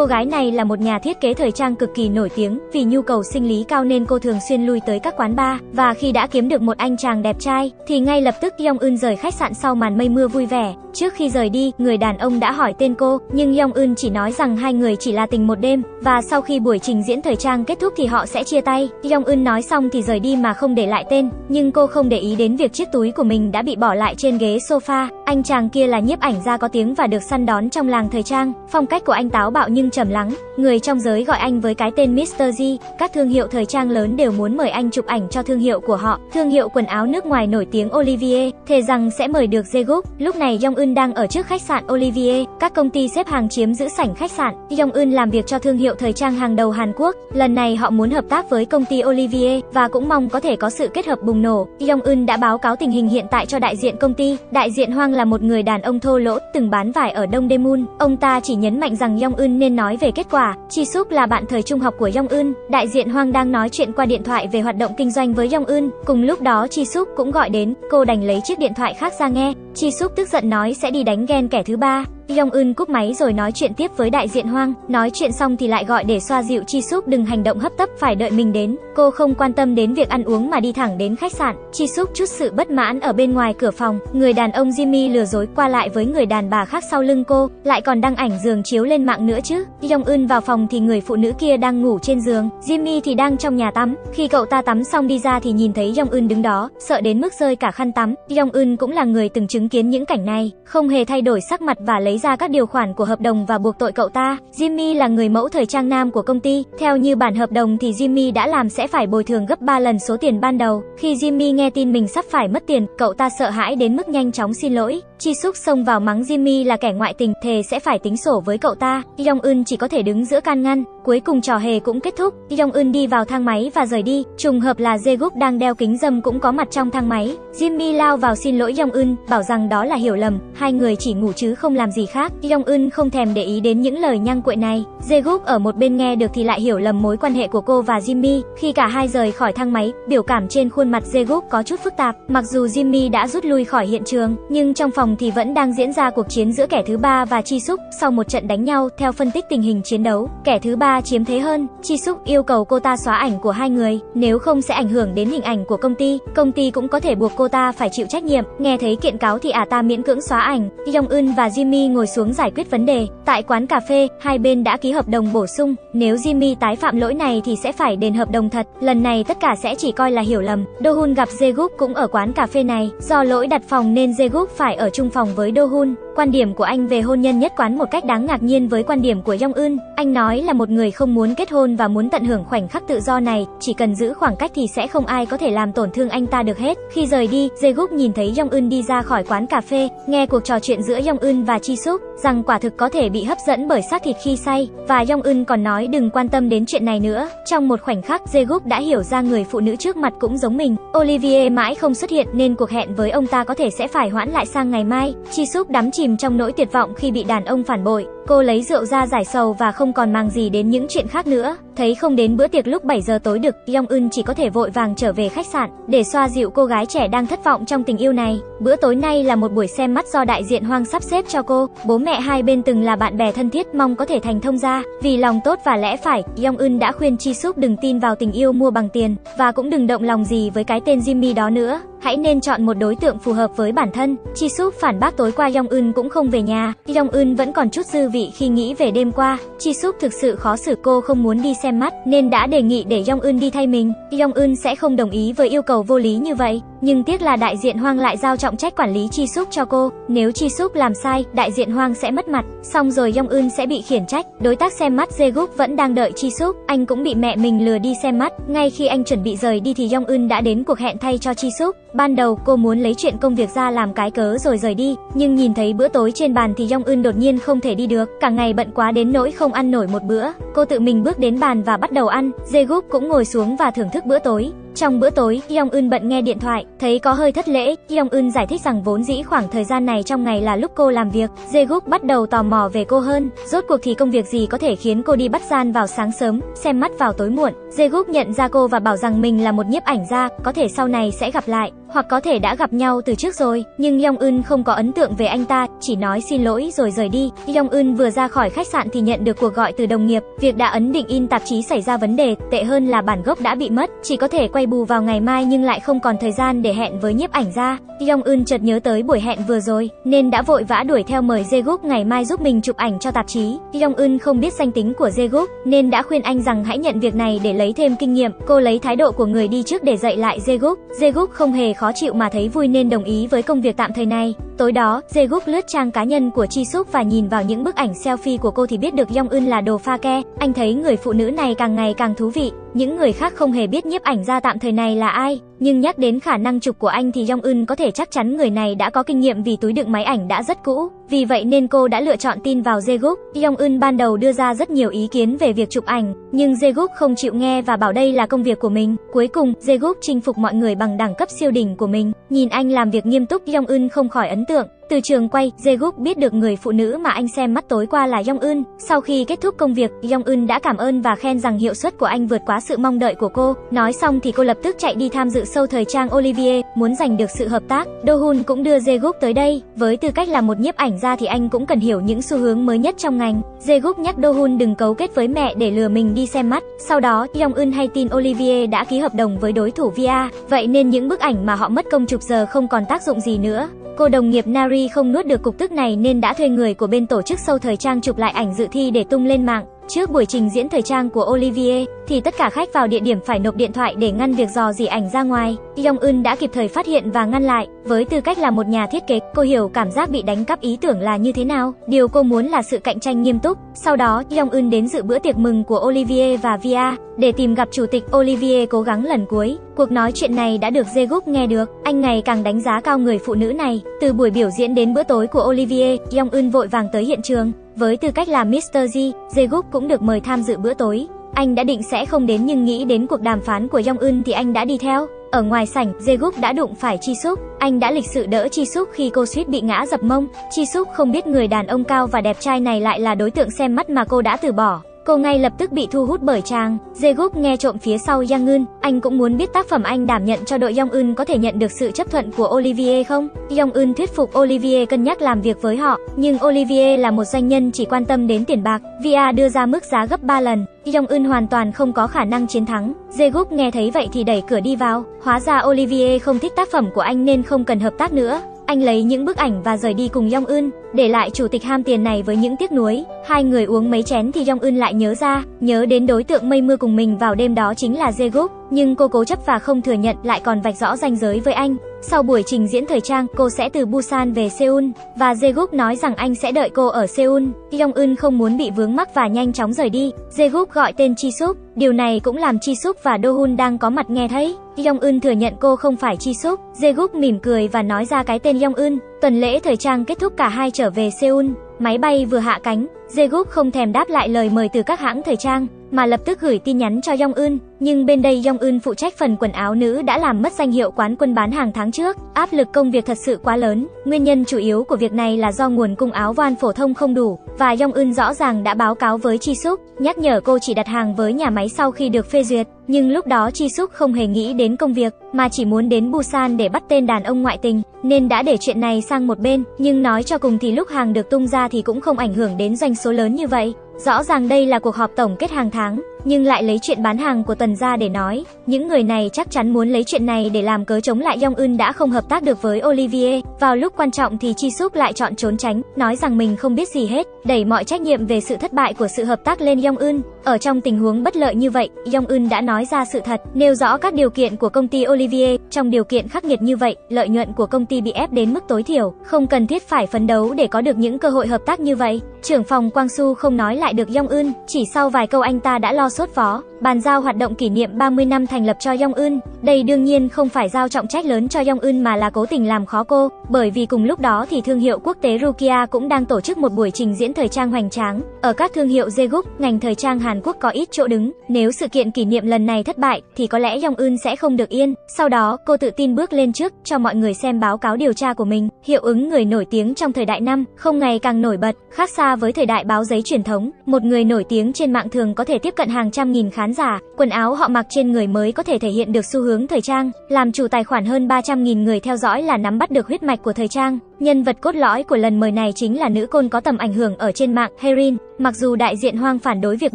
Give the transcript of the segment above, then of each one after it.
Cô gái này là một nhà thiết kế thời trang cực kỳ nổi tiếng, vì nhu cầu sinh lý cao nên cô thường xuyên lui tới các quán bar, và khi đã kiếm được một anh chàng đẹp trai, thì ngay lập tức Yong Eun rời khách sạn sau màn mây mưa vui vẻ. Trước khi rời đi, người đàn ông đã hỏi tên cô, nhưng Yong Eun chỉ nói rằng hai người chỉ là tình một đêm, và sau khi buổi trình diễn thời trang kết thúc thì họ sẽ chia tay. Yong Eun nói xong thì rời đi mà không để lại tên, nhưng cô không để ý đến việc chiếc túi của mình đã bị bỏ lại trên ghế sofa. Anh chàng kia là nhiếp ảnh gia có tiếng và được săn đón trong làng thời trang. Phong cách của anh táo bạo nhưng trầm lắng, người trong giới gọi anh với cái tên Mr. G. Các thương hiệu thời trang lớn đều muốn mời anh chụp ảnh cho thương hiệu của họ. Thương hiệu quần áo nước ngoài nổi tiếng Olivier thề rằng sẽ mời được Zeguk. Lúc này Yong Eun đang ở trước khách sạn Olivier, các công ty xếp hàng chiếm giữ sảnh khách sạn. Yong Eun làm việc cho thương hiệu thời trang hàng đầu Hàn Quốc. Lần này họ muốn hợp tác với công ty Olivier và cũng mong có thể có sự kết hợp bùng nổ. Yong Eun đã báo cáo tình hình hiện tại cho đại diện công ty. Đại diện Hoang là một người đàn ông thô lỗ, từng bán vải ở Đông Daemun. Ông ta chỉ nhấn mạnh rằng Yong Eun nên nói về kết quả. Chi Suk là bạn thời trung học của Yong Eun. Đại diện Hoang đang nói chuyện qua điện thoại về hoạt động kinh doanh với Yong Eun. Cùng lúc đó Chi Suk cũng gọi đến, cô đành lấy chiếc điện thoại khác ra nghe. Chi Suk tức giận nói sẽ đi đánh ghen kẻ thứ ba. Yong Eun cúp máy rồi nói chuyện tiếp với đại diện Hoang, nói chuyện xong thì lại gọi để xoa dịu Chi Súp đừng hành động hấp tấp phải đợi mình đến. Cô không quan tâm đến việc ăn uống mà đi thẳng đến khách sạn. Chi Súp chút sự bất mãn ở bên ngoài cửa phòng, người đàn ông Jimmy lừa dối qua lại với người đàn bà khác sau lưng cô, lại còn đăng ảnh giường chiếu lên mạng nữa chứ. Yong Eun vào phòng thì người phụ nữ kia đang ngủ trên giường, Jimmy thì đang trong nhà tắm. Khi cậu ta tắm xong đi ra thì nhìn thấy Yong Eun đứng đó, sợ đến mức rơi cả khăn tắm. Yong Eun cũng là người từng chứng kiến những cảnh này, không hề thay đổi sắc mặt và lấy ra các điều khoản của hợp đồng và buộc tội cậu ta. Jimmy là người mẫu thời trang nam của công ty, theo như bản hợp đồng thì Jimmy đã làm sẽ phải bồi thường gấp 3 lần số tiền ban đầu. Khi Jimmy nghe tin mình sắp phải mất tiền, cậu ta sợ hãi đến mức nhanh chóng xin lỗi. Chi Súc xông vào mắng Jimmy là kẻ ngoại tình, thề sẽ phải tính sổ với cậu ta. Yong Eun chỉ có thể đứng giữa can ngăn. Cuối cùng trò hề cũng kết thúc, Yong Eun đi vào thang máy và rời đi. Trùng hợp là Jae đang đeo kính dâm cũng có mặt trong thang máy. Jimmy lao vào xin lỗi Yong Eun, bảo rằng đó là hiểu lầm, hai người chỉ ngủ chứ không làm gì khác. Yong Eun không thèm để ý đến những lời nhăng quậy này. Jae ở một bên nghe được thì lại hiểu lầm mối quan hệ của cô và Jimmy. Khi cả hai rời khỏi thang máy, biểu cảm trên khuôn mặt Jae có chút phức tạp. Mặc dù Jimmy đã rút lui khỏi hiện trường, nhưng trong phòng thì vẫn đang diễn ra cuộc chiến giữa kẻ thứ ba và Chi xúc Sau một trận đánh nhau, theo phân tích tình hình chiến đấu, kẻ thứ ba chiếm thế hơn. Chi xúc yêu cầu cô ta xóa ảnh của hai người, nếu không sẽ ảnh hưởng đến hình ảnh của công ty. Công ty cũng có thể buộc cô ta phải chịu trách nhiệm. Nghe thấy kiện cáo thì ả ta miễn cưỡng xóa ảnh. Yong Eun và Jimmy ngồi xuống giải quyết vấn đề. Tại quán cà phê, hai bên đã ký hợp đồng bổ sung. Nếu Jimmy tái phạm lỗi này thì sẽ phải đền hợp đồng thật. Lần này tất cả sẽ chỉ coi là hiểu lầm. Do Hun gặp Jae cũng ở quán cà phê này. Do lỗi đặt phòng nên Jae phải ở chung phòng với Do Hun. Quan điểm của anh về hôn nhân nhất quán một cách đáng ngạc nhiên với quan điểm của Yong Eun. Anh nói là một người không muốn kết hôn và muốn tận hưởng khoảnh khắc tự do này, chỉ cần giữ khoảng cách thì sẽ không ai có thể làm tổn thương anh ta được hết. Khi rời đi, Jae nhìn thấy Yong Eun đi ra khỏi quán cà phê, nghe cuộc trò chuyện giữa Yong Eun và Chi Suk, rằng quả thực có thể bị hấp dẫn bởi xác thịt khi say, và Yong Eun còn nói đừng quan tâm đến chuyện này nữa. Trong một khoảnh khắc, Jae đã hiểu ra người phụ nữ trước mặt cũng giống mình. Olivier mãi không xuất hiện nên cuộc hẹn với ông ta có thể sẽ phải hoãn lại sang ngày mai. Chi Suk đắm chìm trong nỗi tuyệt vọng khi bị đàn ông phản bội. Cô lấy rượu ra giải sầu và không còn mang gì đến những chuyện khác nữa. Thấy không đến bữa tiệc lúc 7 giờ tối được, Yong Eun chỉ có thể vội vàng trở về khách sạn để xoa dịu cô gái trẻ đang thất vọng trong tình yêu này. Bữa tối nay là một buổi xem mắt do đại diện Hoang sắp xếp cho cô. Bố mẹ hai bên từng là bạn bè thân thiết mong có thể thành thông gia. Vì lòng tốt và lẽ phải, Yong Eun đã khuyên Chi Súp đừng tin vào tình yêu mua bằng tiền và cũng đừng động lòng gì với cái tên Jimmy đó nữa. Hãy nên chọn một đối tượng phù hợp với bản thân. Chi Súp phản bác tối qua Yong Eun cũng không về nhà. Yong Eun vẫn còn chút dư vị khi nghĩ về đêm qua. Chi Súp thực sự khó xử cô không muốn đi xem mắt nên đã đề nghị để Yong Eun đi thay mình. Yong Eun sẽ không đồng ý với yêu cầu vô lý như vậy. Nhưng tiếc là đại diện Hoang lại giao trọng trách quản lý Chi Súc cho cô. Nếu Chi Súc làm sai, đại diện Hoang sẽ mất mặt. Xong rồi Yong Eun sẽ bị khiển trách. Đối tác xem mắt Jae vẫn đang đợi Chi Súc, Anh cũng bị mẹ mình lừa đi xem mắt. Ngay khi anh chuẩn bị rời đi thì Yong Eun đã đến cuộc hẹn thay cho Chi Súc. Ban đầu cô muốn lấy chuyện công việc ra làm cái cớ rồi rời đi, nhưng nhìn thấy bữa tối trên bàn thì Yong Eun đột nhiên không thể đi được, cả ngày bận quá đến nỗi không ăn nổi một bữa. Cô tự mình bước đến bàn và bắt đầu ăn, Jae cũng ngồi xuống và thưởng thức bữa tối. Trong bữa tối, Yong Eun bận nghe điện thoại, thấy có hơi thất lễ, Yong Eun giải thích rằng vốn dĩ khoảng thời gian này trong ngày là lúc cô làm việc. Jae bắt đầu tò mò về cô hơn, rốt cuộc thì công việc gì có thể khiến cô đi bắt gian vào sáng sớm, xem mắt vào tối muộn. Jae nhận ra cô và bảo rằng mình là một nhiếp ảnh gia, có thể sau này sẽ gặp lại. hoặc có thể đã gặp nhau từ trước rồi, nhưng Yong Eun không có ấn tượng về anh ta, chỉ nói xin lỗi rồi rời đi. Yong Eun vừa ra khỏi khách sạn thì nhận được cuộc gọi từ đồng nghiệp, việc đã ấn định in tạp chí xảy ra vấn đề, tệ hơn là bản gốc đã bị mất, chỉ có thể quay bù vào ngày mai nhưng lại không còn thời gian để hẹn với nhiếp ảnh gia. Yong Eun chợt nhớ tới buổi hẹn vừa rồi, nên đã vội vã đuổi theo mời Jae Guk ngày mai giúp mình chụp ảnh cho tạp chí. Yong Eun không biết danh tính của Jae Guk, nên đã khuyên anh rằng hãy nhận việc này để lấy thêm kinh nghiệm. Cô lấy thái độ của người đi trước để dạy lại Jae Guk. Jae Guk không hề khó chịu mà thấy vui nên đồng ý với công việc tạm thời này. Tối đó, Jae Guk lướt trang cá nhân của Chi Suk và nhìn vào những bức ảnh selfie của cô thì biết được Yong Eun là đồ pha ke. Anh thấy người phụ nữ này càng ngày càng thú vị. Những người khác không hề biết nhiếp ảnh gia tạm thời này là ai, nhưng nhắc đến khả năng chụp của anh thì Yong Eun có thể chắc chắn người này đã có kinh nghiệm vì túi đựng máy ảnh đã rất cũ. Vì vậy nên cô đã lựa chọn tin vào Jae-guk. Yong Eun ban đầu đưa ra rất nhiều ý kiến về việc chụp ảnh, nhưng Jae-guk không chịu nghe và bảo đây là công việc của mình. Cuối cùng, Jae-guk chinh phục mọi người bằng đẳng cấp siêu đỉnh của mình. Nhìn anh làm việc nghiêm túc, Yong Eun không khỏi ấn tượng. Từ trường quay, Jae-guk biết được người phụ nữ mà anh xem mắt tối qua là Yong Eun. Sau khi kết thúc công việc, Yong Eun đã cảm ơn và khen rằng hiệu suất của anh vượt quá sự mong đợi của cô. Nói xong thì cô lập tức chạy đi tham dự sâu thời trang Olivier, muốn giành được sự hợp tác. Do Hun cũng đưa Jae-guk tới đây. Với tư cách là một nhiếp ảnh ra thì anh cũng cần hiểu những xu hướng mới nhất trong ngành. Jae-guk nhắc Do Hun đừng cấu kết với mẹ để lừa mình đi xem mắt. Sau đó, Yong Eun hay tin Olivier đã ký hợp đồng với đối thủ VIA, vậy nên những bức ảnh mà họ mất công chụp giờ không còn tác dụng gì nữa. Cô đồng nghiệp Nari không nuốt được cục tức này nên đã thuê người của bên tổ chức sâu thời trang chụp lại ảnh dự thi để tung lên mạng. Trước buổi trình diễn thời trang của Olivier, thì tất cả khách vào địa điểm phải nộp điện thoại để ngăn việc dò dỉ ảnh ra ngoài. Yong Eun đã kịp thời phát hiện và ngăn lại. Với tư cách là một nhà thiết kế, cô hiểu cảm giác bị đánh cắp ý tưởng là như thế nào. Điều cô muốn là sự cạnh tranh nghiêm túc. Sau đó, Yong Eun đến dự bữa tiệc mừng của Olivier và Via để tìm gặp chủ tịch Olivier cố gắng lần cuối. Cuộc nói chuyện này đã được Jae-guk nghe được. Anh ngày càng đánh giá cao người phụ nữ này. Từ buổi biểu diễn đến bữa tối của Olivier, Yong Eun vội vàng tới hiện trường. Với tư cách là Mr. G, Jae-guk cũng được mời tham dự bữa tối. Anh đã định sẽ không đến nhưng nghĩ đến cuộc đàm phán của Jong Eun thì anh đã đi theo. Ở ngoài sảnh, Jae-guk đã đụng phải Chi Suk. Anh đã lịch sự đỡ Chi Suk khi cô suýt bị ngã dập mông. Chi Suk không biết người đàn ông cao và đẹp trai này lại là đối tượng xem mắt mà cô đã từ bỏ. Cô ngay lập tức bị thu hút bởi chàng. Jaegook nghe trộm phía sau Yang Eun, anh cũng muốn biết tác phẩm anh đảm nhận cho đội Yong Eun có thể nhận được sự chấp thuận của Olivier không. Yong Eun thuyết phục Olivier cân nhắc làm việc với họ, nhưng Olivier là một doanh nhân chỉ quan tâm đến tiền bạc. Via đưa ra mức giá gấp 3 lần. Yong Eun hoàn toàn không có khả năng chiến thắng. Jaegook nghe thấy vậy thì đẩy cửa đi vào. Hóa ra Olivier không thích tác phẩm của anh nên không cần hợp tác nữa. Anh lấy những bức ảnh và rời đi cùng Yong Eun, để lại chủ tịch ham tiền này với những tiếc nuối. Hai người uống mấy chén thì Yong Eun lại nhớ ra, nhớ đến đối tượng mây mưa cùng mình vào đêm đó chính là Jae Gook, nhưng cô cố chấp và không thừa nhận lại còn vạch rõ ranh giới với anh. Sau buổi trình diễn thời trang, cô sẽ từ Busan về Seoul và Jae-guk nói rằng anh sẽ đợi cô ở Seoul. Yong Eun không muốn bị vướng mắc và nhanh chóng rời đi. Jae-guk gọi tên Chi Suk, điều này cũng làm Chi Suk và Do Hun đang có mặt nghe thấy. Yong Eun thừa nhận cô không phải Chi Suk. Jae-guk mỉm cười và nói ra cái tên Yong Eun. Tuần lễ thời trang kết thúc cả hai trở về Seoul. Máy bay vừa hạ cánh, Jae-guk không thèm đáp lại lời mời từ các hãng thời trang, mà lập tức gửi tin nhắn cho Yong Eun, nhưng bên đây Yong Eun phụ trách phần quần áo nữ đã làm mất danh hiệu quán quân bán hàng tháng trước, áp lực công việc thật sự quá lớn. Nguyên nhân chủ yếu của việc này là do nguồn cung áo van phổ thông không đủ, và Yong Eun rõ ràng đã báo cáo với Chi Suk, nhắc nhở cô chỉ đặt hàng với nhà máy sau khi được phê duyệt, nhưng lúc đó Chi Suk không hề nghĩ đến công việc, mà chỉ muốn đến Busan để bắt tên đàn ông ngoại tình, nên đã để chuyện này sang một bên, nhưng nói cho cùng thì lúc hàng được tung ra thì cũng không ảnh hưởng đến doanh số lớn như vậy. Rõ ràng đây là cuộc họp tổng kết hàng tháng, nhưng lại lấy chuyện bán hàng của Tần ra để nói. Những người này chắc chắn muốn lấy chuyện này để làm cớ chống lại Yong Eun đã không hợp tác được với Olivier. Vào lúc quan trọng thì Chi Suk lại chọn trốn tránh, nói rằng mình không biết gì hết, đẩy mọi trách nhiệm về sự thất bại của sự hợp tác lên Yong Eun. Ở trong tình huống bất lợi như vậy, Yong Eun đã nói ra sự thật, nêu rõ các điều kiện của công ty Olivier. Trong điều kiện khắc nghiệt như vậy, lợi nhuận của công ty bị ép đến mức tối thiểu, không cần thiết phải phấn đấu để có được những cơ hội hợp tác như vậy. Trưởng phòng Quang Su không nói lại được Yong Eun, chỉ sau vài câu anh ta đã lo sốt phó, bàn giao hoạt động kỷ niệm 30 năm thành lập cho Yong Eun. Đây đương nhiên không phải giao trọng trách lớn cho Yong Eun mà là cố tình làm khó cô, bởi vì cùng lúc đó thì thương hiệu quốc tế Rukia cũng đang tổ chức một buổi trình diễn thời trang hoành tráng. Ở các thương hiệu Jaeguk, ngành thời trang Hàn Quốc có ít chỗ đứng, nếu sự kiện kỷ niệm lần này thất bại thì có lẽ Yong Eun sẽ không được yên. Sau đó, cô tự tin bước lên trước cho mọi người xem báo cáo điều tra của mình. Hiệu ứng người nổi tiếng trong thời đại năm không ngày càng nổi bật, khác xa với thời đại báo giấy truyền thống. Một người nổi tiếng trên mạng thường có thể tiếp cận hàng trăm nghìn khán khán giả, quần áo họ mặc trên người mới có thể thể hiện được xu hướng thời trang, làm chủ tài khoản hơn 300.000 người theo dõi là nắm bắt được huyết mạch của thời trang. Nhân vật cốt lõi của lần mời này chính là nữ côn có tầm ảnh hưởng ở trên mạng, Herin. Mặc dù đại diện Hoang phản đối việc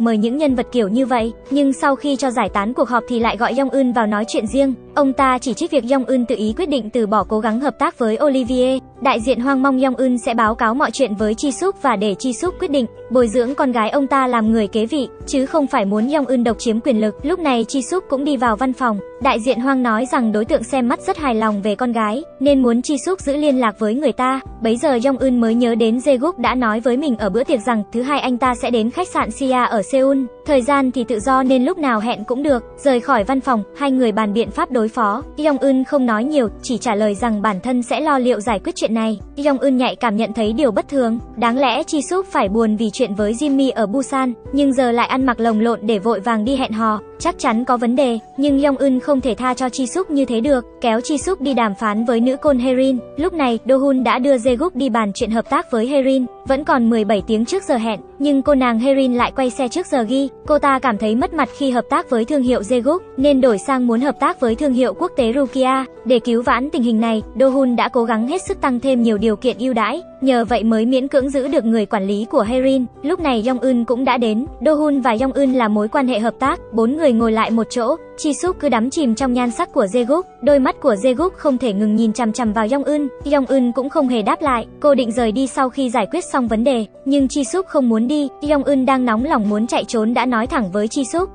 mời những nhân vật kiểu như vậy, nhưng sau khi cho giải tán cuộc họp thì lại gọi Yong Eun vào nói chuyện riêng. Ông ta chỉ trích việc Yong Eun tự ý quyết định từ bỏ cố gắng hợp tác với Olivier. Đại diện Hoang mong Yong Eun sẽ báo cáo mọi chuyện với Chi Suk và để Chi Suk quyết định bồi dưỡng con gái ông ta làm người kế vị, chứ không phải muốn Yong Eun độc chiếm quyền lực. Lúc này Chi Súp cũng đi vào văn phòng. Đại diện Hoang nói rằng đối tượng xem mắt rất hài lòng về con gái, nên muốn Chi Súp giữ liên lạc với người ta. Bấy giờ Jong Eun mới nhớ đến Jae đã nói với mình ở bữa tiệc rằng thứ hai anh ta sẽ đến khách sạn Sia ở Seoul. Thời gian thì tự do nên lúc nào hẹn cũng được. Rời khỏi văn phòng, hai người bàn biện pháp đối phó. Jong Eun không nói nhiều, chỉ trả lời rằng bản thân sẽ lo liệu giải quyết chuyện này. Jong Eun nhạy cảm nhận thấy điều bất thường, đáng lẽ Chi Súp phải buồn vì chuyện với Jimmy ở Busan, nhưng giờ lại ăn mặc lồng lộn để vội vàng đi hẹn hò, chắc chắn có vấn đề, nhưng Yong Eun không thể tha cho Chi Suk như thế được, kéo Chi Suk đi đàm phán với nữ côn Herin. Lúc này, Do Hun đã đưa Jaeguk đi bàn chuyện hợp tác với Herin, vẫn còn 17 tiếng trước giờ hẹn, nhưng cô nàng Herin lại quay xe trước giờ ghi. Cô ta cảm thấy mất mặt khi hợp tác với thương hiệu Jaeguk, nên đổi sang muốn hợp tác với thương hiệu quốc tế Rukia. Để cứu vãn tình hình này, Do Hun đã cố gắng hết sức tăng thêm nhiều điều kiện ưu đãi, nhờ vậy mới miễn cưỡng giữ được người quản lý của Herin. Lúc này Yong Eun cũng đã đến, Do Hun và Yong Eun là mối quan hệ hợp tác, bốn người ngồi lại một chỗ, Chi cứ đắm chìm trong nhan sắc của Jae đôi mắt của Jae không thể ngừng nhìn chằm chằm vào Yong Eun. Yong Eun cũng không hề đáp lại, cô định rời đi sau khi giải quyết xong vấn đề, nhưng Chi không muốn đi. Yong Eun đang nóng lòng muốn chạy trốn đã nói thẳng với Chi Suk,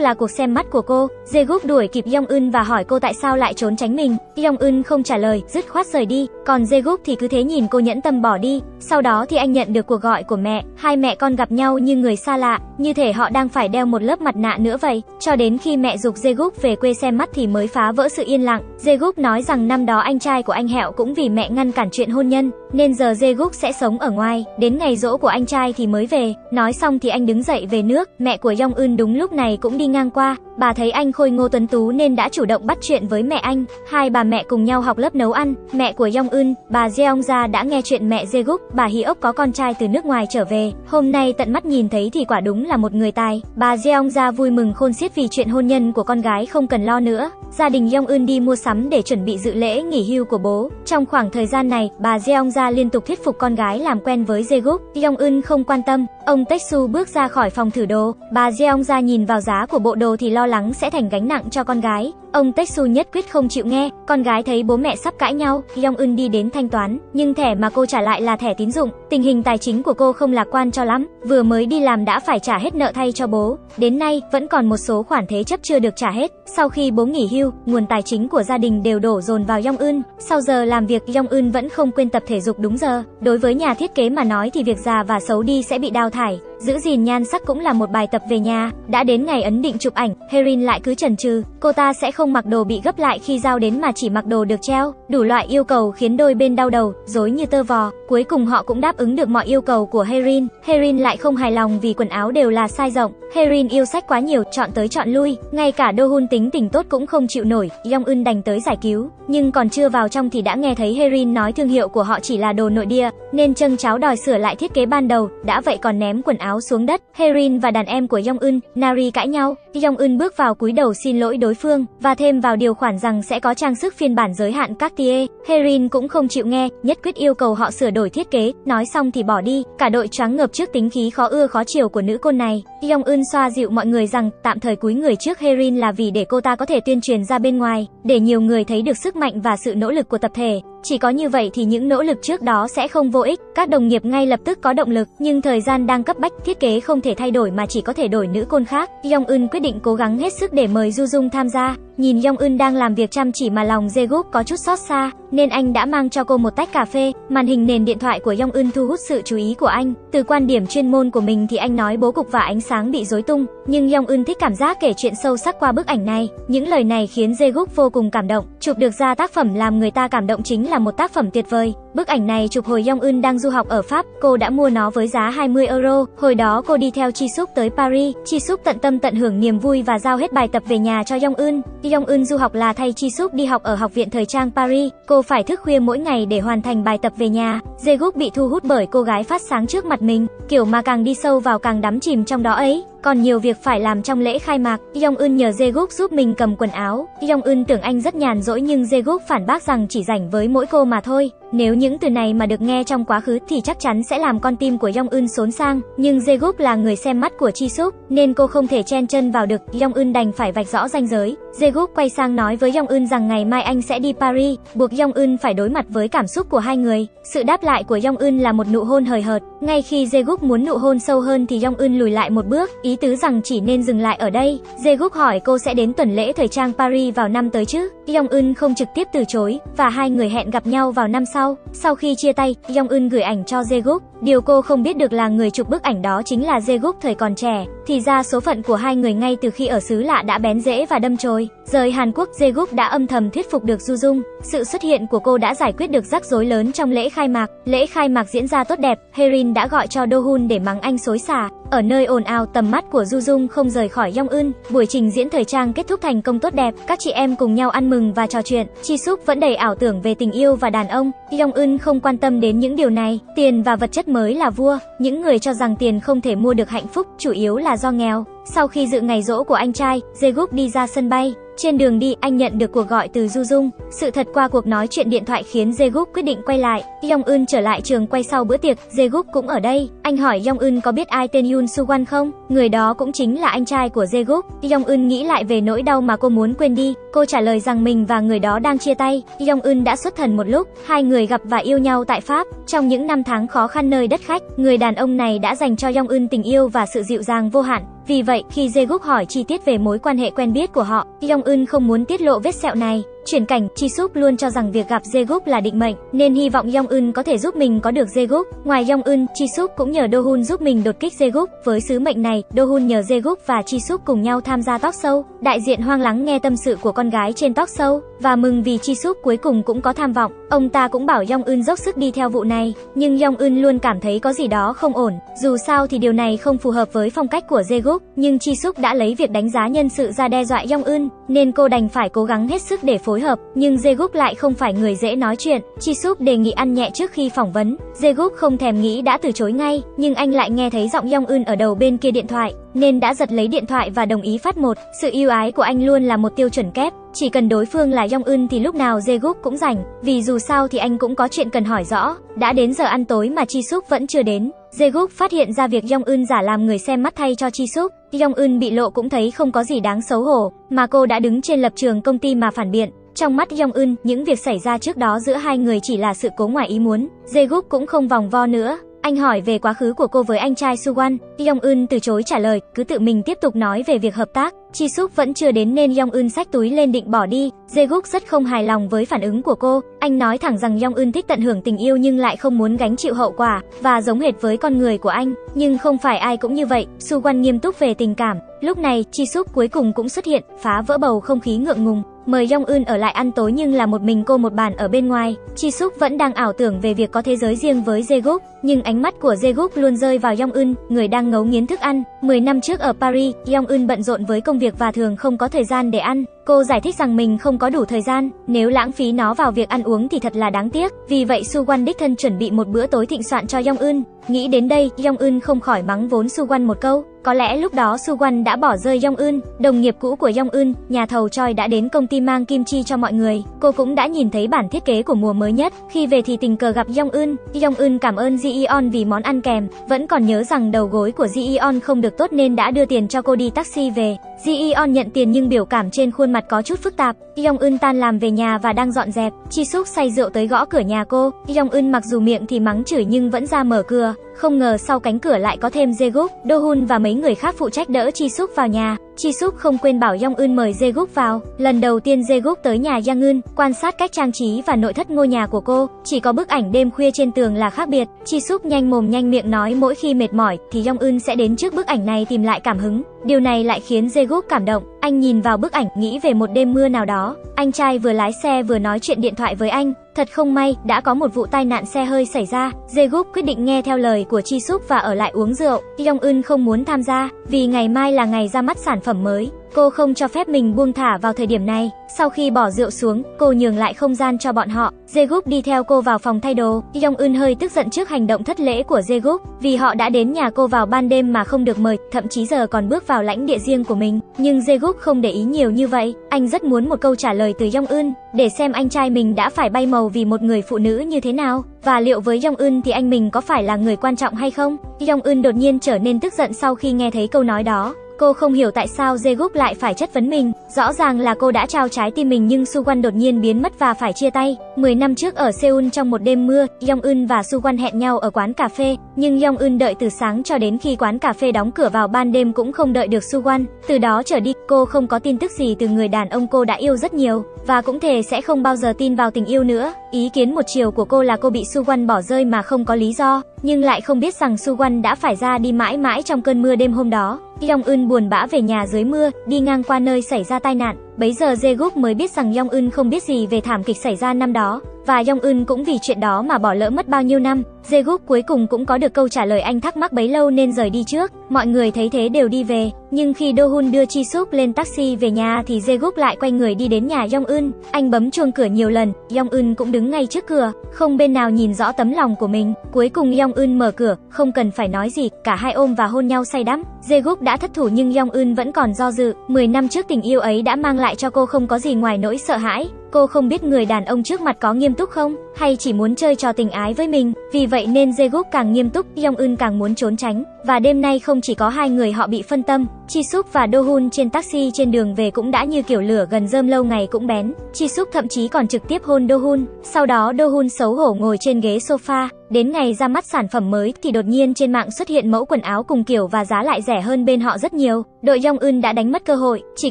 là cuộc xem mắt của cô. Jae đuổi kịp Yong Eun và hỏi cô tại sao lại trốn tránh mình. Yong Eun không trả lời, dứt khoát rời đi, còn Jae thì cứ thế nhìn cô nhẫn tâm bỏ đi. Sau đó thì anh nhận được cuộc gọi của mẹ, hai mẹ con gặp nhau như người xa lạ, như thể họ đang phải đeo một lớp mặt nạ nữa vậy. Cho đến khi mẹ dục Zeguk về quê xem mắt thì mới phá vỡ sự yên lặng. Zeguk nói rằng năm đó anh trai của anh Hẹo cũng vì mẹ ngăn cản chuyện hôn nhân, nên giờ Zeguk sẽ sống ở ngoài, đến ngày dỗ của anh trai thì mới về. Nói xong thì anh đứng dậy về nước, mẹ của Yong Eun đúng lúc này cũng đi ngang qua, bà thấy anh khôi ngô tuấn tú nên đã chủ động bắt chuyện với mẹ anh. Hai bà mẹ cùng nhau học lớp nấu ăn, mẹ của Yong Eun, bà Jeong Ja đã nghe chuyện mẹ Jae bà Hee ốc có con trai từ nước ngoài trở về, hôm nay tận mắt nhìn thấy thì quả đúng là một người tài. Bà Jeong Ja vui mừng khôn xiết vì chuyện hôn nhân của con gái không cần lo nữa. Gia đình Yong Eun đi mua sắm để chuẩn bị dự lễ nghỉ hưu của bố. Trong khoảng thời gian này, bà Jeong Ja liên tục thuyết phục con gái làm quen với Jae Yong Eun không quan tâm, ông Tae bước ra khỏi phòng thử đồ. Bà Jeong Ja nhìn vào giá của bộ đồ thì lo lắng sẽ thành gánh nặng cho con gái. Ông Texu nhất quyết không chịu nghe, con gái thấy bố mẹ sắp cãi nhau, Yong Eun đi đến thanh toán, nhưng thẻ mà cô trả lại là thẻ tín dụng. Tình hình tài chính của cô không lạc quan cho lắm, vừa mới đi làm đã phải trả hết nợ thay cho bố. Đến nay vẫn còn một số khoản thế chấp chưa được trả hết. Sau khi bố nghỉ hưu, nguồn tài chính của gia đình đều đổ dồn vào Yong Eun. Sau giờ làm việc, Yong Eun vẫn không quên tập thể dục đúng giờ. Đối với nhà thiết kế mà nói thì việc già và xấu đi sẽ bị đào thải. Giữ gìn nhan sắc cũng là một bài tập về nhà. Đã đến ngày ấn định chụp ảnh, Herin lại cứ chần chừ, cô ta sẽ không mặc đồ bị gấp lại khi giao đến mà chỉ mặc đồ được treo. Đủ loại yêu cầu khiến đôi bên đau đầu, dối như tơ vò. Cuối cùng họ cũng đáp ứng được mọi yêu cầu của Herin. Herin lại không hài lòng vì quần áo đều là size rộng. Herin yêu sách quá nhiều, chọn tới chọn lui, ngay cả Do Hun tính tình tốt cũng không chịu nổi, Yong Eun đành tới giải cứu, nhưng còn chưa vào trong thì đã nghe thấy Herin nói thương hiệu của họ chỉ là đồ nội địa, nên Trâng cháu đòi sửa lại thiết kế ban đầu, đã vậy còn ném quần áo xuống đất. Herin và đàn em của Yong Eun, Nari cãi nhau, Yong Eun bước vào cúi đầu xin lỗi đối phương và thêm vào điều khoản rằng sẽ có trang sức phiên bản giới hạn Cartier. Herin cũng không chịu nghe, nhất quyết yêu cầu họ sửa đổi thiết kế, nói xong thì bỏ đi. Cả đội choáng ngợp trước tính khí khó ưa khó chiều của nữ côn này. Yong Eun xoa dịu mọi người rằng tạm thời cúi người trước Herin là vì để cô ta có thể tuyên truyền ra bên ngoài, để nhiều người thấy được sức mạnh và sự nỗ lực của tập thể. Chỉ có như vậy thì những nỗ lực trước đó sẽ không vô ích, các đồng nghiệp ngay lập tức có động lực, nhưng thời gian đang cấp bách, thiết kế không thể thay đổi mà chỉ có thể đổi nữ côn khác. Yong Eun quyết định cố gắng hết sức để mời Du Dung tham gia. Nhìn Yong Eun đang làm việc chăm chỉ mà lòng Jae có chút xót xa, nên anh đã mang cho cô một tách cà phê. Màn hình nền điện thoại của Yong Eun thu hút sự chú ý của anh. Từ quan điểm chuyên môn của mình thì anh nói bố cục và ánh sáng bị rối tung, nhưng Yong Eun thích cảm giác kể chuyện sâu sắc qua bức ảnh này. Những lời này khiến Jae vô cùng cảm động. Chụp được ra tác phẩm làm người ta cảm động chính là một tác phẩm tuyệt vời. Bức ảnh này chụp hồi Yong Eun đang du học ở Pháp, cô đã mua nó với giá 20 euro. Hồi đó cô đi theo Chi Suk tới Paris, Chi Suk tận tâm tận hưởng niềm vui và giao hết bài tập về nhà cho Yong Eun. Yong Eun du học là thay Chi Suk đi học ở học viện thời trang Paris. Cô phải thức khuya mỗi ngày để hoàn thành bài tập về nhà. Jae-guk bị thu hút bởi cô gái phát sáng trước mặt mình, kiểu mà càng đi sâu vào càng đắm chìm trong đó ấy. Còn nhiều việc phải làm trong lễ khai mạc, Yong Eun nhờ Jae-guk giúp mình cầm quần áo. Yong Eun tưởng anh rất nhàn rỗi nhưng Jae-guk phản bác rằng chỉ rảnh với một mỗi cô mà thôi. Nếu những từ này mà được nghe trong quá khứ thì chắc chắn sẽ làm con tim của Yong Eun xốn sang, nhưng Jae-guk là người xem mắt của Chi Suk, nên cô không thể chen chân vào được, Yong Eun đành phải vạch rõ ranh giới. Jae-guk quay sang nói với Yong Eun rằng ngày mai anh sẽ đi Paris, buộc Yong Eun phải đối mặt với cảm xúc của hai người. Sự đáp lại của Yong Eun là một nụ hôn hời hợt, ngay khi Jae-guk muốn nụ hôn sâu hơn thì Yong Eun lùi lại một bước, ý tứ rằng chỉ nên dừng lại ở đây. Jae-guk hỏi cô sẽ đến tuần lễ thời trang Paris vào năm tới chứ? Yong Eun không trực tiếp từ chối và hai người hẹn gặp nhau vào năm sau. Sau sau khi chia tay, Yong Eun gửi ảnh cho Jae-guk. Điều cô không biết được là người chụp bức ảnh đó chính là Jae-guk thời còn trẻ. Thì ra số phận của hai người ngay từ khi ở xứ lạ đã bén rễ và đâm chồi. Rời Hàn Quốc, Jaeguk đã âm thầm thuyết phục được Du Dung. Sự xuất hiện của cô đã giải quyết được rắc rối lớn trong lễ khai mạc. Lễ khai mạc diễn ra tốt đẹp, Herin đã gọi cho Do Hun để mắng anh xối xả. Ở nơi ồn ào tầm mắt của Du Dung không rời khỏi Yong Eun, buổi trình diễn thời trang kết thúc thành công tốt đẹp, các chị em cùng nhau ăn mừng và trò chuyện. Chi Suk vẫn đầy ảo tưởng về tình yêu và đàn ông. Yong Eun không quan tâm đến những điều này, tiền và vật chất mới là vua. Những người cho rằng tiền không thể mua được hạnh phúc, chủ yếu là do nghèo. Sau khi dự ngày rỗ của anh trai, Jae-guk đi ra sân bay. Trên đường đi, anh nhận được cuộc gọi từ Du Dung. Sự thật qua cuộc nói chuyện điện thoại khiến Jae-guk quyết định quay lại. Yong Eun trở lại trường quay sau bữa tiệc, Jae-guk cũng ở đây. Anh hỏi Yong Eun có biết ai tên Yoon Su-wan không? Người đó cũng chính là anh trai của Jae-guk. Yong Eun nghĩ lại về nỗi đau mà cô muốn quên đi. Cô trả lời rằng mình và người đó đang chia tay. Yong Eun đã xuất thần một lúc, hai người gặp và yêu nhau tại Pháp. Trong những năm tháng khó khăn nơi đất khách, người đàn ông này đã dành cho Yong Eun tình yêu và sự dịu dàng vô hạn. Vì vậy, khi Jae-guk hỏi chi tiết về mối quan hệ quen biết của họ, Yong Eun không muốn tiết lộ vết sẹo này. Chuyển cảnh, Chi Súp luôn cho rằng việc gặp jae là định mệnh, nên hy vọng Yong Eun có thể giúp mình có được jae Ngoài Yong Eun, Chi Súp cũng nhờ Do Hun giúp mình đột kích jae Với sứ mệnh này, Do Hun nhờ jae và Chi Súp cùng nhau tham gia talk show. Đại diện Hoang lắng nghe tâm sự của con gái trên talk show và mừng vì Chi Súp cuối cùng cũng có tham vọng. Ông ta cũng bảo Yong Eun dốc sức đi theo vụ này, nhưng Yong Eun luôn cảm thấy có gì đó không ổn. Dù sao thì điều này không phù hợp với phong cách của jae nhưng Chi Súp đã lấy việc đánh giá nhân sự ra đe dọa Yong Eun, nên cô đành phải cố gắng hết sức để phối hợp. Nhưng Zeguk lại không phải người dễ nói chuyện. Chi Súp đề nghị ăn nhẹ trước khi phỏng vấn. Zeguk không thèm nghĩ đã từ chối ngay, nhưng anh lại nghe thấy giọng Yong Eun ở đầu bên kia điện thoại, nên đã giật lấy điện thoại và đồng ý phát một. Sự yêu ái của anh luôn là một tiêu chuẩn kép. Chỉ cần đối phương là Yong Eun thì lúc nào Zeguk cũng rảnh, vì dù sao thì anh cũng có chuyện cần hỏi rõ. Đã đến giờ ăn tối mà Chi Súp vẫn chưa đến. Zeguk phát hiện ra việc Yong Eun giả làm người xem mắt thay cho Chi Súp. Yong Eun bị lộ cũng thấy không có gì đáng xấu hổ, mà cô đã đứng trên lập trường công ty mà phản biện. Trong mắt Yong Eun, những việc xảy ra trước đó giữa hai người chỉ là sự cố ngoài ý muốn. Jae-guk cũng không vòng vo nữa. Anh hỏi về quá khứ của cô với anh trai Suwan, Yong Eun từ chối trả lời, cứ tự mình tiếp tục nói về việc hợp tác. Chi Súp vẫn chưa đến nên Yong Eun xách túi lên định bỏ đi. Jae-guk rất không hài lòng với phản ứng của cô. Anh nói thẳng rằng Yong Eun thích tận hưởng tình yêu nhưng lại không muốn gánh chịu hậu quả và giống hệt với con người của anh. Nhưng không phải ai cũng như vậy. Su Wan nghiêm túc về tình cảm. Lúc này, Chi Súp cuối cùng cũng xuất hiện, phá vỡ bầu không khí ngượng ngùng. Mời Yong Eun ở lại ăn tối nhưng là một mình cô một bàn ở bên ngoài. Chi Suk vẫn đang ảo tưởng về việc có thế giới riêng với Jae-guk, nhưng ánh mắt của Jae-guk luôn rơi vào Yong Eun, người đang ngấu nghiến thức ăn. 10 năm trước ở Paris, Yong Eun bận rộn với công việc và thường không có thời gian để ăn. Cô giải thích rằng mình không có đủ thời gian, nếu lãng phí nó vào việc ăn uống thì thật là đáng tiếc. Vì vậy Su Wan đích thân chuẩn bị một bữa tối thịnh soạn cho Yong Eun. Nghĩ đến đây, Yong Eun không khỏi mắng vốn Su Wan một câu. Có lẽ lúc đó Su Wan đã bỏ rơi Yong Eun, đồng nghiệp cũ của Yong Eun, nhà thầu Choi đã đến công ty mang kim chi cho mọi người. Cô cũng đã nhìn thấy bản thiết kế của mùa mới nhất. Khi về thì tình cờ gặp Yong Eun. Yong Eun cảm ơn Ji Eon vì món ăn kèm, vẫn còn nhớ rằng đầu gối của Ji Eon không được tốt nên đã đưa tiền cho cô đi taxi về. Ji Eon nhận tiền nhưng biểu cảm trên khuôn mặt mặt có chút phức tạp. Yong Eun tan làm về nhà và đang dọn dẹp. Chi Suk say rượu tới gõ cửa nhà cô. Yong Eun mặc dù miệng thì mắng chửi nhưng vẫn ra mở cửa. Không ngờ sau cánh cửa lại có thêm Jae-guk, Do Hun và mấy người khác phụ trách đỡ Chi Suk vào nhà. Chi Suk không quên bảo Yong Eun mời Jae-guk vào. Lần đầu tiên Jae-guk tới nhà Yang Eun, quan sát cách trang trí và nội thất ngôi nhà của cô, chỉ có bức ảnh đêm khuya trên tường là khác biệt. Chi Suk nhanh mồm nhanh miệng nói mỗi khi mệt mỏi thì Yong Eun sẽ đến trước bức ảnh này tìm lại cảm hứng. Điều này lại khiến Jae-guk cảm động. Anh nhìn vào bức ảnh, nghĩ về một đêm mưa nào đó. Anh trai vừa lái xe vừa nói chuyện điện thoại với anh. Thật không may, đã có một vụ tai nạn xe hơi xảy ra. Jae-guk quyết định nghe theo lời của Chi Suk và ở lại uống rượu. Yong Eun không muốn tham gia, vì ngày mai là ngày ra mắt sản phẩm mới cô không cho phép mình buông thả vào thời điểm này. Sau khi bỏ rượu xuống, cô nhường lại không gian cho bọn họ. Jae-guk đi theo cô vào phòng thay đồ. Yong Eun hơi tức giận trước hành động thất lễ của Jae-guk, vì họ đã đến nhà cô vào ban đêm mà không được mời, thậm chí giờ còn bước vào lãnh địa riêng của mình. Nhưng Jae-guk không để ý nhiều như vậy. Anh rất muốn một câu trả lời từ Yong Eun, để xem anh trai mình đã phải bay màu vì một người phụ nữ như thế nào, và liệu với Yong Eun thì anh mình có phải là người quan trọng hay không? Yong Eun đột nhiên trở nên tức giận sau khi nghe thấy câu nói đó. Cô không hiểu tại sao Jae-guk lại phải chất vấn mình, rõ ràng là cô đã trao trái tim mình nhưng Suwan đột nhiên biến mất và phải chia tay. 10 năm trước ở Seoul trong một đêm mưa, Yong Eun và Suwan hẹn nhau ở quán cà phê, nhưng Yong Eun đợi từ sáng cho đến khi quán cà phê đóng cửa vào ban đêm cũng không đợi được Suwan. Từ đó trở đi, cô không có tin tức gì từ người đàn ông cô đã yêu rất nhiều và cũng thể sẽ không bao giờ tin vào tình yêu nữa. Ý kiến một chiều của cô là cô bị Suwan bỏ rơi mà không có lý do, nhưng lại không biết rằng Suwan đã phải ra đi mãi mãi trong cơn mưa đêm hôm đó. Yong Eun buồn bã về nhà dưới mưa, đi ngang qua nơi xảy ra tai nạn. Bấy giờ Zeguk mới biết rằng Yong Eun không biết gì về thảm kịch xảy ra năm đó, và Yong Eun cũng vì chuyện đó mà bỏ lỡ mất bao nhiêu năm. Zeguk cuối cùng cũng có được câu trả lời anh thắc mắc bấy lâu nên rời đi trước. Mọi người thấy thế đều đi về, nhưng khi Do Hun đưa Chi Suk lên taxi về nhà thì Zeguk lại quay người đi đến nhà Yong Eun. Anh bấm chuông cửa nhiều lần, Yong Eun cũng đứng ngay trước cửa, không bên nào nhìn rõ tấm lòng của mình. Cuối cùng Yong Eun mở cửa, không cần phải nói gì, cả hai ôm và hôn nhau say đắm. Zeguk đã thất thủ nhưng Yong Eun vẫn còn do dự. 10 năm trước tình yêu ấy đã mang lại lại cho cô không có gì ngoài nỗi sợ hãi. Cô không biết người đàn ông trước mặt có nghiêm túc không, hay chỉ muốn chơi trò tình ái với mình. Vì vậy nên Jaeguk càng nghiêm túc, Yong Eun càng muốn trốn tránh. Và đêm nay không chỉ có hai người họ bị phân tâm, Chi Suk và Do Hun trên taxi trên đường về cũng đã như kiểu lửa gần rơm lâu ngày cũng bén. Chi Suk thậm chí còn trực tiếp hôn Do Hun. Sau đó Do Hun xấu hổ ngồi trên ghế sofa. Đến ngày ra mắt sản phẩm mới thì đột nhiên trên mạng xuất hiện mẫu quần áo cùng kiểu và giá lại rẻ hơn bên họ rất nhiều. Đội Yong Eun đã đánh mất cơ hội, chỉ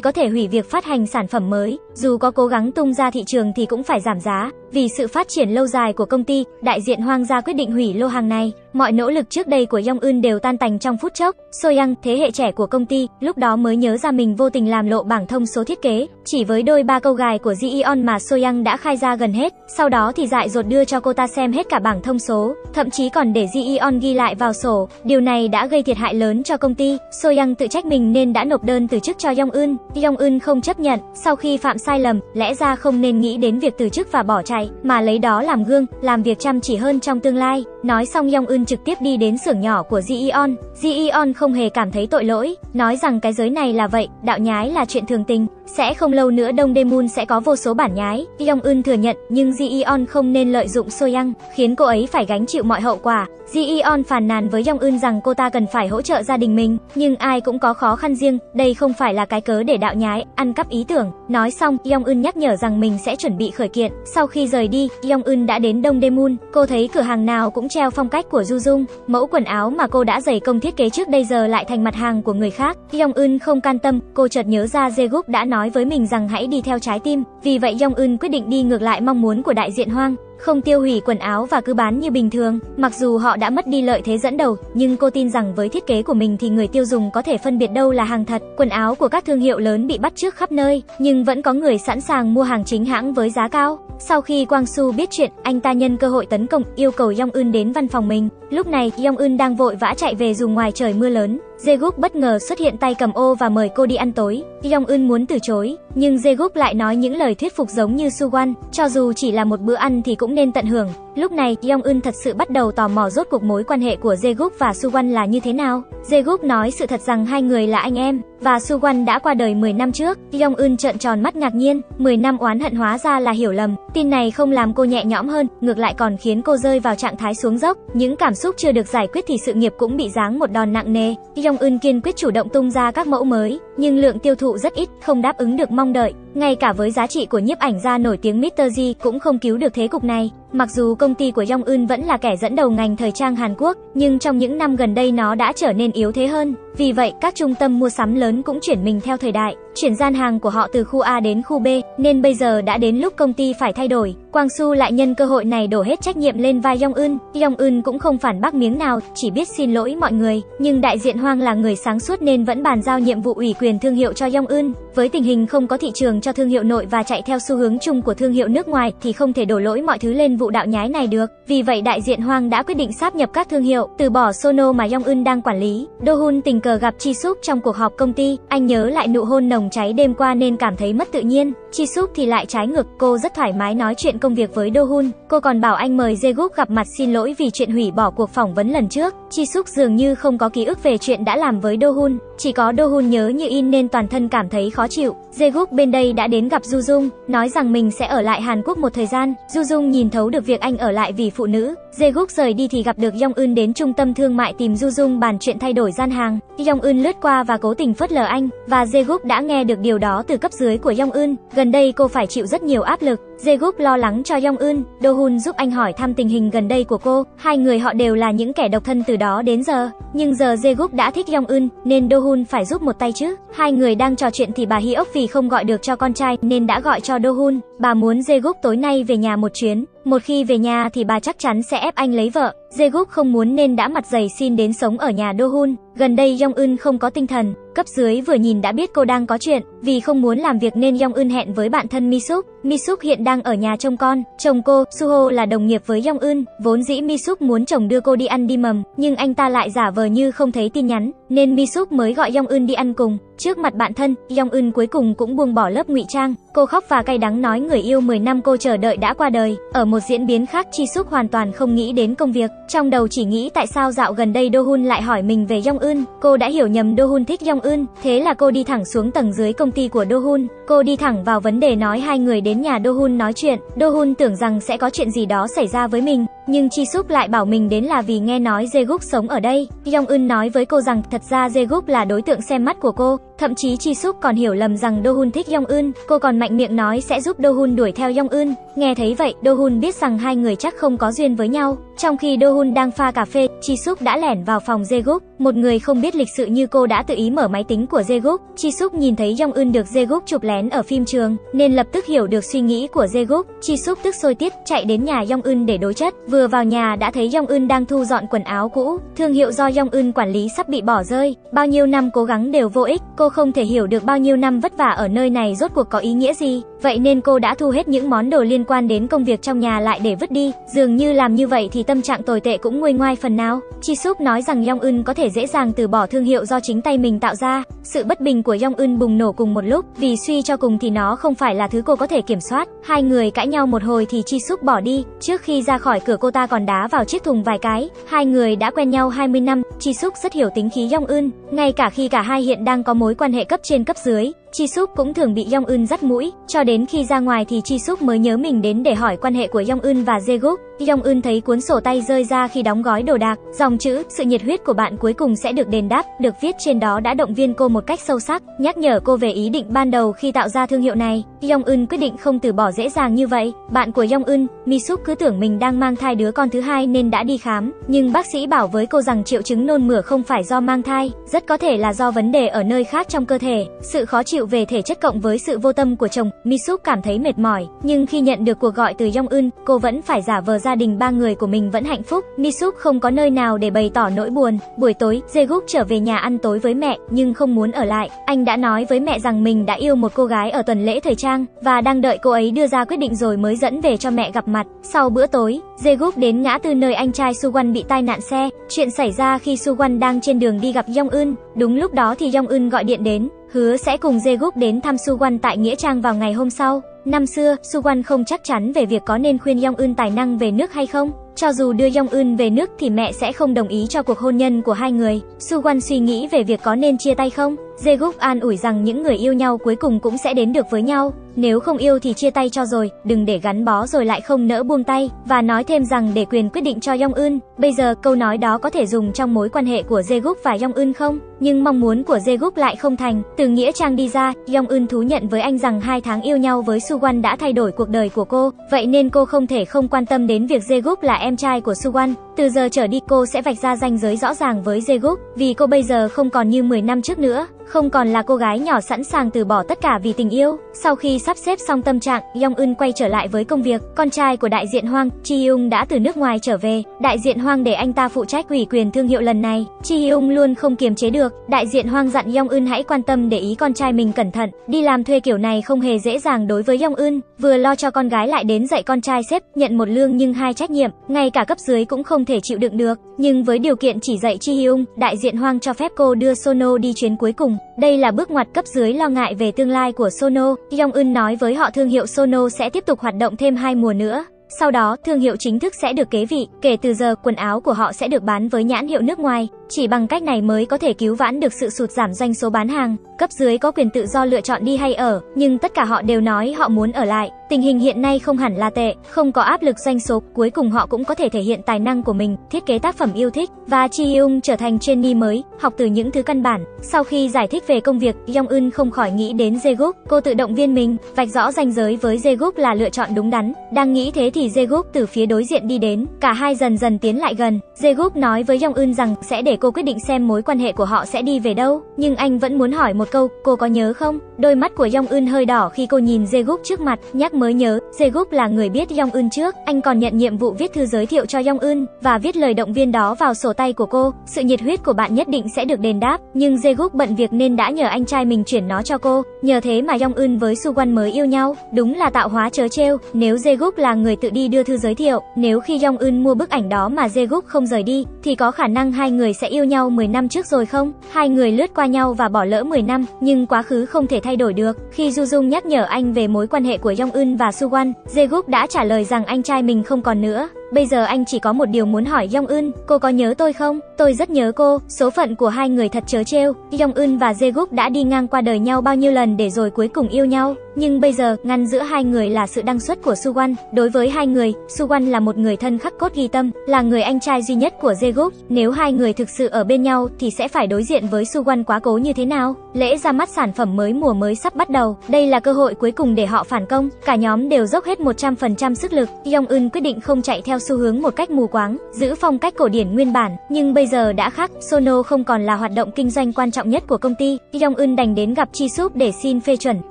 có thể hủy việc phát hành sản phẩm mới. Dù có cố gắng tung ra thị trường thì cũng phải giảm giá. Vì sự phát triển lâu dài của công ty, đại diện Hoang gia quyết định hủy lô hàng này. Mọi nỗ lực trước đây của Yong Eun đều tan tành trong phút chốc. Soyoung, thế hệ trẻ của công ty, lúc đó mới nhớ ra mình vô tình làm lộ bảng thông số thiết kế. Chỉ với đôi ba câu gài của Ji mà Soyoung đã khai ra gần hết. Sau đó thì dại dột đưa cho cô ta xem hết cả bảng thông số, thậm chí còn để Ji ghi lại vào sổ. Điều này đã gây thiệt hại lớn cho công ty. Soyoung tự trách mình nên đã nộp đơn từ chức cho Yong Eun. Yong Eun không chấp nhận. Sau khi phạm sai lầm, lẽ ra không nên nghĩ đến việc từ chức và bỏ chạy, mà lấy đó làm gương, làm việc chăm chỉ hơn trong tương lai. Nói xong Yong Eun trực tiếp đi đến xưởng nhỏ của Ji Eon. Ji Eon không hề cảm thấy tội lỗi, nói rằng cái giới này là vậy, đạo nhái là chuyện thường tình, sẽ không lâu nữa Đông Daemun sẽ có vô số bản nhái. Yong Eun thừa nhận, nhưng Ji Eon không nên lợi dụng Soyang, khiến cô ấy phải gánh chịu mọi hậu quả. Ji Eon phàn nàn với Yong Eun rằng cô ta cần phải hỗ trợ gia đình mình, nhưng ai cũng có khó khăn riêng, đây không phải là cái cớ để đạo nhái, ăn cắp ý tưởng. Nói xong, Yong Eun nhắc nhở rằng mình sẽ chuẩn bị khởi kiện. Sau khi rời đi, Yong Eun đã đến Đông Daemun, cô thấy cửa hàng nào cũng treo phong cách của Du Dung, mẫu quần áo mà cô đã dày công thiết kế trước đây giờ lại thành mặt hàng của người khác. Yong Eun không can tâm, cô chợt nhớ ra Jae-guk đã nói với mình rằng hãy đi theo trái tim, vì vậy Yong Eun quyết định đi ngược lại mong muốn của đại diện Hoang không tiêu hủy quần áo và cứ bán như bình thường. Mặc dù họ đã mất đi lợi thế dẫn đầu, nhưng cô tin rằng với thiết kế của mình thì người tiêu dùng có thể phân biệt đâu là hàng thật. Quần áo của các thương hiệu lớn bị bắt trước khắp nơi, nhưng vẫn có người sẵn sàng mua hàng chính hãng với giá cao. Sau khi Quang Su biết chuyện, anh ta nhân cơ hội tấn công, yêu cầu Yong Eun đến văn phòng mình. Lúc này, Yong Eun đang vội vã chạy về dù ngoài trời mưa lớn. Jae-guk bất ngờ xuất hiện tay cầm ô và mời cô đi ăn tối. Yong Eun muốn từ chối, nhưng Jae-guk lại nói những lời thuyết phục giống như Suwon, cho dù chỉ là một bữa ăn thì cũng nên tận hưởng. Lúc này, Yong Eun thật sự bắt đầu tò mò rốt cuộc mối quan hệ của Jae-guk và Suwan là như thế nào. Jae-guk nói sự thật rằng hai người là anh em, và Suwan đã qua đời 10 năm trước. Yong Eun trợn tròn mắt ngạc nhiên, 10 năm oán hận hóa ra là hiểu lầm. Tin này không làm cô nhẹ nhõm hơn, ngược lại còn khiến cô rơi vào trạng thái xuống dốc. Những cảm xúc chưa được giải quyết thì sự nghiệp cũng bị giáng một đòn nặng nề. Yong Eun kiên quyết chủ động tung ra các mẫu mới, nhưng lượng tiêu thụ rất ít, không đáp ứng được mong đợi. Ngay cả với giá trị của nhiếp ảnh gia nổi tiếng Mr. G cũng không cứu được thế cục này. Mặc dù công ty của Yong Eun vẫn là kẻ dẫn đầu ngành thời trang Hàn Quốc, nhưng trong những năm gần đây nó đã trở nên yếu thế hơn. Vì vậy, các trung tâm mua sắm lớn cũng chuyển mình theo thời đại, chuyển gian hàng của họ từ khu A đến khu B, nên bây giờ đã đến lúc công ty phải thay đổi. Quang Su lại nhân cơ hội này đổ hết trách nhiệm lên vai Yong Eun. Yong Eun cũng không phản bác miếng nào, chỉ biết xin lỗi mọi người, nhưng đại diện Hoang là người sáng suốt nên vẫn bàn giao nhiệm vụ ủy quyền thương hiệu cho Yong Eun. Với tình hình không có thị trường cho thương hiệu nội và chạy theo xu hướng chung của thương hiệu nước ngoài thì không thể đổ lỗi mọi thứ lên vụ đạo nhái này được. Vì vậy đại diện Hoang đã quyết định sáp nhập các thương hiệu, từ bỏ Sono mà Yong Eun đang quản lý. Do Hun tình cờ cờ gặp Chi Súp trong cuộc họp công ty, anh nhớ lại nụ hôn nồng cháy đêm qua nên cảm thấy mất tự nhiên. Chi Súp thì lại trái ngược, cô rất thoải mái nói chuyện công việc với Do Hun. Cô còn bảo anh mời Jae-guk gặp mặt xin lỗi vì chuyện hủy bỏ cuộc phỏng vấn lần trước. Chi Súp dường như không có ký ức về chuyện đã làm với Do Hun, chỉ có Do Hun nhớ như in nên toàn thân cảm thấy khó chịu. Jae-guk bên đây đã đến gặp Du Dung, nói rằng mình sẽ ở lại Hàn Quốc một thời gian. Du Dung nhìn thấu được việc anh ở lại vì phụ nữ. Jae-guk rời đi thì gặp được Yong Eun đến trung tâm thương mại tìm Du Dung bàn chuyện thay đổi gian hàng. Yong Eun lướt qua và cố tình phớt lờ anh, và Jae đã nghe được điều đó từ cấp dưới của Yong Eun. Gần đây cô phải chịu rất nhiều áp lực. Jae-guk lo lắng cho Yong Eun, Do Hun giúp anh hỏi thăm tình hình gần đây của cô. Hai người họ đều là những kẻ độc thân từ đó đến giờ, nhưng giờ Jae-guk đã thích Yong Eun nên Do Hun phải giúp một tay chứ. Hai người đang trò chuyện thì bà Hyok vì không gọi được cho con trai nên đã gọi cho Do Hun. Bà muốn Jae-guk tối nay về nhà một chuyến. Một khi về nhà thì bà chắc chắn sẽ ép anh lấy vợ. Jae-guk không muốn nên đã mặt dày xin đến sống ở nhà Do Hun. Gần đây Yong Eun không có tinh thần, cấp dưới vừa nhìn đã biết cô đang có chuyện, vì không muốn làm việc nên Yong Eun hẹn với bạn thân Misuk. Misuk hiện đang ở nhà trông con, chồng cô, Suho là đồng nghiệp với Yong Eun, vốn dĩ Misuk muốn chồng đưa cô đi ăn đi mầm, nhưng anh ta lại giả vờ như không thấy tin nhắn, nên Misuk mới gọi Yong Eun đi ăn cùng. Trước mặt bạn thân, Yong Eun cuối cùng cũng buông bỏ lớp ngụy trang, cô khóc và cay đắng nói người yêu 10 năm cô chờ đợi đã qua đời. Ở một diễn biến khác, Chi Suk hoàn toàn không nghĩ đến công việc, trong đầu chỉ nghĩ tại sao dạo gần đây Do Hun lại hỏi mình về Yong Eun. Cô đã hiểu nhầm Do Hun thích Yong Eun, thế là cô đi thẳng xuống tầng dưới công ty của Do Hun. Cô đi thẳng vào vấn đề nói hai người đến nhà Do Hun nói chuyện. Do Hun tưởng rằng sẽ có chuyện gì đó xảy ra với mình, nhưng Chi Súp lại bảo mình đến là vì nghe nói Jae-guk sống ở đây. Yong Eun nói với cô rằng thật ra Jae-guk là đối tượng xem mắt của cô, thậm chí Chi Súp còn hiểu lầm rằng Do Hun thích Yong Eun. Cô còn mạnh miệng nói sẽ giúp Do Hun đuổi theo Yong Eun. Nghe thấy vậy, Do Hun biết rằng hai người chắc không có duyên với nhau. Trong khi Do Hun đang pha cà phê, Chi Súp đã lẻn vào phòng Jae-guk. Một người không biết lịch sự như cô đã tự ý mở máy tính của Jae-guk. Chi Súp nhìn thấy Yong Eun được Jae-guk chụp lén ở phim trường, nên lập tức hiểu được suy nghĩ của Jae-guk. Chi Súp tức sôi tiết chạy đến nhà Yong Eun để đối chất. Vừa vừa vào nhà đã thấy Yong Eun đang thu dọn quần áo cũ, thương hiệu do Yong Eun quản lý sắp bị bỏ rơi. Bao nhiêu năm cố gắng đều vô ích, cô không thể hiểu được bao nhiêu năm vất vả ở nơi này rốt cuộc có ý nghĩa gì. Vậy nên cô đã thu hết những món đồ liên quan đến công việc trong nhà lại để vứt đi. Dường như làm như vậy thì tâm trạng tồi tệ cũng nguôi ngoai phần nào. Chi Súp nói rằng Yong Eun có thể dễ dàng từ bỏ thương hiệu do chính tay mình tạo ra. Sự bất bình của Yong Eun bùng nổ cùng một lúc, vì suy cho cùng thì nó không phải là thứ cô có thể kiểm soát. Hai người cãi nhau một hồi thì Chi Súp bỏ đi. Trước khi ra khỏi cửa cô ta còn đá vào chiếc thùng vài cái. Hai người đã quen nhau 20 năm. Chi Súc rất hiểu tính khí Yong Eun, ngay cả khi cả hai hiện đang có mối quan hệ cấp trên cấp dưới. Chi Súp cũng thường bị Yong Eun dắt mũi, cho đến khi ra ngoài thì Chi Súp mới nhớ mình đến để hỏi quan hệ của Yong Eun và Jae-guk. Yong Eun thấy cuốn sổ tay rơi ra khi đóng gói đồ đạc, dòng chữ sự nhiệt huyết của bạn cuối cùng sẽ được đền đáp, được viết trên đó đã động viên cô một cách sâu sắc, nhắc nhở cô về ý định ban đầu khi tạo ra thương hiệu này. Yong Eun quyết định không từ bỏ dễ dàng như vậy. Bạn của Yong Eun, Súp cứ tưởng mình đang mang thai đứa con thứ hai nên đã đi khám, nhưng bác sĩ bảo với cô rằng triệu chứng nôn mửa không phải do mang thai, rất có thể là do vấn đề ở nơi khác trong cơ thể. Sự khó chịu về thể chất cộng với sự vô tâm của chồng, Misup cảm thấy mệt mỏi, nhưng khi nhận được cuộc gọi từ Yong Eun, cô vẫn phải giả vờ gia đình ba người của mình vẫn hạnh phúc. Misup không có nơi nào để bày tỏ nỗi buồn. Buổi tối, Jae-guk trở về nhà ăn tối với mẹ, nhưng không muốn ở lại. Anh đã nói với mẹ rằng mình đã yêu một cô gái ở tuần lễ thời trang và đang đợi cô ấy đưa ra quyết định rồi mới dẫn về cho mẹ gặp mặt. Sau bữa tối, Jae-guk đến ngã tư nơi anh trai Suwon bị tai nạn xe. Chuyện xảy ra khi Suwon đang trên đường đi gặp Yong Eun. Đúng lúc đó thì Yong Eun gọi điện đến, hứa sẽ cùng Jae-guk đến thăm Suwon tại nghĩa trang vào ngày hôm sau. Năm xưa, Suwon không chắc chắn về việc có nên khuyên Yong Eun tài năng về nước hay không. Cho dù đưa Yong Eun về nước thì mẹ sẽ không đồng ý cho cuộc hôn nhân của hai người. Suwon suy nghĩ về việc có nên chia tay không. Jaeguk an ủi rằng những người yêu nhau cuối cùng cũng sẽ đến được với nhau. Nếu không yêu thì chia tay cho rồi, đừng để gắn bó rồi lại không nỡ buông tay. Và nói thêm rằng để quyền quyết định cho Yong Eun. Bây giờ câu nói đó có thể dùng trong mối quan hệ của Jaeguk và Yong Eun không? Nhưng mong muốn của Jaeguk lại không thành. Từ nghĩa trang đi ra, Yong Eun thú nhận với anh rằng hai tháng yêu nhau với Suwon đã thay đổi cuộc đời của cô. Vậy nên cô không thể không quan tâm đến việc Jae-guk là em trai của Suwon. Từ giờ trở đi cô sẽ vạch ra ranh giới rõ ràng với Zeguk, vì cô bây giờ không còn như 10 năm trước nữa, không còn là cô gái nhỏ sẵn sàng từ bỏ tất cả vì tình yêu. Sau khi sắp xếp xong tâm trạng, Yong Eun quay trở lại với công việc. Con trai của đại diện Hoang, Chi Hyung đã từ nước ngoài trở về. Đại diện Hoang để anh ta phụ trách ủy quyền thương hiệu lần này. Chi Hyung luôn không kiềm chế được. Đại diện Hoang dặn Yong Eun hãy quan tâm để ý con trai mình cẩn thận. Đi làm thuê kiểu này không hề dễ dàng đối với Yong Eun. Vừa lo cho con gái lại đến dạy con trai xếp, nhận một lương nhưng hai trách nhiệm. Ngay cả cấp dưới cũng không thể chịu đựng được, nhưng với điều kiện chỉ dạy Chi Hyung, đại diện Hoang cho phép cô đưa Sono đi chuyến cuối cùng. Đây là bước ngoặt cấp dưới lo ngại về tương lai của Sono. Yong Eun nói với họ thương hiệu Sono sẽ tiếp tục hoạt động thêm hai mùa nữa. Sau đó, thương hiệu chính thức sẽ được kế vị, kể từ giờ quần áo của họ sẽ được bán với nhãn hiệu nước ngoài. Chỉ bằng cách này mới có thể cứu vãn được sự sụt giảm doanh số bán hàng. Cấp dưới có quyền tự do lựa chọn đi hay ở, nhưng tất cả họ đều nói họ muốn ở lại. Tình hình hiện nay không hẳn là tệ, không có áp lực doanh số, cuối cùng họ cũng có thể thể hiện tài năng của mình, thiết kế tác phẩm yêu thích và Chi yung trở thành trainee mới, học từ những thứ căn bản. Sau khi giải thích về công việc, Yong Eun không khỏi nghĩ đến Jaegook, cô tự động viên mình, vạch rõ ranh giới với Jaegook là lựa chọn đúng đắn. Đang nghĩ thế thì Jaegook từ phía đối diện đi đến, cả hai dần dần tiến lại gần. Jaegook nói với Yong Eun rằng sẽ để cô quyết định xem mối quan hệ của họ sẽ đi về đâu, nhưng anh vẫn muốn hỏi một câu, cô có nhớ không? Đôi mắt của Yong Eun hơi đỏ khi cô nhìn Jae-guk trước mặt, nhắc mới nhớ, Jae-guk là người biết Yong Eun trước, anh còn nhận nhiệm vụ viết thư giới thiệu cho Yong Eun và viết lời động viên đó vào sổ tay của cô. Sự nhiệt huyết của bạn nhất định sẽ được đền đáp, nhưng Jae-guk bận việc nên đã nhờ anh trai mình chuyển nó cho cô. Nhờ thế mà Yong Eun với Su Won mới yêu nhau, đúng là tạo hóa chớ trêu. Nếu Jae-guk là người tự đi đưa thư giới thiệu, nếu khi Yong Eun mua bức ảnh đó mà Jae-guk không rời đi, thì có khả năng hai người sẽ yêu nhau 10 năm trước rồi không? Hai người lướt qua nhau và bỏ lỡ 10 năm, nhưng quá khứ không thể thay đổi được. Khi Ju Dung nhắc nhở anh về mối quan hệ của Yong Eun và Su Wan, Jae-guk đã trả lời rằng anh trai mình không còn nữa. Bây giờ anh chỉ có một điều muốn hỏi Yong Eun, cô có nhớ tôi không? Tôi rất nhớ cô, số phận của hai người thật chớ trêu. Yong Eun và Jae-guk đã đi ngang qua đời nhau bao nhiêu lần để rồi cuối cùng yêu nhau, nhưng bây giờ ngăn giữa hai người là sự đăng xuất của Su Won. Đối với hai người, Su Won là một người thân khắc cốt ghi tâm, là người anh trai duy nhất của Jae-guk. Nếu hai người thực sự ở bên nhau thì sẽ phải đối diện với Su Won quá cố như thế nào? Lễ ra mắt sản phẩm mới mùa mới sắp bắt đầu, đây là cơ hội cuối cùng để họ phản công. Cả nhóm đều dốc hết 100% sức lực. Yong Eun quyết định không chạy theo xu hướng một cách mù quáng, giữ phong cách cổ điển nguyên bản, nhưng bây giờ đã khác, Sono không còn là hoạt động kinh doanh quan trọng nhất của công ty. Yong Eun đành đến gặp Chi Súp để xin phê chuẩn.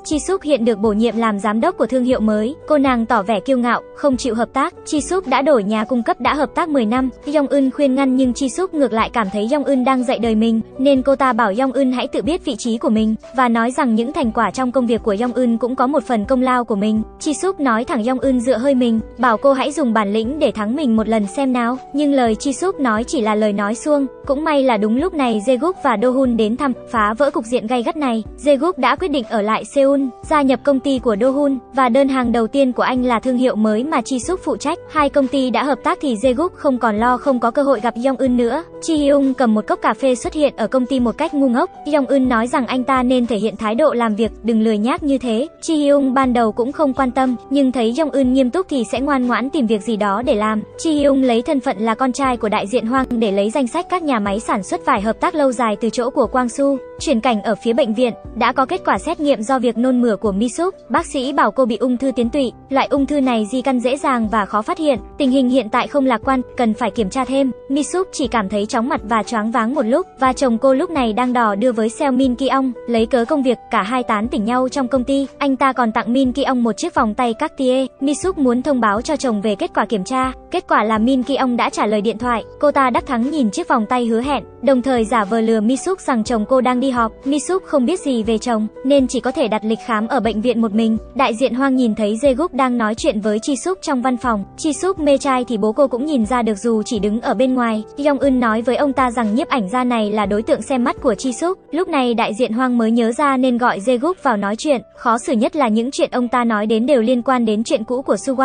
Chi Súp hiện được bổ nhiệm làm giám đốc của thương hiệu mới. Cô nàng tỏ vẻ kiêu ngạo, không chịu hợp tác. Chi Súp đã đổi nhà cung cấp đã hợp tác 10 năm. Yong Eun khuyên ngăn nhưng Chi Súp ngược lại cảm thấy Yong Eun đang dạy đời mình, nên cô ta bảo Yong Eun hãy tự biết vị trí của mình và nói rằng những thành quả trong công việc của Yong Eun cũng có một phần công lao của mình. Chi Súp nói thẳng Yong Eun dựa hơi mình, bảo cô hãy dùng bản lĩnh để thắng mình một lần xem nào. Nhưng lời Chi Súp nói chỉ là lời nói suông. Cũng may là đúng lúc này Jae-guk và Do-hun đến thăm, phá vỡ cục diện gay gắt này. Jae-guk đã quyết định ở lại Seoul, gia nhập công ty của Dohun và đơn hàng đầu tiên của anh là thương hiệu mới mà Chi Suk phụ trách. Hai công ty đã hợp tác thì Jae-guk không còn lo không có cơ hội gặp Yong Eun nữa. Chi Hyung cầm một cốc cà phê xuất hiện ở công ty một cách ngu ngốc. Yong Eun nói rằng anh ta nên thể hiện thái độ làm việc, đừng lười nhác như thế. Chi Hyung ban đầu cũng không quan tâm, nhưng thấy Yong Eun nghiêm túc thì sẽ ngoan ngoãn tìm việc gì đó để làm. Chi Hyung lấy thân phận là con trai của đại diện Hoang để lấy danh sách các nhà máy sản xuất vải hợp tác lâu dài từ chỗ của Quang Su. Chuyển cảnh ở phía bệnh viện, đã có kết quả xét nghiệm do việc nôn mửa của Misuk. Bác sĩ bảo cô bị ung thư tuyến tụy. Loại ung thư này di căn dễ dàng và khó phát hiện. Tình hình hiện tại không lạc quan, cần phải kiểm tra thêm. Misuk chỉ cảm thấy chóng mặt và choáng váng một lúc, và chồng cô lúc này đang đò đưa với Seo Min Ki Ong, lấy cớ công việc, cả hai tán tỉnh nhau trong công ty. Anh ta còn tặng Min Ki Ong một chiếc vòng tay Cartier. Misuk muốn thông báo cho chồng về kết quả kiểm tra. Kết quả là Min Ki Ong đã trả lời điện thoại. Cô ta đắc thắng nhìn chiếc vòng tay hứa hẹn, đồng thời giả vờ lừa Misuk rằng chồng cô đang đi họp. Misuk không biết gì về chồng, nên chỉ có thể đặt lịch khám ở bệnh viện một mình. Đại diện Hoang nhìn thấy Jaeguk đang nói chuyện với Chi Suk trong văn phòng. Chi Suk mê trai thì bố cô cũng nhìn ra được dù chỉ đứng ở bên ngoài. Yong Eun nói với ông ta rằng nhiếp ảnh gia này là đối tượng xem mắt của Chi Suk. Lúc này đại diện Hoang mới nhớ ra nên gọi Jaeguk vào nói chuyện. Khó xử nhất là những chuyện ông ta nói đến đều liên quan đến chuyện cũ của Su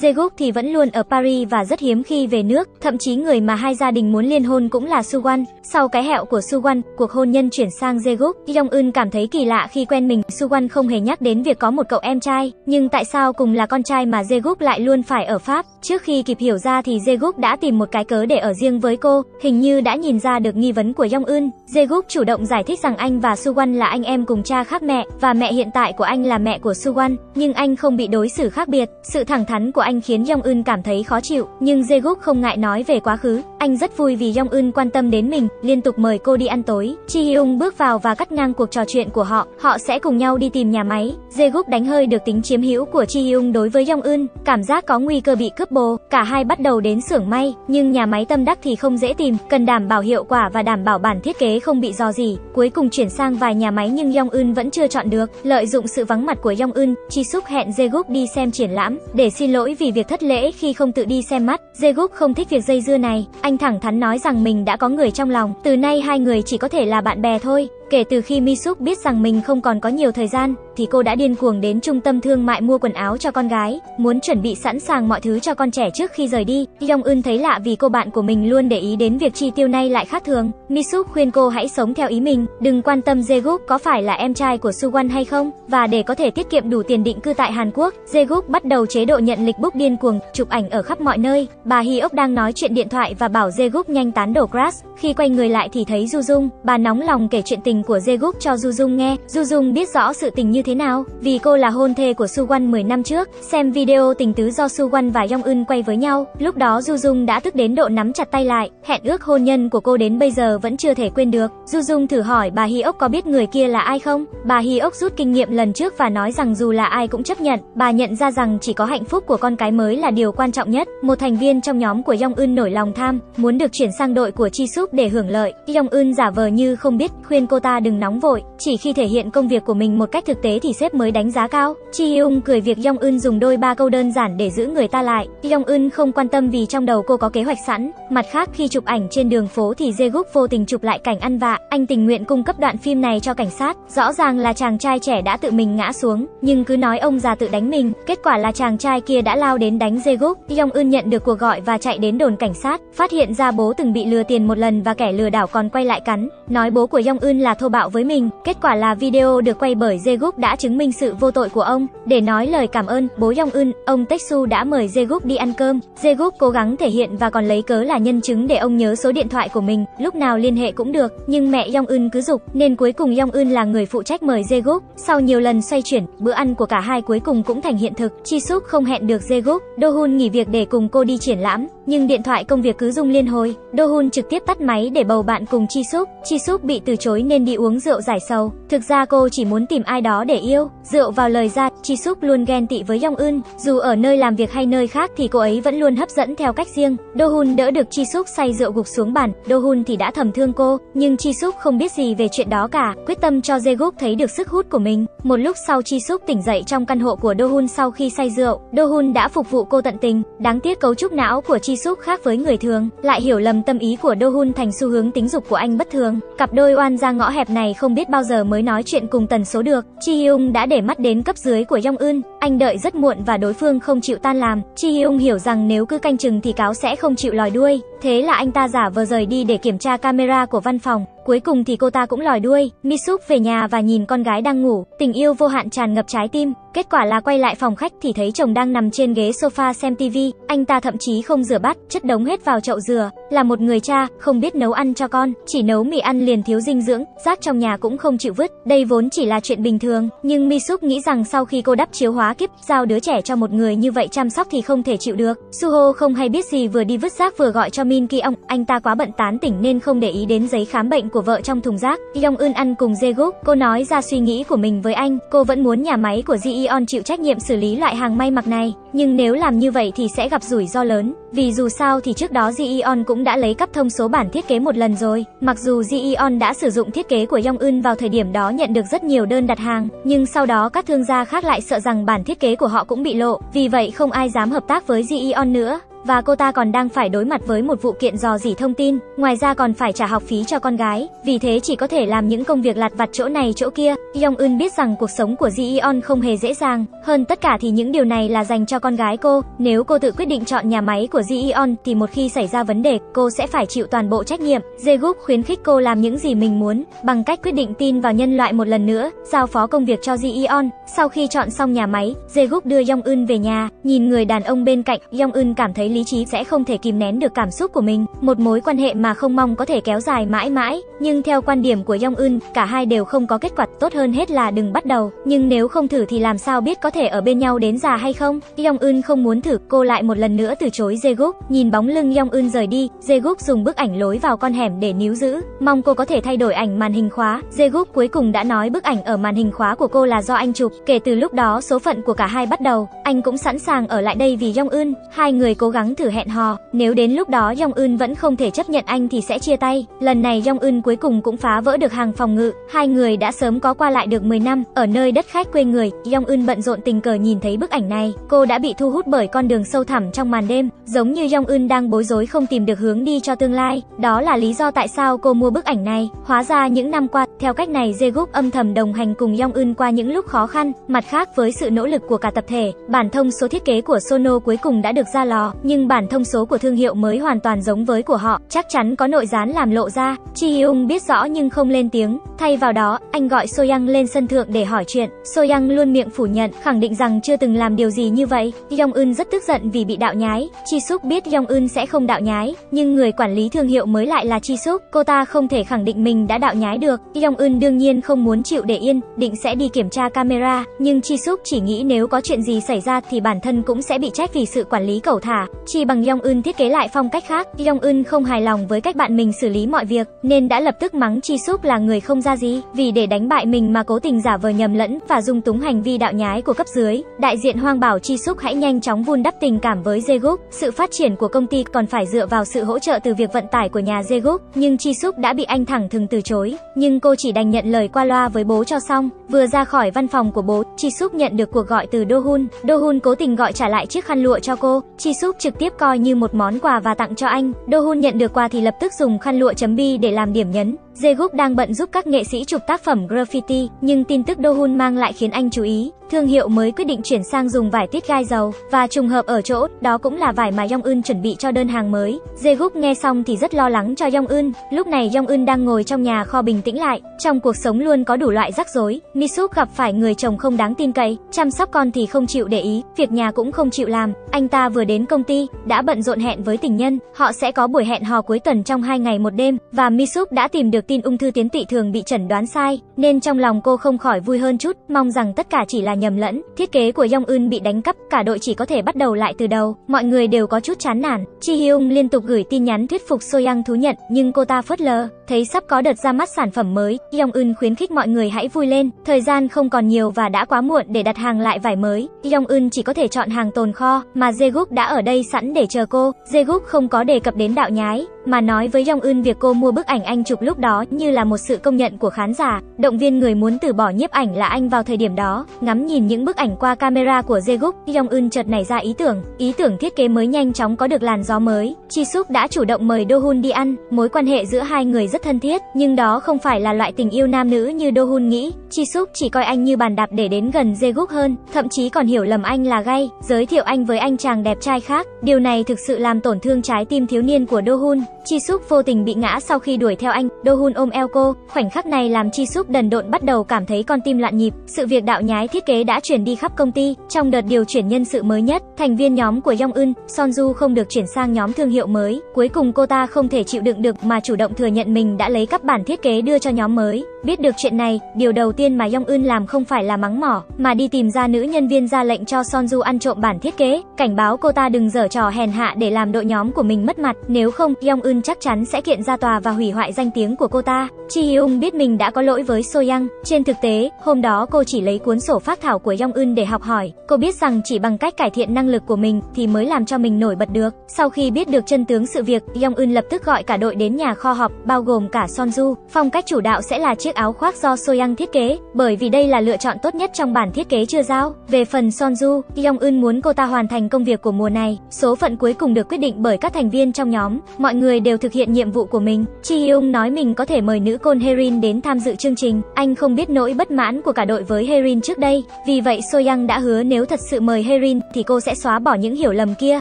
Zeguk thì vẫn luôn ở Paris và rất hiếm khi về nước, thậm chí người mà hai gia đình muốn liên hôn cũng là Suwon. Sau cái hẹo của Suwon, cuộc hôn nhân chuyển sang Zeguk, Yong Eun cảm thấy kỳ lạ khi quen mình. Suwon không hề nhắc đến việc có một cậu em trai, nhưng tại sao cùng là con trai mà Zeguk lại luôn phải ở Pháp? Trước khi kịp hiểu ra thì Zeguk đã tìm một cái cớ để ở riêng với cô, hình như đã nhìn ra được nghi vấn của Yong Eun. Zeguk chủ động giải thích rằng anh và Suwon là anh em cùng cha khác mẹ, và mẹ hiện tại của anh là mẹ của Suwon, nhưng anh không bị đối xử khác biệt. Sự thẳng thắn của anh khiến Yong Eun cảm thấy khó chịu, nhưng Jaeguk không ngại nói về quá khứ. Anh rất vui vì Yong Eun quan tâm đến mình, liên tục mời cô đi ăn tối. Chi Hyung bước vào và cắt ngang cuộc trò chuyện của họ, họ sẽ cùng nhau đi tìm nhà máy. Jaeguk đánh hơi được tính chiếm hữu của Chi Hyung đối với Yong Eun, cảm giác có nguy cơ bị cướp bồ, cả hai bắt đầu đến xưởng may, nhưng nhà máy tâm đắc thì không dễ tìm, cần đảm bảo hiệu quả và đảm bảo bản thiết kế không bị dò gì. Cuối cùng chuyển sang vài nhà máy nhưng Yong Eun vẫn chưa chọn được, lợi dụng sự vắng mặt của Yong Eun, Chi Suk hẹn Jaeguk đi xem triển lãm để xin lỗi vì việc thất lễ khi không tự đi xem mắt. Jae-guk không thích việc dây dưa này, anh thẳng thắn nói rằng mình đã có người trong lòng, từ nay hai người chỉ có thể là bạn bè thôi. Kể từ khi Misuk biết rằng mình không còn có nhiều thời gian, thì cô đã điên cuồng đến trung tâm thương mại mua quần áo cho con gái, muốn chuẩn bị sẵn sàng mọi thứ cho con trẻ trước khi rời đi. Yong Eun thấy lạ vì cô bạn của mình luôn để ý đến việc chi tiêu này lại khác thường. Misuk khuyên cô hãy sống theo ý mình, đừng quan tâm Jaeguk có phải là em trai của Suwon hay không, và để có thể tiết kiệm đủ tiền định cư tại Hàn Quốc, Jaeguk bắt đầu chế độ nhận lịch book điên cuồng, chụp ảnh ở khắp mọi nơi. Bà Hyok đang nói chuyện điện thoại và bảo Jaeguk nhanh tán đổ Grass. Khi quay người lại thì thấy Du Dung, bà nóng lòng kể chuyện tình của Jae-guk cho Du Dung nghe. Du Dung biết rõ sự tình như thế nào, vì cô là hôn thê của Suwon 10 năm trước. Xem video tình tứ do Suwon và Yong Eun quay với nhau, lúc đó Du Dung đã tức đến độ nắm chặt tay lại. Hẹn ước hôn nhân của cô đến bây giờ vẫn chưa thể quên được. Du Dung thử hỏi bà Hyok có biết người kia là ai không? Bà Hyok rút kinh nghiệm lần trước và nói rằng dù là ai cũng chấp nhận. Bà nhận ra rằng chỉ có hạnh phúc của con cái mới là điều quan trọng nhất. Một thành viên trong nhóm của Yong Eun nổi lòng tham, muốn được chuyển sang đội của Chi Súp để hưởng lợi. Yong Eun giả vờ như không biết, khuyên cô ta đừng nóng vội, chỉ khi thể hiện công việc của mình một cách thực tế thì sếp mới đánh giá cao. Chi Hyung cười việc Yong Eun dùng đôi ba câu đơn giản để giữ người ta lại. Yong Eun không quan tâm vì trong đầu cô có kế hoạch sẵn. Mặt khác khi chụp ảnh trên đường phố thì Jae-guk vô tình chụp lại cảnh ăn vạ. Anh tình nguyện cung cấp đoạn phim này cho cảnh sát. Rõ ràng là chàng trai trẻ đã tự mình ngã xuống, nhưng cứ nói ông già tự đánh mình. Kết quả là chàng trai kia đã lao đến đánh Jae-guk. Yong Eun nhận được cuộc gọi và chạy đến đồn cảnh sát, phát hiện ra bố từng bị lừa tiền một lần và kẻ lừa đảo còn quay lại cắn, nói bố của Yong Eun là thô bạo với mình. Kết quả là video được quay bởi Jae-guk đã chứng minh sự vô tội của ông. Để nói lời cảm ơn bố Yong Eun, ông Taesu đã mời Jae-guk đi ăn cơm. Jae-guk cố gắng thể hiện và còn lấy cớ là nhân chứng để ông nhớ số điện thoại của mình, lúc nào liên hệ cũng được. Nhưng mẹ Yong Eun cứ dục, nên cuối cùng Yong Eun là người phụ trách mời Jae-guk. Sau nhiều lần xoay chuyển, bữa ăn của cả hai cuối cùng cũng thành hiện thực. Chi Suk không hẹn được Jae-guk, Do Hun nghỉ việc để cùng cô đi triển lãm, nhưng điện thoại công việc cứ rung liên hồi. Do Hun trực tiếp tắt máy để bầu bạn cùng Chi Suk. Chi Suk bị từ chối nên đi uống rượu giải sầu. Thực ra cô chỉ muốn tìm ai đó để yêu. Rượu vào lời ra, Chi Súc luôn ghen tị với Yong Eun. Dù ở nơi làm việc hay nơi khác thì cô ấy vẫn luôn hấp dẫn theo cách riêng. Do Hun đỡ được Chi Súc say rượu gục xuống bàn. Do Hun thì đã thầm thương cô, nhưng Chi Súc không biết gì về chuyện đó cả. Quyết tâm cho Jae-guk thấy được sức hút của mình. Một lúc sau Chi Súc tỉnh dậy trong căn hộ của Do Hun sau khi say rượu. Do Hun đã phục vụ cô tận tình. Đáng tiếc cấu trúc não của Chi Súc khác với người thường, lại hiểu lầm tâm ý của Do Hun thành xu hướng tính dục của anh bất thường. Cặp đôi oan ra ngõ hẹp này không biết bao giờ mới nói chuyện cùng tần số được. Chi Hyung đã để mắt đến cấp dưới của Yong Eun, anh đợi rất muộn và đối phương không chịu tan làm. Chi Hyung hiểu rằng nếu cứ canh chừng thì cáo sẽ không chịu lòi đuôi, thế là anh ta giả vờ rời đi để kiểm tra camera của văn phòng. Cuối cùng thì cô ta cũng lòi đuôi, Misuk về nhà và nhìn con gái đang ngủ, tình yêu vô hạn tràn ngập trái tim. Kết quả là quay lại phòng khách thì thấy chồng đang nằm trên ghế sofa xem tivi, anh ta thậm chí không rửa bát, chất đống hết vào chậu dừa, là một người cha, không biết nấu ăn cho con, chỉ nấu mì ăn liền thiếu dinh dưỡng, rác trong nhà cũng không chịu vứt. Đây vốn chỉ là chuyện bình thường, nhưng Misuk nghĩ rằng sau khi cô đắp chiếu hóa kiếp, giao đứa trẻ cho một người như vậy chăm sóc thì không thể chịu được. Suho không hay biết gì vừa đi vứt rác vừa gọi cho Min Ki ông, anh ta quá bận tán tỉnh nên không để ý đến giấy khám bệnh của vợ trong thùng rác. Yong Eun ăn cùng Jae-guk, cô nói ra suy nghĩ của mình với anh, cô vẫn muốn nhà máy của Jeon chịu trách nhiệm xử lý loại hàng may mặc này, nhưng nếu làm như vậy thì sẽ gặp rủi ro lớn, vì dù sao thì trước đó Jeon cũng đã lấy cắp thông số bản thiết kế một lần rồi. Mặc dù Jeon đã sử dụng thiết kế của Yong Eun vào thời điểm đó nhận được rất nhiều đơn đặt hàng, nhưng sau đó các thương gia khác lại sợ rằng bản thiết kế của họ cũng bị lộ, vì vậy không ai dám hợp tác với Jeon nữa và cô ta còn đang phải đối mặt với một vụ kiện dò dỉ thông tin, ngoài ra còn phải trả học phí cho con gái, vì thế chỉ có thể làm những công việc lặt vặt chỗ này chỗ kia. Yong Eun biết rằng cuộc sống của Ji Eon không hề dễ dàng, hơn tất cả thì những điều này là dành cho con gái cô, nếu cô tự quyết định chọn nhà máy của Ji Eon thì một khi xảy ra vấn đề, cô sẽ phải chịu toàn bộ trách nhiệm. Jae-guk khuyến khích cô làm những gì mình muốn, bằng cách quyết định tin vào nhân loại một lần nữa, giao phó công việc cho Ji Eon. Sau khi chọn xong nhà máy, Jae-guk đưa Yong Eun về nhà, nhìn người đàn ông bên cạnh, Yong Eun cảm thấy lý trí sẽ không thể kìm nén được cảm xúc của mình, một mối quan hệ mà không mong có thể kéo dài mãi mãi, nhưng theo quan điểm của Yong Eun, cả hai đều không có kết quả, tốt hơn hết là đừng bắt đầu, nhưng nếu không thử thì làm sao biết có thể ở bên nhau đến già hay không? Yong Eun không muốn thử, cô lại một lần nữa từ chối Jae-guk, nhìn bóng lưng Yong Eun rời đi, Jae-guk dùng bức ảnh lối vào con hẻm để níu giữ, mong cô có thể thay đổi ảnh màn hình khóa. Jae-guk cuối cùng đã nói bức ảnh ở màn hình khóa của cô là do anh chụp, kể từ lúc đó số phận của cả hai bắt đầu, anh cũng sẵn sàng ở lại đây vì Yong Eun, hai người cố gắng thử hẹn hò, nếu đến lúc đó Jong Eun vẫn không thể chấp nhận anh thì sẽ chia tay. Lần này Jong Eun cuối cùng cũng phá vỡ được hàng phòng ngự, hai người đã sớm có qua lại được 10 năm, ở nơi đất khách quê người, Jong Eun bận rộn tình cờ nhìn thấy bức ảnh này, cô đã bị thu hút bởi con đường sâu thẳm trong màn đêm, giống như Jong Eun đang bối rối không tìm được hướng đi cho tương lai, đó là lý do tại sao cô mua bức ảnh này. Hóa ra những năm qua, theo cách này Jae-guk âm thầm đồng hành cùng Jong Eun qua những lúc khó khăn, mặt khác với sự nỗ lực của cả tập thể, bản thông số thiết kế của Sono cuối cùng đã được ra lò, nhưng nhưng bản thông số của thương hiệu mới hoàn toàn giống với của họ, chắc chắn có nội gián làm lộ ra. Chi Hyung biết rõ nhưng không lên tiếng, thay vào đó, anh gọi Soyang lên sân thượng để hỏi chuyện. Soyang luôn miệng phủ nhận, khẳng định rằng chưa từng làm điều gì như vậy. Yong Eun rất tức giận vì bị đạo nhái. Chi Suk biết Yong Eun sẽ không đạo nhái, nhưng người quản lý thương hiệu mới lại là Chi Suk, cô ta không thể khẳng định mình đã đạo nhái được. Yong Eun đương nhiên không muốn chịu để yên, định sẽ đi kiểm tra camera, nhưng Chi Suk chỉ nghĩ nếu có chuyện gì xảy ra thì bản thân cũng sẽ bị trách vì sự quản lý cẩu thả. Chi bằng Yong Eun thiết kế lại phong cách khác. Yong Eun không hài lòng với cách bạn mình xử lý mọi việc, nên đã lập tức mắng Chi Súp là người không ra gì, vì để đánh bại mình mà cố tình giả vờ nhầm lẫn và dung túng hành vi đạo nhái của cấp dưới. Đại diện Hoang bảo Chi Súp hãy nhanh chóng vun đắp tình cảm với Jaeguk. Sự phát triển của công ty còn phải dựa vào sự hỗ trợ từ việc vận tải của nhà Jaeguk, nhưng Chi Súp đã bị anh thẳng thừng từ chối. Nhưng cô chỉ đành nhận lời qua loa với bố cho xong. Vừa ra khỏi văn phòng của bố, Chi Súp nhận được cuộc gọi từ Do Hun. Do Hun cố tình gọi trả lại chiếc khăn lụa cho cô. Chi Súp trực tiếp coi như một món quà và tặng cho anh. Do Hun nhận được quà thì lập tức dùng khăn lụa chấm bi để làm điểm nhấn. Jae-guk đang bận giúp các nghệ sĩ chụp tác phẩm graffiti, nhưng tin tức Do Hun mang lại khiến anh chú ý. Thương hiệu mới quyết định chuyển sang dùng vải tuyết gai dầu và trùng hợp ở chỗ, đó cũng là vải mà Yong Eun chuẩn bị cho đơn hàng mới. Jae-guk nghe xong thì rất lo lắng cho Yong Eun. Lúc này Yong Eun đang ngồi trong nhà kho bình tĩnh lại, trong cuộc sống luôn có đủ loại rắc rối. Misuk gặp phải người chồng không đáng tin cậy, chăm sóc con thì không chịu để ý, việc nhà cũng không chịu làm. Anh ta vừa đến công ty, đã bận rộn hẹn với tình nhân, họ sẽ có buổi hẹn hò cuối tuần trong hai ngày một đêm và Misuk đã tìm được tin ung thư tiến tụy thường bị chẩn đoán sai, nên trong lòng cô không khỏi vui hơn chút, mong rằng tất cả chỉ là nhầm lẫn. Thiết kế của Yong Eun bị đánh cắp, cả đội chỉ có thể bắt đầu lại từ đầu. Mọi người đều có chút chán nản. Chi Hyung liên tục gửi tin nhắn thuyết phục Soyang thú nhận, nhưng cô ta phớt lờ. Thấy sắp có đợt ra mắt sản phẩm mới, Yong Eun khuyến khích mọi người hãy vui lên. Thời gian không còn nhiều và đã quá muộn để đặt hàng lại vải mới. Yong Eun chỉ có thể chọn hàng tồn kho, mà Jae-guk đã ở đây sẵn để chờ cô. Jae-guk không có đề cập đến đạo nhái, mà nói với Yong Eun việc cô mua bức ảnh anh chụp lúc đó như là một sự công nhận của khán giả. Động viên người muốn từ bỏ nhiếp ảnh là anh vào thời điểm đó. Ngắm nhìn những bức ảnh qua camera của Jae-guk, Yong Eun chợt nảy ra ý tưởng. Ý tưởng thiết kế mới nhanh chóng có được làn gió mới. Chi Suk đã chủ động mời Do Hun đi ăn. Mối quan hệ giữa hai người rất thân thiết, nhưng đó không phải là loại tình yêu nam nữ như Do Hun nghĩ. Chi Suk chỉ coi anh như bàn đạp để đến gần Jae-guk hơn, thậm chí còn hiểu lầm anh là gay, giới thiệu anh với anh chàng đẹp trai khác. Điều này thực sự làm tổn thương trái tim thiếu niên của Do Hun. Chi Suk vô tình bị ngã sau khi đuổi theo anh, Do Hun ôm eo cô, khoảnh khắc này làm Chi Súp đần độn bắt đầu cảm thấy con tim loạn nhịp. Sự việc đạo nhái thiết kế đã truyền đi khắp công ty. Trong đợt điều chuyển nhân sự mới nhất, thành viên nhóm của Yong Eun, Sonju không được chuyển sang nhóm thương hiệu mới. Cuối cùng cô ta không thể chịu đựng được mà chủ động thừa nhận mình đã lấy cắp bản thiết kế đưa cho nhóm mới. Biết được chuyện này, điều đầu tiên mà Yong Eun làm không phải là mắng mỏ, mà đi tìm ra nữ nhân viên ra lệnh cho Son Ju ăn trộm bản thiết kế, cảnh báo cô ta đừng dở trò hèn hạ để làm đội nhóm của mình mất mặt, nếu không, Yong Eun chắc chắn sẽ kiện ra tòa và hủy hoại danh tiếng của cô ta. Chi Hyung biết mình đã có lỗi với Soyang, trên thực tế, hôm đó cô chỉ lấy cuốn sổ phát thảo của Yong Eun để học hỏi. Cô biết rằng chỉ bằng cách cải thiện năng lực của mình thì mới làm cho mình nổi bật được. Sau khi biết được chân tướng sự việc, Yong Eun lập tức gọi cả đội đến nhà kho họp, bao gồm cả Son Ju. Phong cách chủ đạo sẽ là chiếc áo khoác do Soyang thiết kế, bởi vì đây là lựa chọn tốt nhất trong bản thiết kế chưa giao. Về phần Sonju, Yong Eun muốn cô ta hoàn thành công việc của mùa này. Số phận cuối cùng được quyết định bởi các thành viên trong nhóm. Mọi người đều thực hiện nhiệm vụ của mình. Chi Hyung nói mình có thể mời nữ côn Herin đến tham dự chương trình. Anh không biết nỗi bất mãn của cả đội với Herin trước đây. Vì vậy Soyang đã hứa nếu thật sự mời Herin thì cô sẽ xóa bỏ những hiểu lầm kia.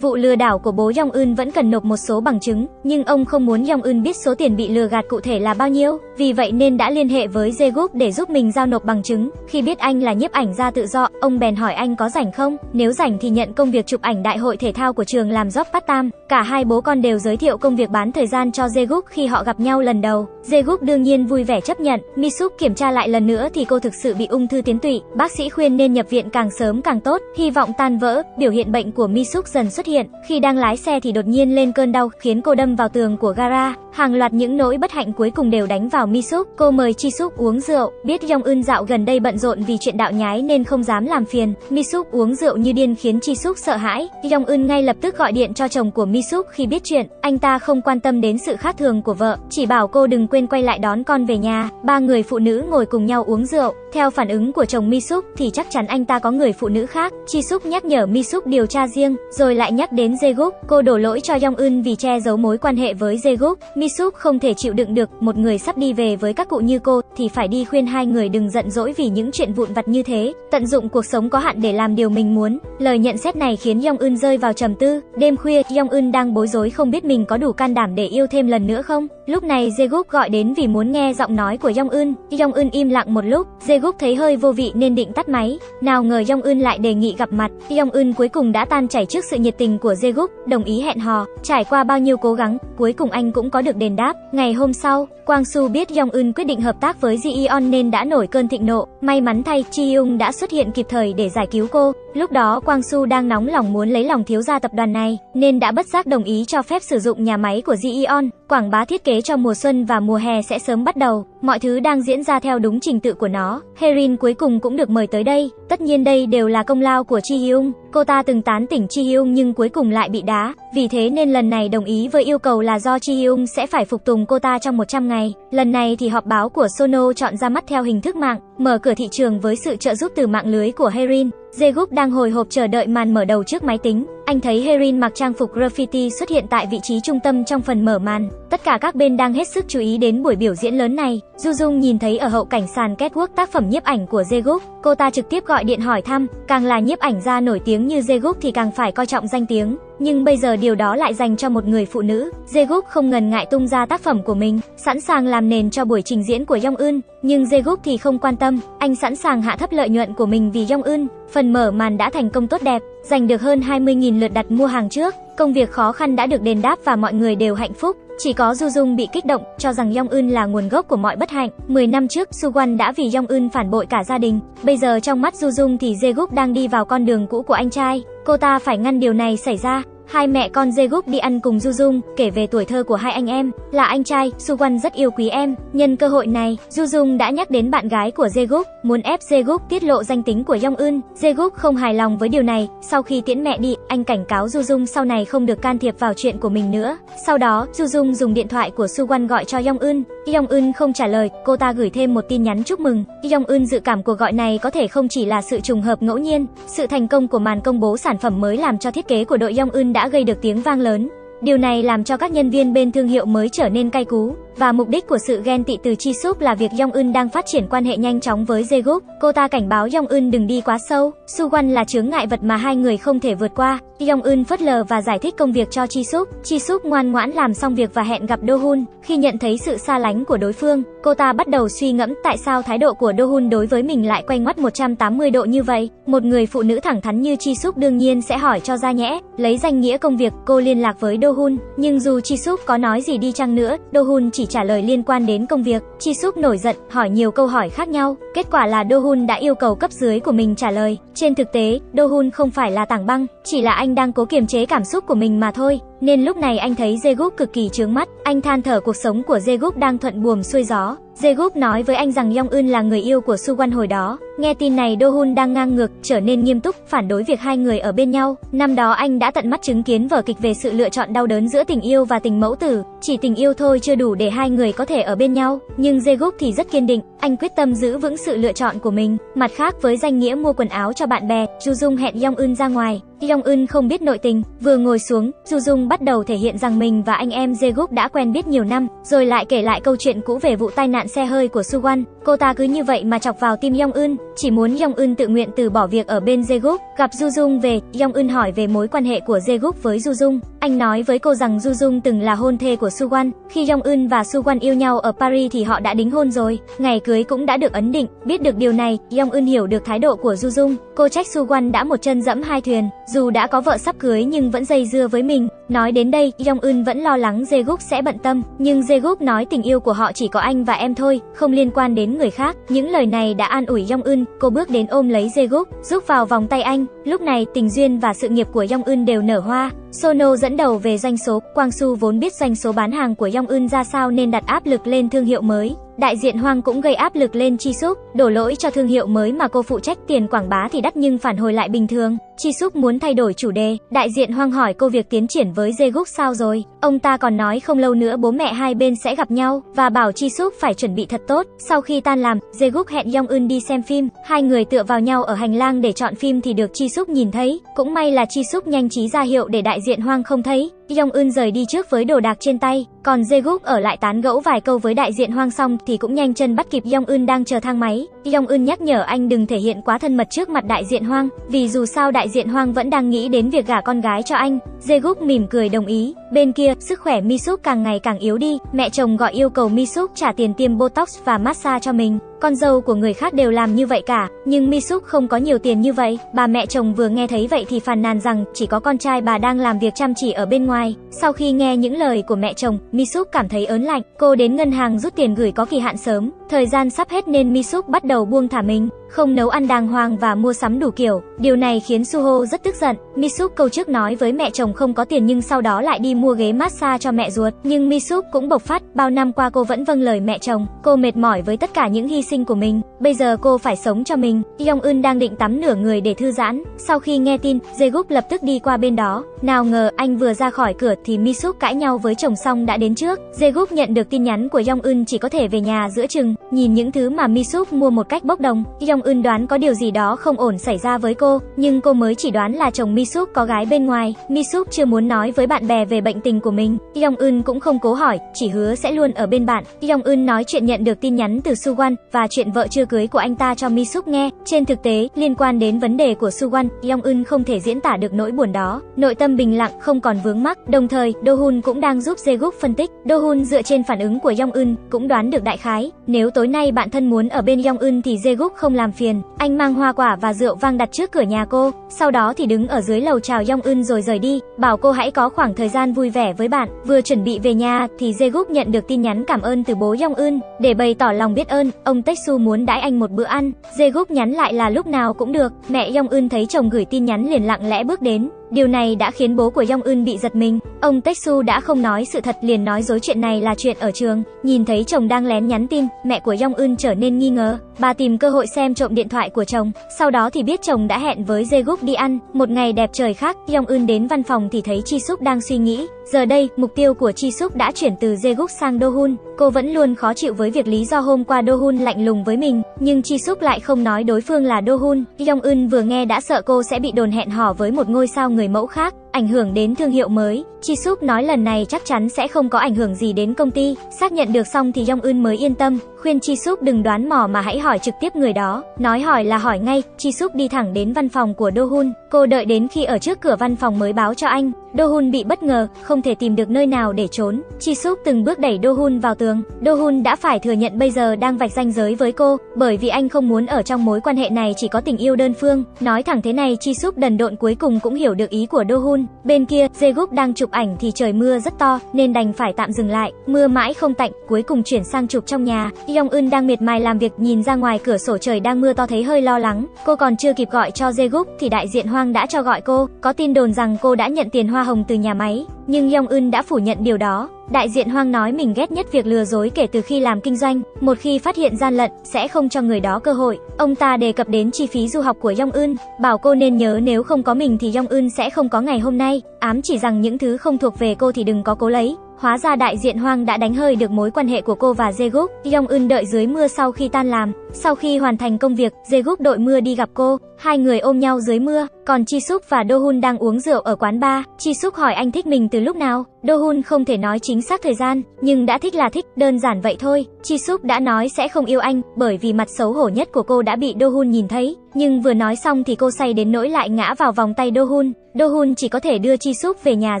Vụ lừa đảo của bố Yong Eun vẫn cần nộp một số bằng chứng, nhưng ông không muốn Yong Eun biết số tiền bị lừa gạt cụ thể là bao nhiêu. Vì vậy nên đã liên liên hệ với Jae-guk để giúp mình giao nộp bằng chứng. Khi biết anh là nhiếp ảnh gia tự do, ông bèn hỏi anh có rảnh không? Nếu rảnh thì nhận công việc chụp ảnh đại hội thể thao của trường làm job part-time. Cả hai bố con đều giới thiệu công việc bán thời gian cho Jae-guk khi họ gặp nhau lần đầu. Jae-guk đương nhiên vui vẻ chấp nhận. Misuk kiểm tra lại lần nữa thì cô thực sự bị ung thư tuyến tụy. Bác sĩ khuyên nên nhập viện càng sớm càng tốt. Hy vọng tan vỡ, biểu hiện bệnh của Misuk dần xuất hiện. Khi đang lái xe thì đột nhiên lên cơn đau khiến cô đâm vào tường của gara. Hàng loạt những nỗi bất hạnh cuối cùng đều đánh vào Misuk. Cô mời Chi Súc uống rượu, biết Yong Eun dạo gần đây bận rộn vì chuyện đạo nhái nên không dám làm phiền. Mi Súc uống rượu như điên khiến Chi Súc sợ hãi. Yong Eun ngay lập tức gọi điện cho chồng của Mi Súc khi biết chuyện. Anh ta không quan tâm đến sự khác thường của vợ, chỉ bảo cô đừng quên quay lại đón con về nhà. Ba người phụ nữ ngồi cùng nhau uống rượu. Theo phản ứng của chồng Mi Súc thì chắc chắn anh ta có người phụ nữ khác. Chi Súc nhắc nhở Mi Súc điều tra riêng, rồi lại nhắc đến Jae-guk. Cô đổ lỗi cho Yong Eun vì che giấu mối quan hệ với Jae-guk. Súc không thể chịu đựng được, một người sắp đi về với các cụ như cô thì phải đi khuyên hai người đừng giận dỗi vì những chuyện vụn vặt như thế, tận dụng cuộc sống có hạn để làm điều mình muốn. Lời nhận xét này khiến Yong Eun rơi vào trầm tư. Đêm khuya, Yong Eun đang bối rối không biết mình có đủ can đảm để yêu thêm lần nữa không. Lúc này Jae-guk gọi đến vì muốn nghe giọng nói của Yong Eun. Yong Eun im lặng một lúc, Jae-guk thấy hơi vô vị nên định tắt máy. Nào ngờ Yong Eun lại đề nghị gặp mặt. Yong Eun cuối cùng đã tan chảy trước sự nhiệt tình của Jae-guk, đồng ý hẹn hò. Trải qua bao nhiêu cố gắng, cuối cùng anh cũng có được đền đáp. Ngày hôm sau, Quang Su biết Yong Eun quyết định hợp tác với Ji Eon nên đã nổi cơn thịnh nộ. May mắn thay, Chi Hyung đã xuất hiện kịp thời để giải cứu cô. Lúc đó Quang Su đang nóng lòng muốn lấy lòng thiếu gia tập đoàn này, nên đã bất giác đồng ý cho phép sử dụng nhà máy của Ji Eon. Quảng bá thiết kế cho mùa xuân và mùa hè sẽ sớm bắt đầu. Mọi thứ đang diễn ra theo đúng trình tự của nó. Herin cuối cùng cũng được mời tới đây. Tất nhiên đây đều là công lao của Chi Hyung. Cô ta từng tán tỉnh Chi Hyung nhưng cuối cùng lại bị đá. Vì thế nên lần này đồng ý với yêu cầu là do Chi Hyung sẽ phải phục tùng cô ta trong 100 ngày. Lần này thì họp báo của Sono chọn ra mắt theo hình thức mạng, mở cửa thị trường với sự trợ giúp từ mạng lưới của Herin. Jae đang hồi hộp chờ đợi màn mở đầu trước máy tính. Anh thấy Herin mặc trang phục graffiti xuất hiện tại vị trí trung tâm trong phần mở màn. Tất cả các bên đang hết sức chú ý đến buổi biểu diễn lớn này. Du Dung nhìn thấy ở hậu cảnh sàn catwalk tác phẩm nhiếp ảnh của Zeguk, cô ta trực tiếp gọi điện hỏi thăm, càng là nhiếp ảnh gia nổi tiếng như Zeguk thì càng phải coi trọng danh tiếng. Nhưng bây giờ điều đó lại dành cho một người phụ nữ. Zeguk không ngần ngại tung ra tác phẩm của mình, sẵn sàng làm nền cho buổi trình diễn của Yong Eun. Nhưng Zeguk thì không quan tâm, anh sẵn sàng hạ thấp lợi nhuận của mình vì Yong Eun. Phần mở màn đã thành công tốt đẹp, giành được hơn 20.000 lượt đặt mua hàng trước. Công việc khó khăn đã được đền đáp và mọi người đều hạnh phúc. Chỉ có Du Dung bị kích động, cho rằng Yong Eun là nguồn gốc của mọi bất hạnh. 10 năm trước, Su Wan đã vì Yong Eun phản bội cả gia đình. Bây giờ trong mắt Du Dung thì Jae-guk đang đi vào con đường cũ của anh trai. Cô ta phải ngăn điều này xảy ra. Hai mẹ con Jaegook đi ăn cùng Du Dung, kể về tuổi thơ của hai anh em, là anh trai, Suwan rất yêu quý em. Nhân cơ hội này, Du Dung đã nhắc đến bạn gái của Jaegook, muốn ép Jaegook tiết lộ danh tính của Yong Eun. Jaegook không hài lòng với điều này, sau khi tiễn mẹ đi, anh cảnh cáo Du Dung sau này không được can thiệp vào chuyện của mình nữa. Sau đó, Du Dung dùng điện thoại của Suwan gọi cho Yong Eun. Yong Eun không trả lời, cô ta gửi thêm một tin nhắn chúc mừng. Yong Eun dự cảm cuộc gọi này có thể không chỉ là sự trùng hợp ngẫu nhiên, sự thành công của màn công bố sản phẩm mới làm cho thiết kế của đội Yong Eun đã gây được tiếng vang lớn. Điều này làm cho các nhân viên bên thương hiệu mới trở nên cay cú. Và mục đích của sự ghen tị từ Chi Súp là việc Yong Eun đang phát triển quan hệ nhanh chóng với Jae-guk. Cô ta cảnh báo Yong Eun đừng đi quá sâu. Su Won là chướng ngại vật mà hai người không thể vượt qua. Yong Eun phớt lờ và giải thích công việc cho Chi Súp. Chi Súp ngoan ngoãn làm xong việc và hẹn gặp Do Hun. Khi nhận thấy sự xa lánh của đối phương, cô ta bắt đầu suy ngẫm tại sao thái độ của Do Hun đối với mình lại quay ngoắt 180 độ như vậy. Một người phụ nữ thẳng thắn như Chi Súp đương nhiên sẽ hỏi cho ra nhẽ. Lấy danh nghĩa công việc, cô liên lạc với Do Hun. Nhưng dù Chi Suk có nói gì đi chăng nữa, Do Hun chỉ trả lời liên quan đến công việc. Chi Suk nổi giận, hỏi nhiều câu hỏi khác nhau. Kết quả là Do Hun đã yêu cầu cấp dưới của mình trả lời. Trên thực tế, Do Hun không phải là tảng băng, chỉ là anh đang cố kiềm chế cảm xúc của mình mà thôi. Nên lúc này anh thấy Zegup cực kỳ chướng mắt, anh than thở cuộc sống của Zegup đang thuận buồm xuôi gió. Zegup nói với anh rằng Yong Eun là người yêu của Suwon hồi đó. Nghe tin này Do Hun đang ngang ngược, trở nên nghiêm túc, phản đối việc hai người ở bên nhau. Năm đó anh đã tận mắt chứng kiến vở kịch về sự lựa chọn đau đớn giữa tình yêu và tình mẫu tử. Chỉ tình yêu thôi chưa đủ để hai người có thể ở bên nhau. Nhưng Zegup thì rất kiên định, anh quyết tâm giữ vững sự lựa chọn của mình. Mặt khác với danh nghĩa mua quần áo cho bạn bè, Ju Dung hẹn Yong Eun ra ngoài. Yong Eun không biết nội tình, vừa ngồi xuống, Ju Dung bắt đầu thể hiện rằng mình và anh em Jae-guk đã quen biết nhiều năm, rồi lại kể lại câu chuyện cũ về vụ tai nạn xe hơi của Su Wan. Cô ta cứ như vậy mà chọc vào tim Yong Eun, chỉ muốn Yong Eun tự nguyện từ bỏ việc ở bên Jae-guk. Gặp Ju Dung về, Yong Eun hỏi về mối quan hệ của Jae-guk với Ju Dung anh nói với cô rằng Du Dung từng là hôn thê của Su Wan. Khi Yong Eun và Su Wan yêu nhau ở Paris thì họ đã đính hôn rồi, ngày cưới cũng đã được ấn định. Biết được điều này, Yong Eun hiểu được thái độ của Du Dung. Cô trách Su Wan đã một chân dẫm hai thuyền, dù đã có vợ sắp cưới nhưng vẫn dây dưa với mình. Nói đến đây, Yong Eun vẫn lo lắng Jae-guk sẽ bận tâm, nhưng Jae-guk nói tình yêu của họ chỉ có anh và em thôi, không liên quan đến người khác. Những lời này đã an ủi Yong Eun, cô bước đến ôm lấy Jae-guk, giúp vào vòng tay anh. Lúc này, tình duyên và sự nghiệp của Yong Eun đều nở hoa. Sono dẫn đầu về doanh số, Quang Su vốn biết doanh số bán hàng của Yong Eun ra sao nên đặt áp lực lên thương hiệu mới. Đại diện Hoang cũng gây áp lực lên Chi Súc, đổ lỗi cho thương hiệu mới mà cô phụ trách tiền quảng bá thì đắt nhưng phản hồi lại bình thường. Chi Súc muốn thay đổi chủ đề, đại diện Hoang hỏi cô việc tiến triển với Jae-guk sao rồi. Ông ta còn nói không lâu nữa bố mẹ hai bên sẽ gặp nhau và bảo Chi Súc phải chuẩn bị thật tốt. Sau khi tan làm, Jae-guk hẹn Yong Eun đi xem phim, hai người tựa vào nhau ở hành lang để chọn phim thì được Chi Súc nhìn thấy. Cũng may là Chi Súc nhanh trí ra hiệu để đại diện Hoang không thấy. Yong Eun rời đi trước với đồ đạc trên tay, còn Jae-guk ở lại tán gẫu vài câu với đại diện Hoang xong thì cũng nhanh chân bắt kịp Yong Eun đang chờ thang máy. Yong Eun nhắc nhở anh đừng thể hiện quá thân mật trước mặt đại diện Hoang, vì dù sao đại diện Hoang vẫn đang nghĩ đến việc gả con gái cho anh. Jae-guk mỉm cười đồng ý. Bên kia, sức khỏe Misuk càng ngày càng yếu đi, mẹ chồng gọi yêu cầu Misuk trả tiền tiêm botox và massage cho mình. Con dâu của người khác đều làm như vậy cả, nhưng Misuk không có nhiều tiền như vậy. Bà mẹ chồng vừa nghe thấy vậy thì phàn nàn rằng chỉ có con trai bà đang làm việc chăm chỉ ở bên ngoài. Sau khi nghe những lời của mẹ chồng, Misuk cảm thấy ớn lạnh. Cô đến ngân hàng rút tiền gửi có kỳ hạn sớm. Thời gian sắp hết nên Misuk bắt đầu buông thả mình, không nấu ăn đàng hoàng và mua sắm đủ kiểu. Điều này khiến Suho rất tức giận. Misup câu trước nói với mẹ chồng không có tiền nhưng sau đó lại đi mua ghế massage cho mẹ ruột. Nhưng Misup cũng bộc phát, bao năm qua cô vẫn vâng lời mẹ chồng. Cô mệt mỏi với tất cả những hy sinh của mình. Bây giờ cô phải sống cho mình. Yong Eun đang định tắm nửa người để thư giãn. Sau khi nghe tin, Jaegeuk lập tức đi qua bên đó. Nào ngờ anh vừa ra khỏi cửa thì Misup cãi nhau với chồng xong đã đến trước. Jaegeuk nhận được tin nhắn của Yong Eun chỉ có thể về nhà giữa chừng. Nhìn những thứ mà Misup mua một cách bốc đồng, Yong Eun đoán có điều gì đó không ổn xảy ra với cô, nhưng cô mới chỉ đoán là chồng Misuk có gái bên ngoài. Misuk chưa muốn nói với bạn bè về bệnh tình của mình. Yong Eun cũng không cố hỏi, chỉ hứa sẽ luôn ở bên bạn. Yong Eun nói chuyện nhận được tin nhắn từ Suwan và chuyện vợ chưa cưới của anh ta cho Misuk nghe. Trên thực tế, liên quan đến vấn đề của Suwan, Yong Eun không thể diễn tả được nỗi buồn đó. Nội tâm bình lặng, không còn vướng mắc. Đồng thời, Do Hun cũng đang giúp Jae-guk phân tích. Do Hun dựa trên phản ứng của Yong Eun cũng đoán được đại khái, nếu tối nay bạn thân muốn ở bên Yong Eun thì Jae-guk không làm phiền. Anh mang hoa quả và rượu vang đặt trước cửa nhà cô, sau đó thì đứng ở dưới lầu chào Yong Eun rồi rời đi, bảo cô hãy có khoảng thời gian vui vẻ với bạn. Vừa chuẩn bị về nhà thì Jae-guk nhận được tin nhắn cảm ơn từ bố Yong Eun, để bày tỏ lòng biết ơn, ông Tae-su muốn đãi anh một bữa ăn. Jae-guk nhắn lại là lúc nào cũng được. Mẹ Yong Eun thấy chồng gửi tin nhắn liền lặng lẽ bước đến, Điều này đã khiến bố của Yong Eun bị giật mình. Ông Tae-su đã không nói sự thật liền nói dối chuyện này là chuyện ở trường. Nhìn thấy chồng đang lén nhắn tin, mẹ của Yong Eun trở nên nghi ngờ. Bà tìm cơ hội xem trộm điện thoại của chồng. Sau đó thì biết chồng đã hẹn với Jae-guk đi ăn. Một ngày đẹp trời khác, Yong Eun đến văn phòng thì thấy Chi Suk đang suy nghĩ. Giờ đây, mục tiêu của Chi súc đã chuyển từ Jaeguk sang Do Hun. Cô vẫn luôn khó chịu với việc lý do hôm qua Do Hun lạnh lùng với mình, nhưng Chi súc lại không nói đối phương là Do Hun. Yong Eun vừa nghe đã sợ cô sẽ bị đồn hẹn hò với một ngôi sao người mẫu khác, ảnh hưởng đến thương hiệu mới. Chi Súp nói lần này chắc chắn sẽ không có ảnh hưởng gì đến công ty. Xác nhận được xong thì Yong Eun mới yên tâm, khuyên Chi Súp đừng đoán mò mà hãy hỏi trực tiếp người đó. Nói hỏi là hỏi ngay, Chi Súp đi thẳng đến văn phòng của Do Hun. Cô đợi đến khi ở trước cửa văn phòng mới báo cho anh. Do Hun bị bất ngờ, không thể tìm được nơi nào để trốn. Chi Súp từng bước đẩy Do Hun vào tường. Do Hun đã phải thừa nhận bây giờ đang vạch ranh giới với cô, bởi vì anh không muốn ở trong mối quan hệ này chỉ có tình yêu đơn phương. Nói thẳng thế này Chi Súp đần độn cuối cùng cũng hiểu được ý của Do Hun. Bên kia, Zeguk đang chụp ảnh thì trời mưa rất to, nên đành phải tạm dừng lại. Mưa mãi không tạnh, cuối cùng chuyển sang chụp trong nhà. Yong Eun đang miệt mài làm việc, nhìn ra ngoài cửa sổ trời đang mưa to thấy hơi lo lắng. Cô còn chưa kịp gọi cho Zeguk thì đại diện Hoang đã cho gọi cô. Có tin đồn rằng cô đã nhận tiền hoa hồng từ nhà máy, nhưng Yong Eun đã phủ nhận điều đó. Đại diện Hoang nói mình ghét nhất việc lừa dối kể từ khi làm kinh doanh, một khi phát hiện gian lận sẽ không cho người đó cơ hội. Ông ta đề cập đến chi phí du học của Yong Eun, bảo cô nên nhớ nếu không có mình thì Yong Eun sẽ không có ngày hôm nay, ám chỉ rằng những thứ không thuộc về cô thì đừng có cố lấy. Hóa ra đại diện Hoang đã đánh hơi được mối quan hệ của cô và Jae-guk. Yong Eun đợi dưới mưa sau khi tan làm, Sau khi hoàn thành công việc, Jae-guk đội mưa đi gặp cô, hai người ôm nhau dưới mưa, còn Chi Suk và Do Hun đang uống rượu ở quán bar. Chi Suk hỏi anh thích mình từ lúc nào, Do Hun không thể nói chính xác thời gian, nhưng đã thích là thích, đơn giản vậy thôi. Chi Suk đã nói sẽ không yêu anh, bởi vì mặt xấu hổ nhất của cô đã bị Do Hun nhìn thấy, nhưng vừa nói xong thì cô say đến nỗi lại ngã vào vòng tay Do Hun. Do Hun chỉ có thể đưa Chi Suk về nhà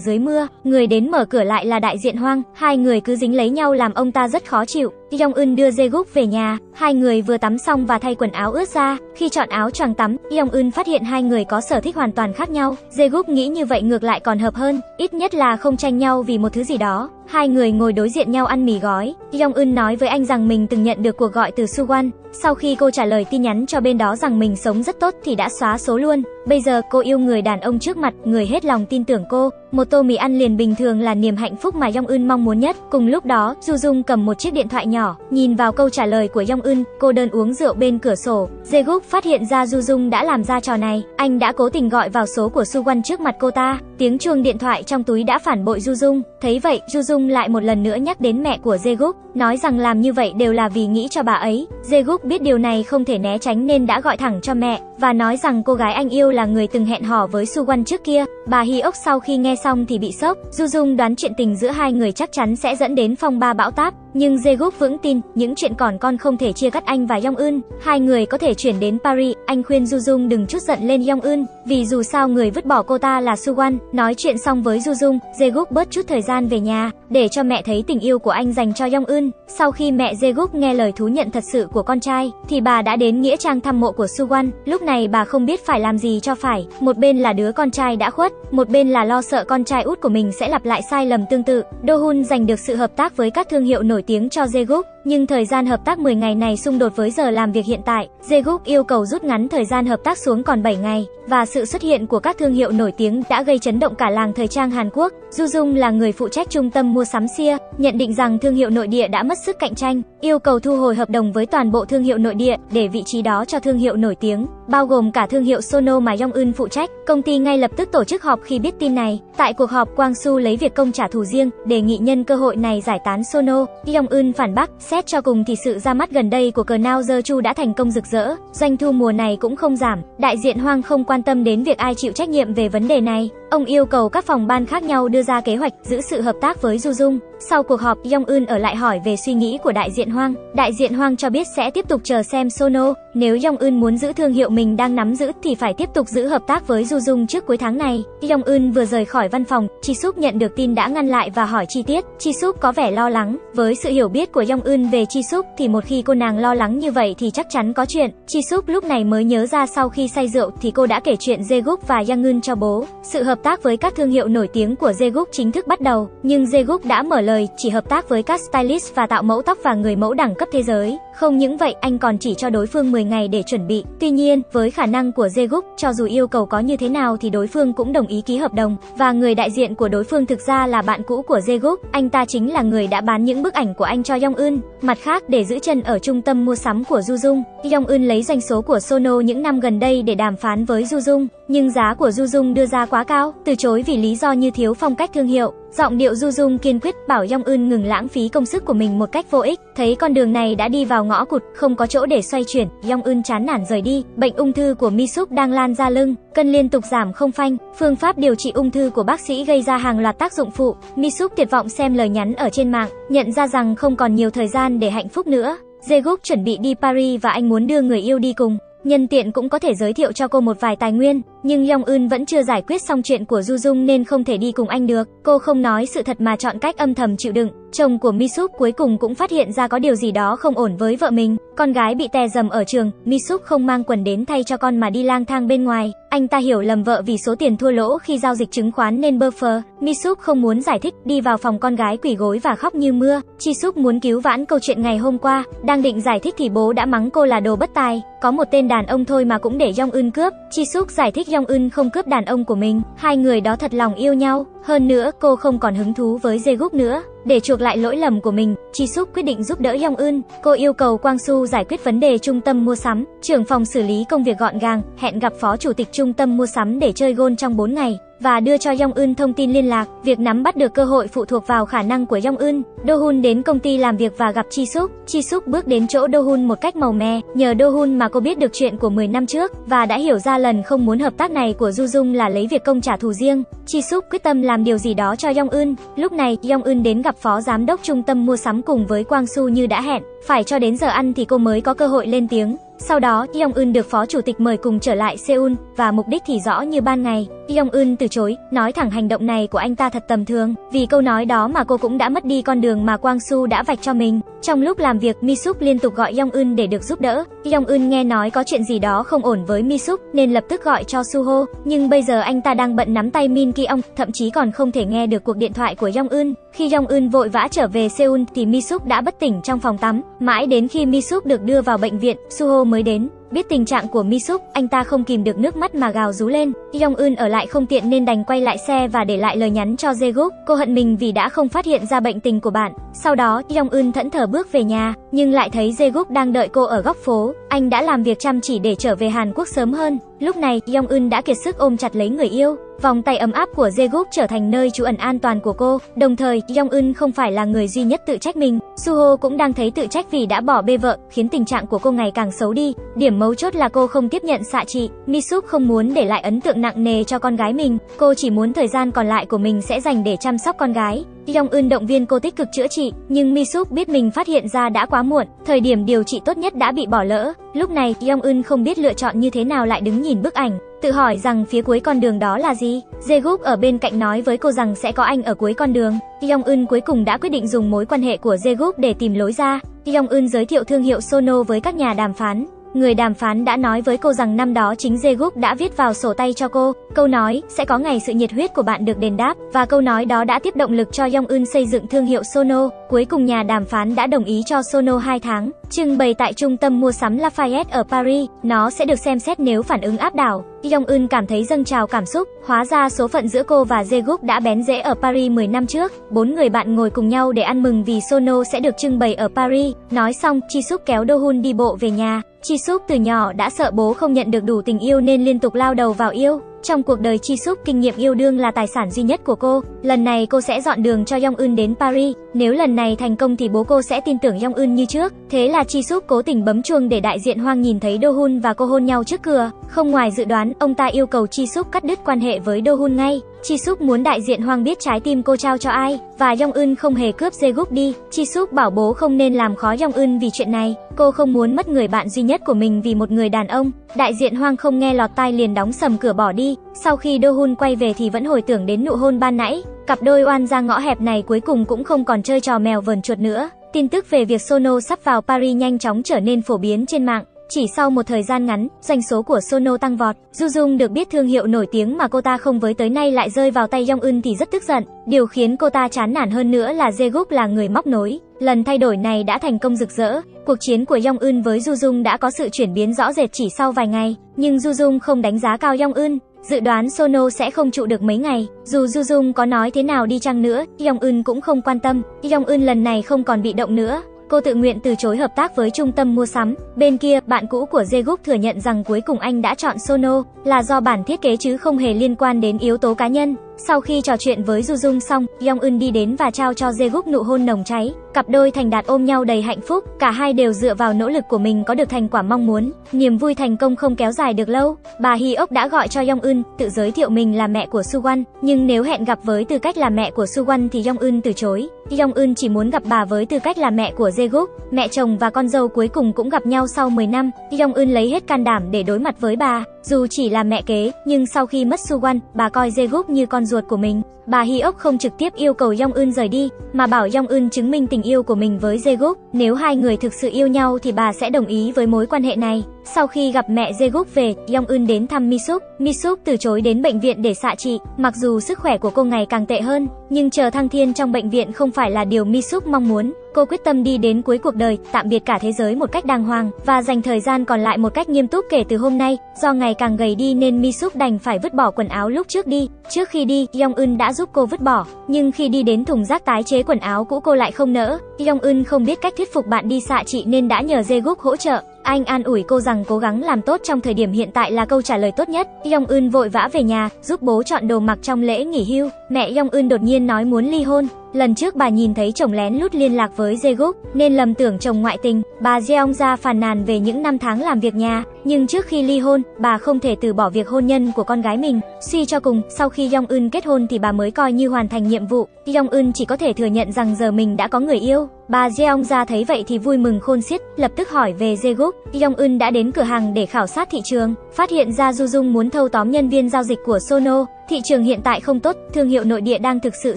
dưới mưa, người đến mở cửa lại là đại diện Hoang, hai người cứ dính lấy nhau làm ông ta rất khó chịu. Yong Eun đưa Jae-guk về nhà, hai người vừa tắm xong và thay quần áo ướt ra, khi chọn áo choàng tắm, Yong Eun phát hiện hai người có sở thích hoàn toàn khác nhau. Jae-guk nghĩ như vậy ngược lại còn hợp hơn, ít nhất là không tranh nhau vì một thứ gì đó. Hai người ngồi đối diện nhau ăn mì gói. Yong Eun nói với anh rằng mình từng nhận được cuộc gọi từ Suwan. Sau khi cô trả lời tin nhắn cho bên đó rằng mình sống rất tốt thì đã xóa số luôn. Bây giờ cô yêu người đàn ông trước mặt, người hết lòng tin tưởng cô. Một tô mì ăn liền bình thường là niềm hạnh phúc mà Yong Eun mong muốn nhất. Cùng lúc đó, Du Dung cầm một chiếc điện thoại nhỏ, nhìn vào câu trả lời của Yong Eun, cô đơn uống rượu bên cửa sổ. Jae phát hiện ra Du Dung đã làm ra trò này, anh đã cố tình gọi vào số của Suwan trước mặt cô ta. Tiếng chuông điện thoại trong túi đã phản bội Du Dung. Thấy vậy, Du Dung Dung lại một lần nữa nhắc đến mẹ của Zeguk, nói rằng làm như vậy đều là vì nghĩ cho bà ấy. Zeguk biết điều này không thể né tránh nên đã gọi thẳng cho mẹ và nói rằng cô gái anh yêu là người từng hẹn hò với Suwon trước kia. Bà Hyok sau khi nghe xong thì bị sốc, Du Dung đoán chuyện tình giữa hai người chắc chắn sẽ dẫn đến phong ba bão táp, nhưng Jae-guk vững tin những chuyện còn con không thể chia cắt anh và Yong Eun, hai người có thể chuyển đến Paris. Anh khuyên Du Dung đừng chút giận lên Yong Eun, vì dù sao người vứt bỏ cô ta là Suwan. Nói chuyện xong với Du Dung, Jae-guk bớt chút thời gian về nhà để cho mẹ thấy tình yêu của anh dành cho Yong Eun. Sau khi mẹ Jae-guk nghe lời thú nhận thật sự của con trai, thì bà đã đến nghĩa trang thăm mộ của Suwan. Lúc này bà không biết phải làm gì cho phải, một bên là đứa con trai đã khuất, một bên là lo sợ con trai út của mình sẽ lặp lại sai lầm tương tự. Do Hun giành được sự hợp tác với các thương hiệu nổi tiếng cho Zeguk, nhưng thời gian hợp tác 10 ngày này xung đột với giờ làm việc hiện tại. Zeguk yêu cầu rút ngắn thời gian hợp tác xuống còn 7 ngày, và sự xuất hiện của các thương hiệu nổi tiếng đã gây chấn động cả làng thời trang Hàn Quốc. Du Dung là người phụ trách trung tâm mua sắm Sia, nhận định rằng thương hiệu nội địa đã mất sức cạnh tranh, yêu cầu thu hồi hợp đồng với toàn bộ thương hiệu nội địa để vị trí đó cho thương hiệu nổi tiếng, bao gồm cả thương hiệu Sono mà Yong Eun phụ trách. Công ty ngay lập tức tổ chức họp khi biết tin này. Tại cuộc họp, Quang Su lấy việc công trả thù riêng, đề nghị nhân cơ hội này giải tán Sono. Yong Eun phản bác, xét cho cùng thì sự ra mắt gần đây của cờ Nao The Chu đã thành công rực rỡ, doanh thu mùa này cũng không giảm. Đại diện Hoang không quan tâm đến việc ai chịu trách nhiệm về vấn đề này. Ông yêu cầu các phòng ban khác nhau đưa ra kế hoạch giữ sự hợp tác với Du Dung. Sau cuộc họp, Yong Eun ở lại hỏi về suy nghĩ của đại diện Hoang. Đại diện Hoang cho biết sẽ tiếp tục chờ xem Sono, nếu Yong Eun muốn giữ thương hiệu mình đang nắm giữ thì phải tiếp tục giữ hợp tác với Du Dung trước cuối tháng này. Yong Eun vừa rời khỏi văn phòng, Chi Suk nhận được tin đã ngăn lại và hỏi chi tiết. Chi Suk có vẻ lo lắng, với sự sự hiểu biết của Yong Eun về Chi Súp thì một khi cô nàng lo lắng như vậy thì chắc chắn có chuyện. Chi Súp lúc này mới nhớ ra sau khi say rượu thì cô đã kể chuyện Jae-guk và Yang Eun cho bố. Sự hợp tác với các thương hiệu nổi tiếng của Jae-guk chính thức bắt đầu, nhưng Jae-guk đã mở lời chỉ hợp tác với các stylist và tạo mẫu tóc và người mẫu đẳng cấp thế giới. Không những vậy, anh còn chỉ cho đối phương 10 ngày để chuẩn bị. Tuy nhiên, với khả năng của Jae-guk, cho dù yêu cầu có như thế nào thì đối phương cũng đồng ý ký hợp đồng. Và người đại diện của đối phương thực ra là bạn cũ của Jae-guk, anh ta chính là người đã bán những bức ảnh của anh cho Yong Eun. Mặt khác, để giữ chân ở trung tâm mua sắm của Du Dung, Yong Eun lấy doanh số của Sono những năm gần đây để đàm phán với Du Dung, nhưng giá của Du Dung đưa ra quá cao, từ chối vì lý do như thiếu phong cách thương hiệu. Giọng điệu Du Dung kiên quyết bảo Yong Eun ngừng lãng phí công sức của mình một cách vô ích. Thấy con đường này đã đi vào ngõ cụt, không có chỗ để xoay chuyển, Yong Eun chán nản rời đi. Bệnh ung thư của Mi Suk đang lan ra lưng, cân liên tục giảm không phanh. Phương pháp điều trị ung thư của bác sĩ gây ra hàng loạt tác dụng phụ. Mi Suk tuyệt vọng xem lời nhắn ở trên mạng, nhận ra rằng không còn nhiều thời gian để hạnh phúc nữa. Jae-guk chuẩn bị đi Paris và anh muốn đưa người yêu đi cùng. Nhân tiện cũng có thể giới thiệu cho cô một vài tài nguyên, nhưng Yong Eun vẫn chưa giải quyết xong chuyện của Du Dung nên không thể đi cùng anh được. Cô không nói sự thật mà chọn cách âm thầm chịu đựng. Chồng của Misup cuối cùng cũng phát hiện ra có điều gì đó không ổn với vợ mình. Con gái bị tè dầm ở trường, Misup không mang quần đến thay cho con mà đi lang thang bên ngoài. Anh ta hiểu lầm vợ vì số tiền thua lỗ khi giao dịch chứng khoán nên bơ phờ. Misuk không muốn giải thích, đi vào phòng con gái quỳ gối và khóc như mưa. Chisuk muốn cứu vãn câu chuyện ngày hôm qua, đang định giải thích thì bố đã mắng cô là đồ bất tài. Có một tên đàn ông thôi mà cũng để Yong Eun cướp. Chisuk giải thích Jong Eun không cướp đàn ông của mình, hai người đó thật lòng yêu nhau. Hơn nữa, cô không còn hứng thú với Jae-guk nữa. Để chuộc lại lỗi lầm của mình, Chi Súc quyết định giúp đỡ Yong Eun. Cô yêu cầu Quang Su giải quyết vấn đề trung tâm mua sắm, trưởng phòng xử lý công việc gọn gàng, hẹn gặp phó chủ tịch trung tâm mua sắm để chơi gôn trong 4 ngày. và đưa cho Yong Eun thông tin liên lạc. Việc nắm bắt được cơ hội phụ thuộc vào khả năng của Yong Eun. Do Hun đến công ty làm việc và gặp Chi Suk. Chi Suk bước đến chỗ Do Hun một cách màu me. Nhờ Do Hun mà cô biết được chuyện của 10 năm trước và đã hiểu ra lần không muốn hợp tác này của Du Dung là lấy việc công trả thù riêng. Chi Suk quyết tâm làm điều gì đó cho Yong Eun. Lúc này, Yong Eun đến gặp phó giám đốc trung tâm mua sắm cùng với Quang Su như đã hẹn. Phải cho đến giờ ăn thì cô mới có cơ hội lên tiếng. Sau đó, Yong Eun được phó chủ tịch mời cùng trở lại Seoul và mục đích thì rõ như ban ngày. Yong Eun từ chối, nói thẳng hành động này của anh ta thật tầm thường, vì câu nói đó mà cô cũng đã mất đi con đường mà Quang Su đã vạch cho mình. Trong lúc làm việc, Mi Suk liên tục gọi Yong Eun để được giúp đỡ. Yong Eun nghe nói có chuyện gì đó không ổn với Mi Suk nên lập tức gọi cho Suho, nhưng bây giờ anh ta đang bận nắm tay Min Ki Ong, thậm chí còn không thể nghe được cuộc điện thoại của Yong Eun. Khi Yong Eun vội vã trở về Seoul thì Mi Suk đã bất tỉnh trong phòng tắm, mãi đến khi Mi Suk được đưa vào bệnh viện, Suho mới đến. Biết tình trạng của Mi Suk, anh ta không kìm được nước mắt mà gào rú lên. Yong Eun ở lại không tiện nên đành quay lại xe và để lại lời nhắn cho Jae Cô hận mình vì đã không phát hiện ra bệnh tình của bạn. Sau đó, Yong Eun thẫn thờ bước về nhà, nhưng lại thấy Jae-guk đang đợi cô ở góc phố. Anh đã làm việc chăm chỉ để trở về Hàn Quốc sớm hơn. Lúc này, Yong Eun đã kiệt sức ôm chặt lấy người yêu. Vòng tay ấm áp của Jae-guk trở thành nơi trú ẩn an toàn của cô. Đồng thời, Yong Eun không phải là người duy nhất tự trách mình. Suho cũng đang thấy tự trách vì đã bỏ bê vợ, khiến tình trạng của cô ngày càng xấu đi. Điểm mấu chốt là cô không tiếp nhận xạ trị. Misook không muốn để lại ấn tượng nặng nề cho con gái mình. Cô chỉ muốn thời gian còn lại của mình sẽ dành để chăm sóc con gái. Yong Eun động viên cô tích cực chữa trị, nhưng Misuk biết mình phát hiện ra đã quá muộn, thời điểm điều trị tốt nhất đã bị bỏ lỡ. Lúc này, Yong Eun không biết lựa chọn như thế nào lại đứng nhìn bức ảnh, tự hỏi rằng phía cuối con đường đó là gì. Jae-guk ở bên cạnh nói với cô rằng sẽ có anh ở cuối con đường. Yong Eun cuối cùng đã quyết định dùng mối quan hệ của Jae-guk để tìm lối ra. Yong Eun giới thiệu thương hiệu Sono với các nhà đàm phán. Người đàm phán đã nói với cô rằng năm đó chính Zeguk đã viết vào sổ tay cho cô. Câu nói sẽ có ngày sự nhiệt huyết của bạn được đền đáp và câu nói đó đã tiếp động lực cho Yong Eun xây dựng thương hiệu Sono. Cuối cùng nhà đàm phán đã đồng ý cho Sono 2 tháng, trưng bày tại trung tâm mua sắm Lafayette ở Paris. Nó sẽ được xem xét nếu phản ứng áp đảo. Yong Eun cảm thấy dâng trào cảm xúc, hóa ra số phận giữa cô và Zeguk đã bén rễ ở Paris 10 năm trước. Bốn người bạn ngồi cùng nhau để ăn mừng vì Sono sẽ được trưng bày ở Paris. Nói xong, Chi Suk kéo Do Hun đi bộ về nhà. Chi Súp từ nhỏ đã sợ bố không nhận được đủ tình yêu nên liên tục lao đầu vào yêu. Trong cuộc đời Chi Súp, kinh nghiệm yêu đương là tài sản duy nhất của cô. Lần này cô sẽ dọn đường cho Yong Eun đến Paris. Nếu lần này thành công thì bố cô sẽ tin tưởng Yong Eun như trước. Thế là Chi Súp cố tình bấm chuông để đại diện Hoang nhìn thấy Do Hun và cô hôn nhau trước cửa. Không ngoài dự đoán, ông ta yêu cầu Chi Súp cắt đứt quan hệ với Do Hun ngay. Chi Suk muốn đại diện Hoang biết trái tim cô trao cho ai, và Yong Eun không hề cướp Jae-guk đi. Chi Suk bảo bố không nên làm khó Yong Eun vì chuyện này. Cô không muốn mất người bạn duy nhất của mình vì một người đàn ông. Đại diện Hoang không nghe lọt tai liền đóng sầm cửa bỏ đi. Sau khi Do Hun quay về thì vẫn hồi tưởng đến nụ hôn ban nãy. Cặp đôi oan ra ngõ hẹp này cuối cùng cũng không còn chơi trò mèo vờn chuột nữa. Tin tức về việc Sono sắp vào Paris nhanh chóng trở nên phổ biến trên mạng. Chỉ sau một thời gian ngắn, doanh số của Sono tăng vọt. Du Dung được biết thương hiệu nổi tiếng mà cô ta không với tới nay lại rơi vào tay Yong Eun thì rất tức giận. Điều khiến cô ta chán nản hơn nữa là Jae-guk là người móc nối. Lần thay đổi này đã thành công rực rỡ. Cuộc chiến của Yong Eun với Du Dung đã có sự chuyển biến rõ rệt chỉ sau vài ngày, nhưng Du Dung không đánh giá cao Yong Eun. Dự đoán Sono sẽ không trụ được mấy ngày, dù Du Dung có nói thế nào đi chăng nữa, Yong Eun cũng không quan tâm. Yong Eun lần này không còn bị động nữa, Cô tự nguyện từ chối hợp tác với trung tâm mua sắm. Bên kia, bạn cũ của Zeguk thừa nhận rằng cuối cùng anh đã chọn Sono là do bản thiết kế chứ không hề liên quan đến yếu tố cá nhân. Sau khi trò chuyện với Du Dung xong, Yong Eun đi đến và trao cho Jae-guk nụ hôn nồng cháy. Cặp đôi thành đạt ôm nhau đầy hạnh phúc, cả hai đều dựa vào nỗ lực của mình có được thành quả mong muốn. Niềm vui thành công không kéo dài được lâu. Bà Hi Ok đã gọi cho Yong Eun, tự giới thiệu mình là mẹ của Suwon, nhưng nếu hẹn gặp với tư cách là mẹ của Suwon thì Yong Eun từ chối. Yong Eun chỉ muốn gặp bà với tư cách là mẹ của Jae-guk. Mẹ chồng và con dâu cuối cùng cũng gặp nhau sau 10 năm. Yong Eun lấy hết can đảm để đối mặt với bà. Dù chỉ là mẹ kế, nhưng sau khi mất Suwon, bà coi Jae-guk như con ruột của mình. Bà Hyok không trực tiếp yêu cầu Yong Eun rời đi, mà bảo Yong Eun chứng minh tình yêu của mình với Jae Nếu hai người thực sự yêu nhau thì bà sẽ đồng ý với mối quan hệ này. Sau khi gặp mẹ Jaeguk về, Yong Eun đến thăm Misuk. Misuk từ chối đến bệnh viện để xạ trị, mặc dù sức khỏe của cô ngày càng tệ hơn, nhưng chờ thăng thiên trong bệnh viện không phải là điều Misuk mong muốn. Cô quyết tâm đi đến cuối cuộc đời, tạm biệt cả thế giới một cách đàng hoàng và dành thời gian còn lại một cách nghiêm túc kể từ hôm nay. Do ngày càng gầy đi nên Misuk đành phải vứt bỏ quần áo lúc trước đi. Trước khi đi, Yong Eun đã giúp cô vứt bỏ, nhưng khi đi đến thùng rác tái chế quần áo cũ cô lại không nỡ. Yong Eun không biết cách thuyết phục bạn đi xạ trị nên đã nhờ Jaeguk hỗ trợ. Anh an ủi cô rằng cố gắng làm tốt trong thời điểm hiện tại là câu trả lời tốt nhất. Yong Eun vội vã về nhà, giúp bố chọn đồ mặc trong lễ nghỉ hưu. Mẹ Yong Eun đột nhiên nói muốn ly hôn. Lần trước bà nhìn thấy chồng lén lút liên lạc với Jae-guk nên lầm tưởng chồng ngoại tình. Bà Jeong ra phàn nàn về những năm tháng làm việc nhà, nhưng trước khi ly hôn, bà không thể từ bỏ việc hôn nhân của con gái mình. Suy cho cùng, sau khi Yong Eun kết hôn thì bà mới coi như hoàn thành nhiệm vụ. Yong Eun chỉ có thể thừa nhận rằng giờ mình đã có người yêu. Bà Jeong ra thấy vậy thì vui mừng khôn xiết, lập tức hỏi về Jae-guk. Yong Eun đã đến cửa hàng để khảo sát thị trường, phát hiện ra Du Dung muốn thâu tóm nhân viên giao dịch của Sono. Thị trường hiện tại không tốt, thương hiệu nội địa đang thực sự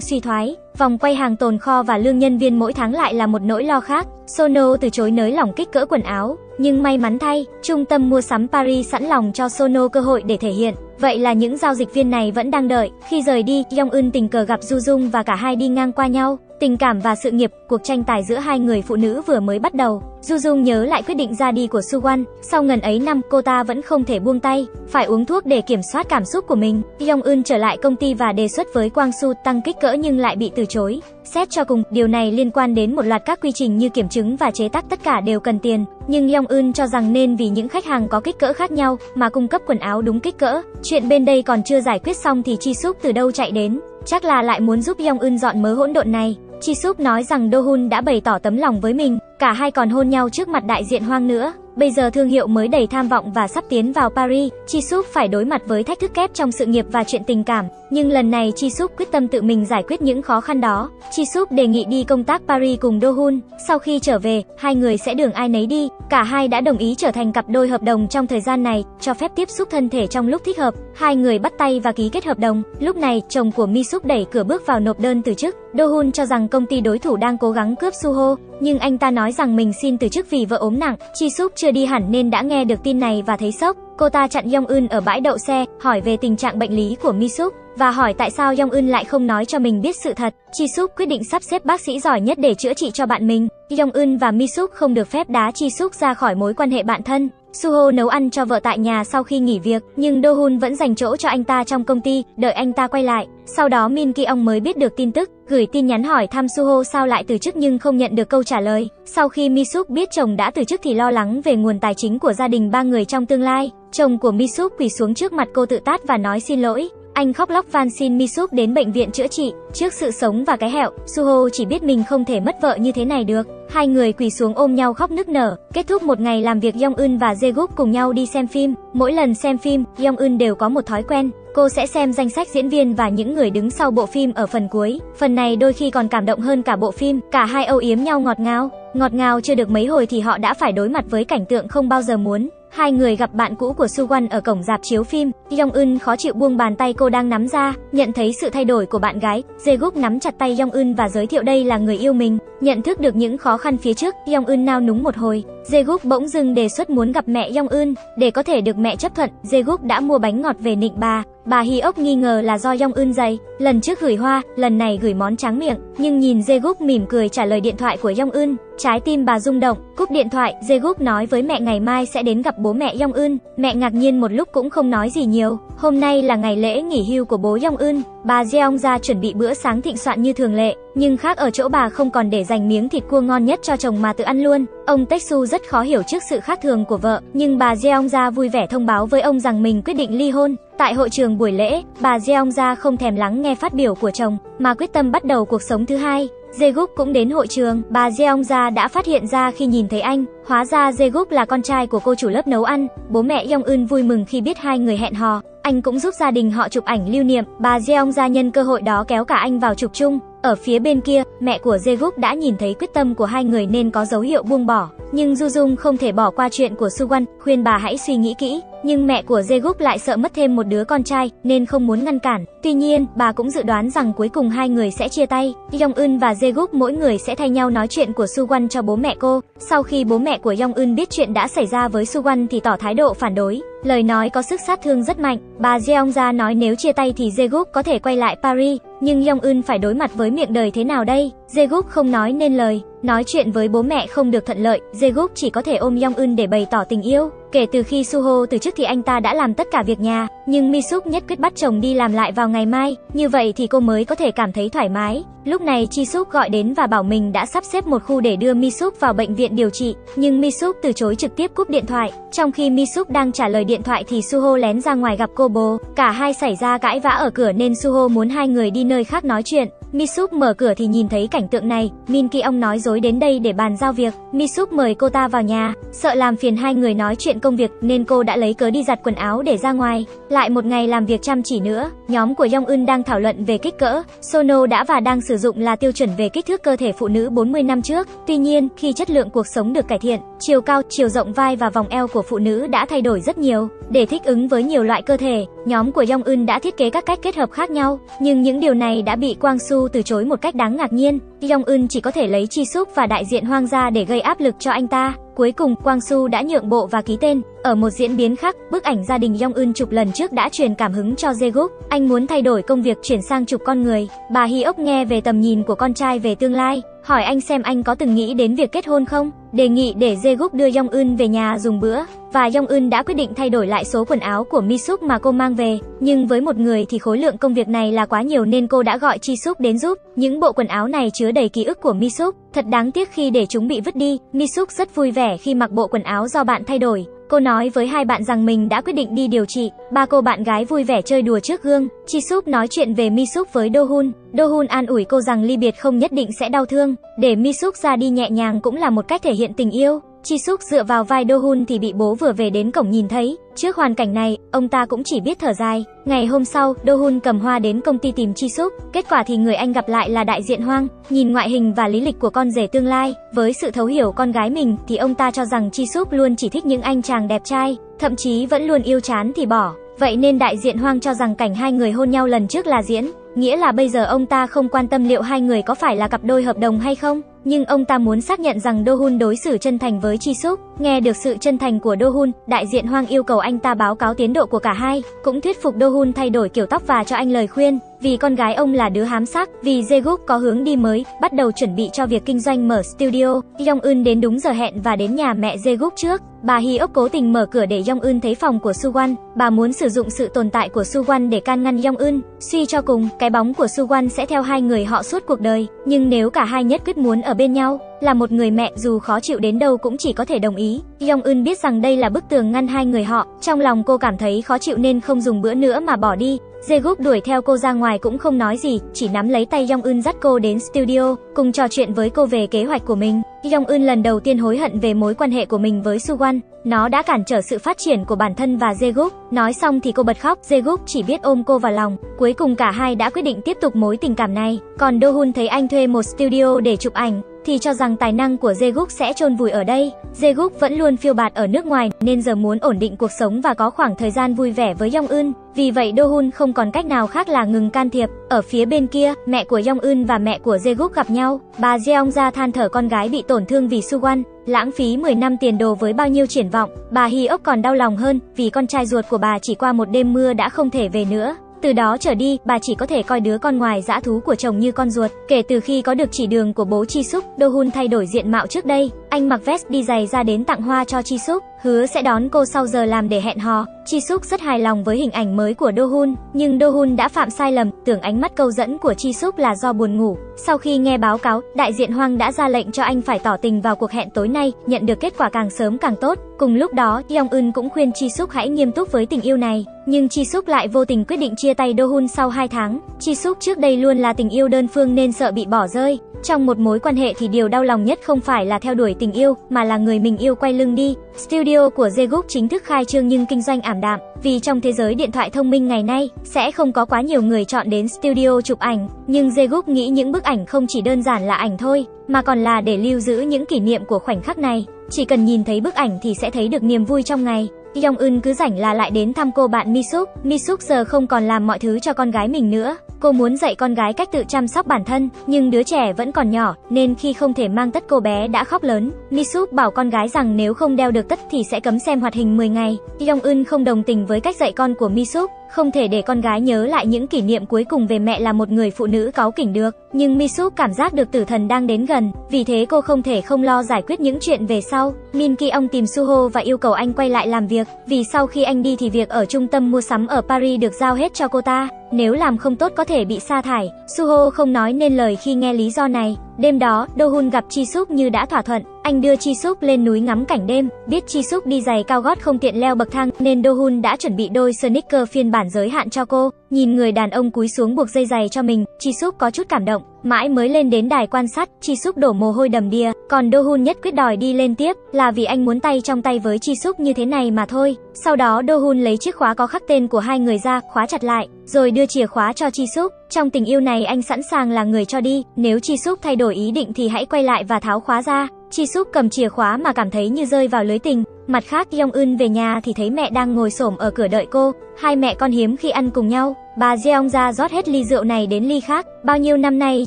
suy thoái. Vòng quay hàng tồn kho và lương nhân viên mỗi tháng lại là một nỗi lo khác. Sono từ chối nới lỏng kích cỡ quần áo, nhưng may mắn thay, trung tâm mua sắm Paris sẵn lòng cho Sono cơ hội để thể hiện. Vậy là những giao dịch viên này vẫn đang đợi. Khi rời đi, Yong Eun tình cờ gặp Du Dung và cả hai đi ngang qua nhau. Tình cảm và sự nghiệp, cuộc tranh tài giữa hai người phụ nữ vừa mới bắt đầu. Du Dung nhớ lại quyết định ra đi của Suwon, sau ngần ấy năm cô ta vẫn không thể buông tay, phải uống thuốc để kiểm soát cảm xúc của mình. Yong Eun trở lại công ty và đề xuất với Quang Su tăng kích cỡ nhưng lại bị từ chối. Xét cho cùng, điều này liên quan đến một loạt các quy trình như kiểm chứng và chế tác tất cả đều cần tiền, nhưng Yong Eun cho rằng nên vì những khách hàng có kích cỡ khác nhau mà cung cấp quần áo đúng kích cỡ. Chuyện bên đây còn chưa giải quyết xong thì Chi Suk từ đâu chạy đến, chắc là lại muốn giúp Yong Eun dọn mớ hỗn độn này. Chi Súp nói rằng Do Hun đã bày tỏ tấm lòng với mình, cả hai còn hôn nhau trước mặt đại diện hoang nữa. Bây giờ thương hiệu mới đầy tham vọng và sắp tiến vào Paris, Chi Súp phải đối mặt với thách thức kép trong sự nghiệp và chuyện tình cảm. Nhưng lần này Chi Súp quyết tâm tự mình giải quyết những khó khăn đó. Chi Súp đề nghị đi công tác Paris cùng Do Hun. Sau khi trở về, hai người sẽ đường ai nấy đi. Cả hai đã đồng ý trở thành cặp đôi hợp đồng trong thời gian này, cho phép tiếp xúc thân thể trong lúc thích hợp. Hai người bắt tay và ký kết hợp đồng. Lúc này, chồng của Mi Súp đẩy cửa bước vào nộp đơn từ chức. Do Hun cho rằng công ty đối thủ đang cố gắng cướp Suho, nhưng anh ta nói rằng mình xin từ chức vì vợ ốm nặng. Chi Súp chưa đi hẳn nên đã nghe được tin này và thấy sốc. Cô ta chặn Yong Eun ở bãi đậu xe, hỏi về tình trạng bệnh lý của Mi Súp và hỏi tại sao Yong Eun lại không nói cho mình biết sự thật. Chi Súp quyết định sắp xếp bác sĩ giỏi nhất để chữa trị cho bạn mình. Yong Eun và Mi Súp không được phép đá Chi Súp ra khỏi mối quan hệ bạn thân. Suho nấu ăn cho vợ tại nhà sau khi nghỉ việc, nhưng Dohun vẫn dành chỗ cho anh ta trong công ty, đợi anh ta quay lại. Sau đó Min Ki Ong mới biết được tin tức, gửi tin nhắn hỏi thăm Suho sao lại từ chức nhưng không nhận được câu trả lời. Sau khi Mi Suk biết chồng đã từ chức thì lo lắng về nguồn tài chính của gia đình ba người trong tương lai. Chồng của Mi Suk quỳ xuống trước mặt cô tự tát và nói xin lỗi. Anh khóc lóc van xin Misup đến bệnh viện chữa trị. Trước sự sống và cái hẹo, Suho chỉ biết mình không thể mất vợ như thế này được. Hai người quỳ xuống ôm nhau khóc nức nở. Kết thúc một ngày làm việc Yong Eun và Jae cùng nhau đi xem phim. Mỗi lần xem phim, Yong Eun đều có một thói quen, cô sẽ xem danh sách diễn viên và những người đứng sau bộ phim ở phần cuối. Phần này đôi khi còn cảm động hơn cả bộ phim. Cả hai âu yếm nhau ngọt ngào. Ngọt ngào chưa được mấy hồi thì họ đã phải đối mặt với cảnh tượng không bao giờ muốn. Hai người gặp bạn cũ của Suwon ở cổng dạp chiếu phim, Yong Eun khó chịu buông bàn tay cô đang nắm ra, nhận thấy sự thay đổi của bạn gái, Jae-guk nắm chặt tay Yong Eun và giới thiệu đây là người yêu mình, nhận thức được những khó khăn phía trước, Yong Eun nao núng một hồi, Jae-guk bỗng dưng đề xuất muốn gặp mẹ Yong Eun, để có thể được mẹ chấp thuận, Jae-guk đã mua bánh ngọt về nịnh bà, Bà Hy ốc nghi ngờ là do Yong Eun dày, lần trước gửi hoa, lần này gửi món tráng miệng, nhưng nhìn Jae-guk mỉm cười trả lời điện thoại của Yong Eun, trái tim bà rung động, cúp điện thoại, Jae-guk nói với mẹ ngày mai sẽ đến gặp bố mẹ Yong Eun, mẹ ngạc nhiên một lúc cũng không nói gì nhiều. Hôm nay là ngày lễ nghỉ hưu của bố Yong Eun, bà Jeong ra chuẩn bị bữa sáng thịnh soạn như thường lệ, nhưng khác ở chỗ bà không còn để dành miếng thịt cua ngon nhất cho chồng mà tự ăn luôn. Ông Su rất khó hiểu trước sự khác thường của vợ, nhưng bà Jeong ra vui vẻ thông báo với ông rằng mình quyết định ly hôn. Tại hội trường buổi lễ, bà Jeong ra không thèm lắng nghe phát biểu của chồng, mà quyết tâm bắt đầu cuộc sống thứ hai. Jae-guk cũng đến hội trường, bà Jeong ra đã phát hiện ra khi nhìn thấy anh, hóa ra Jae-guk là con trai của cô chủ lớp nấu ăn. Bố mẹ Yong Eun vui mừng khi biết hai người hẹn hò, anh cũng giúp gia đình họ chụp ảnh lưu niệm. Bà Jeong gia nhân cơ hội đó kéo cả anh vào chụp chung. Ở phía bên kia, mẹ của Jaeguk đã nhìn thấy quyết tâm của hai người nên có dấu hiệu buông bỏ. Nhưng Du Dung không thể bỏ qua chuyện của Su Won, khuyên bà hãy suy nghĩ kỹ. Nhưng mẹ của Jae-guk lại sợ mất thêm một đứa con trai, nên không muốn ngăn cản. Tuy nhiên, bà cũng dự đoán rằng cuối cùng hai người sẽ chia tay. Yong Eun và Jae-guk mỗi người sẽ thay nhau nói chuyện của Suwon cho bố mẹ cô. Sau khi bố mẹ của Yong Eun biết chuyện đã xảy ra với Suwon thì tỏ thái độ phản đối. Lời nói có sức sát thương rất mạnh. Bà Jeong-ja nói nếu chia tay thì Jae-guk có thể quay lại Paris, nhưng Yong Eun phải đối mặt với miệng đời thế nào đây? Jae-guk không nói nên lời, nói chuyện với bố mẹ không được thuận lợi, Jaeguk chỉ có thể ôm Yong Eun để bày tỏ tình yêu. Kể từ khi Suho từ chức thì anh ta đã làm tất cả việc nhà, nhưng Misuk nhất quyết bắt chồng đi làm lại vào ngày mai, như vậy thì cô mới có thể cảm thấy thoải mái. Lúc này Chisuk gọi đến và bảo mình đã sắp xếp một khu để đưa Misuk vào bệnh viện điều trị, nhưng Misuk từ chối trực tiếp cúp điện thoại. Trong khi Misuk đang trả lời điện thoại thì Suho lén ra ngoài gặp cô bố. Cả hai xảy ra cãi vã ở cửa nên Suho muốn hai người đi nơi khác nói chuyện. Misup mở cửa thì nhìn thấy cảnh tượng này, Min Ki ông nói dối đến đây để bàn giao việc. Misup mời cô ta vào nhà, sợ làm phiền hai người nói chuyện công việc nên cô đã lấy cớ đi giặt quần áo để ra ngoài. Lại một ngày làm việc chăm chỉ nữa, nhóm của Yong Eun đang thảo luận về kích cỡ. Sono đã và đang sử dụng là tiêu chuẩn về kích thước cơ thể phụ nữ 40 năm trước. Tuy nhiên, khi chất lượng cuộc sống được cải thiện, chiều cao, chiều rộng vai và vòng eo của phụ nữ đã thay đổi rất nhiều. Để thích ứng với nhiều loại cơ thể, nhóm của Yong Eun đã thiết kế các cách kết hợp khác nhau, nhưng những điều này đã bị Quang Su từ chối một cách đáng ngạc nhiên. Yong Eun chỉ có thể lấy Chi Suk và đại diện Hoang gia để gây áp lực cho anh ta. Cuối cùng, Quang Su đã nhượng bộ và ký tên. Ở một diễn biến khác, bức ảnh gia đình Yong Eun chụp lần trước đã truyền cảm hứng cho Jae-guk. Anh muốn thay đổi công việc chuyển sang chụp con người. Bà Hyok nghe về tầm nhìn của con trai về tương lai, hỏi anh xem anh có từng nghĩ đến việc kết hôn không. Đề nghị để Jae-guk đưa Yong Eun về nhà dùng bữa, và Yong Eun đã quyết định thay đổi lại số quần áo của Misuk mà cô mang về. Nhưng với một người thì khối lượng công việc này là quá nhiều nên cô đã gọi Chi Suk đến giúp. Những bộ quần áo này chứa đầy ký ức của Misuk. Thật đáng tiếc khi để chúng bị vứt đi. Misuk rất vui vẻ khi mặc bộ quần áo do bạn thay đổi. Cô nói với hai bạn rằng mình đã quyết định đi điều trị. Ba cô bạn gái vui vẻ chơi đùa trước gương. Chi súp nói chuyện về mi súp với Do Hun. Do Hun an ủi cô rằng ly biệt không nhất định sẽ đau thương. Để mi súp ra đi nhẹ nhàng cũng là một cách thể hiện tình yêu. Chi Súc dựa vào vai Do Hun thì bị bố vừa về đến cổng nhìn thấy. Trước hoàn cảnh này, ông ta cũng chỉ biết thở dài. Ngày hôm sau, Do Hun cầm hoa đến công ty tìm Chi Súc. Kết quả thì người anh gặp lại là đại diện Hoang. Nhìn ngoại hình và lý lịch của con rể tương lai, với sự thấu hiểu con gái mình thì ông ta cho rằng Chi Súc luôn chỉ thích những anh chàng đẹp trai, thậm chí vẫn luôn yêu chán thì bỏ. Vậy nên đại diện Hoang cho rằng cảnh hai người hôn nhau lần trước là diễn, nghĩa là bây giờ ông ta không quan tâm liệu hai người có phải là cặp đôi hợp đồng hay không, nhưng ông ta muốn xác nhận rằng Do Hun đối xử chân thành với Chi Suk. Nghe được sự chân thành của Do Hun, đại diện Hoang yêu cầu anh ta báo cáo tiến độ của cả hai, cũng thuyết phục Do Hun thay đổi kiểu tóc và cho anh lời khuyên, vì con gái ông là đứa hám sắc, vì Jaeguk có hướng đi mới, bắt đầu chuẩn bị cho việc kinh doanh mở studio. Yong Eun đến đúng giờ hẹn và đến nhà mẹ Jaeguk trước. Bà Hyok cố tình mở cửa để Yong Eun thấy phòng của Suwan. Bà muốn sử dụng sự tồn tại của Suwan để can ngăn Yong Eun. Suy cho cùng, cái bóng của Suwan sẽ theo hai người họ suốt cuộc đời. Nhưng nếu cả hai nhất quyết muốn ở bên nhau, là một người mẹ dù khó chịu đến đâu cũng chỉ có thể đồng ý. Yong Eun biết rằng đây là bức tường ngăn hai người họ. Trong lòng cô cảm thấy khó chịu nên không dùng bữa nữa mà bỏ đi. Zeguk đuổi theo cô ra ngoài cũng không nói gì, chỉ nắm lấy tay Yong Eun dắt cô đến studio, cùng trò chuyện với cô về kế hoạch của mình. Yong Eun lần đầu tiên hối hận về mối quan hệ của mình với Suwan, nó đã cản trở sự phát triển của bản thân và Zeguk. Nói xong thì cô bật khóc, Zeguk chỉ biết ôm cô vào lòng. Cuối cùng cả hai đã quyết định tiếp tục mối tình cảm này. Còn Do Hun thấy anh thuê một studio để chụp ảnh, thì cho rằng tài năng của Zeguk sẽ chôn vùi ở đây. Zeguk vẫn luôn phiêu bạt ở nước ngoài nên giờ muốn ổn định cuộc sống và có khoảng thời gian vui vẻ với Yong Eun. Vì vậy Do Hun không còn cách nào khác là ngừng can thiệp. Ở phía bên kia, mẹ của Yong Eun và mẹ của Zeguk gặp nhau. Bà Jeong ra than thở con gái bị tổn thương vì Suwan, lãng phí 10 năm tiền đồ với bao nhiêu triển vọng. Bà Hyok còn đau lòng hơn vì con trai ruột của bà chỉ qua một đêm mưa đã không thể về nữa. Từ đó trở đi, bà chỉ có thể coi đứa con ngoài dã thú của chồng như con ruột. Kể từ khi có được chỉ đường của bố Chi súc Do Hun thay đổi diện mạo trước đây. Anh mặc vest đi giày ra đến tặng hoa cho Chi Suk, hứa sẽ đón cô sau giờ làm để hẹn hò. Chi Suk rất hài lòng với hình ảnh mới của Do Hun, nhưng Do Hun đã phạm sai lầm, tưởng ánh mắt câu dẫn của Chi Suk là do buồn ngủ. Sau khi nghe báo cáo, đại diện Hoang đã ra lệnh cho anh phải tỏ tình vào cuộc hẹn tối nay, nhận được kết quả càng sớm càng tốt. Cùng lúc đó, Yong Eun cũng khuyên Chi Suk hãy nghiêm túc với tình yêu này, nhưng Chi Suk lại vô tình quyết định chia tay Do Hun sau 2 tháng. Chi Suk trước đây luôn là tình yêu đơn phương nên sợ bị bỏ rơi. Trong một mối quan hệ thì điều đau lòng nhất không phải là theo đuổi tình yêu, mà là người mình yêu quay lưng đi. Studio của Jae-guk chính thức khai trương nhưng kinh doanh ảm đạm, vì trong thế giới điện thoại thông minh ngày nay, sẽ không có quá nhiều người chọn đến studio chụp ảnh, nhưng Jae-guk nghĩ những bức ảnh không chỉ đơn giản là ảnh thôi, mà còn là để lưu giữ những kỷ niệm của khoảnh khắc này. Chỉ cần nhìn thấy bức ảnh thì sẽ thấy được niềm vui trong ngày. Yong Eun cứ rảnh là lại đến thăm cô bạn Misuk. Misuk giờ không còn làm mọi thứ cho con gái mình nữa. Cô muốn dạy con gái cách tự chăm sóc bản thân, nhưng đứa trẻ vẫn còn nhỏ, nên khi không thể mang tất cô bé đã khóc lớn. Misuk bảo con gái rằng nếu không đeo được tất thì sẽ cấm xem hoạt hình 10 ngày. Yong Eun không đồng tình với cách dạy con của Misuk, không thể để con gái nhớ lại những kỷ niệm cuối cùng về mẹ là một người phụ nữ cáu kỉnh được. Nhưng Misu cảm giác được tử thần đang đến gần, vì thế cô không thể không lo giải quyết những chuyện về sau. Min Ki ông tìm Suho và yêu cầu anh quay lại làm việc, vì sau khi anh đi thì việc ở trung tâm mua sắm ở Paris được giao hết cho cô ta. Nếu làm không tốt có thể bị sa thải. Suho không nói nên lời khi nghe lý do này. Đêm đó, Dohun gặp Chi Suk như đã thỏa thuận, anh đưa Chi Suk lên núi ngắm cảnh đêm, biết Chi Suk đi giày cao gót không tiện leo bậc thang nên Dohun đã chuẩn bị đôi sneaker phiên bản giới hạn cho cô. Nhìn người đàn ông cúi xuống buộc dây giày cho mình, Chi Suk có chút cảm động, mãi mới lên đến đài quan sát, Chi Suk đổ mồ hôi đầm đìa, còn Dohun nhất quyết đòi đi lên tiếp, là vì anh muốn tay trong tay với Chi Suk như thế này mà thôi. Sau đó Do-hun lấy chiếc khóa có khắc tên của hai người ra, khóa chặt lại, rồi đưa chìa khóa cho Chi Suk. Trong tình yêu này anh sẵn sàng là người cho đi, nếu Chi Súp thay đổi ý định thì hãy quay lại và tháo khóa ra. Chi Súp cầm chìa khóa mà cảm thấy như rơi vào lưới tình. Mặt khác Yong Eun về nhà thì thấy mẹ đang ngồi xổm ở cửa đợi cô. Hai mẹ con hiếm khi ăn cùng nhau. Bà Jeong ra rót hết ly rượu này đến ly khác. Bao nhiêu năm nay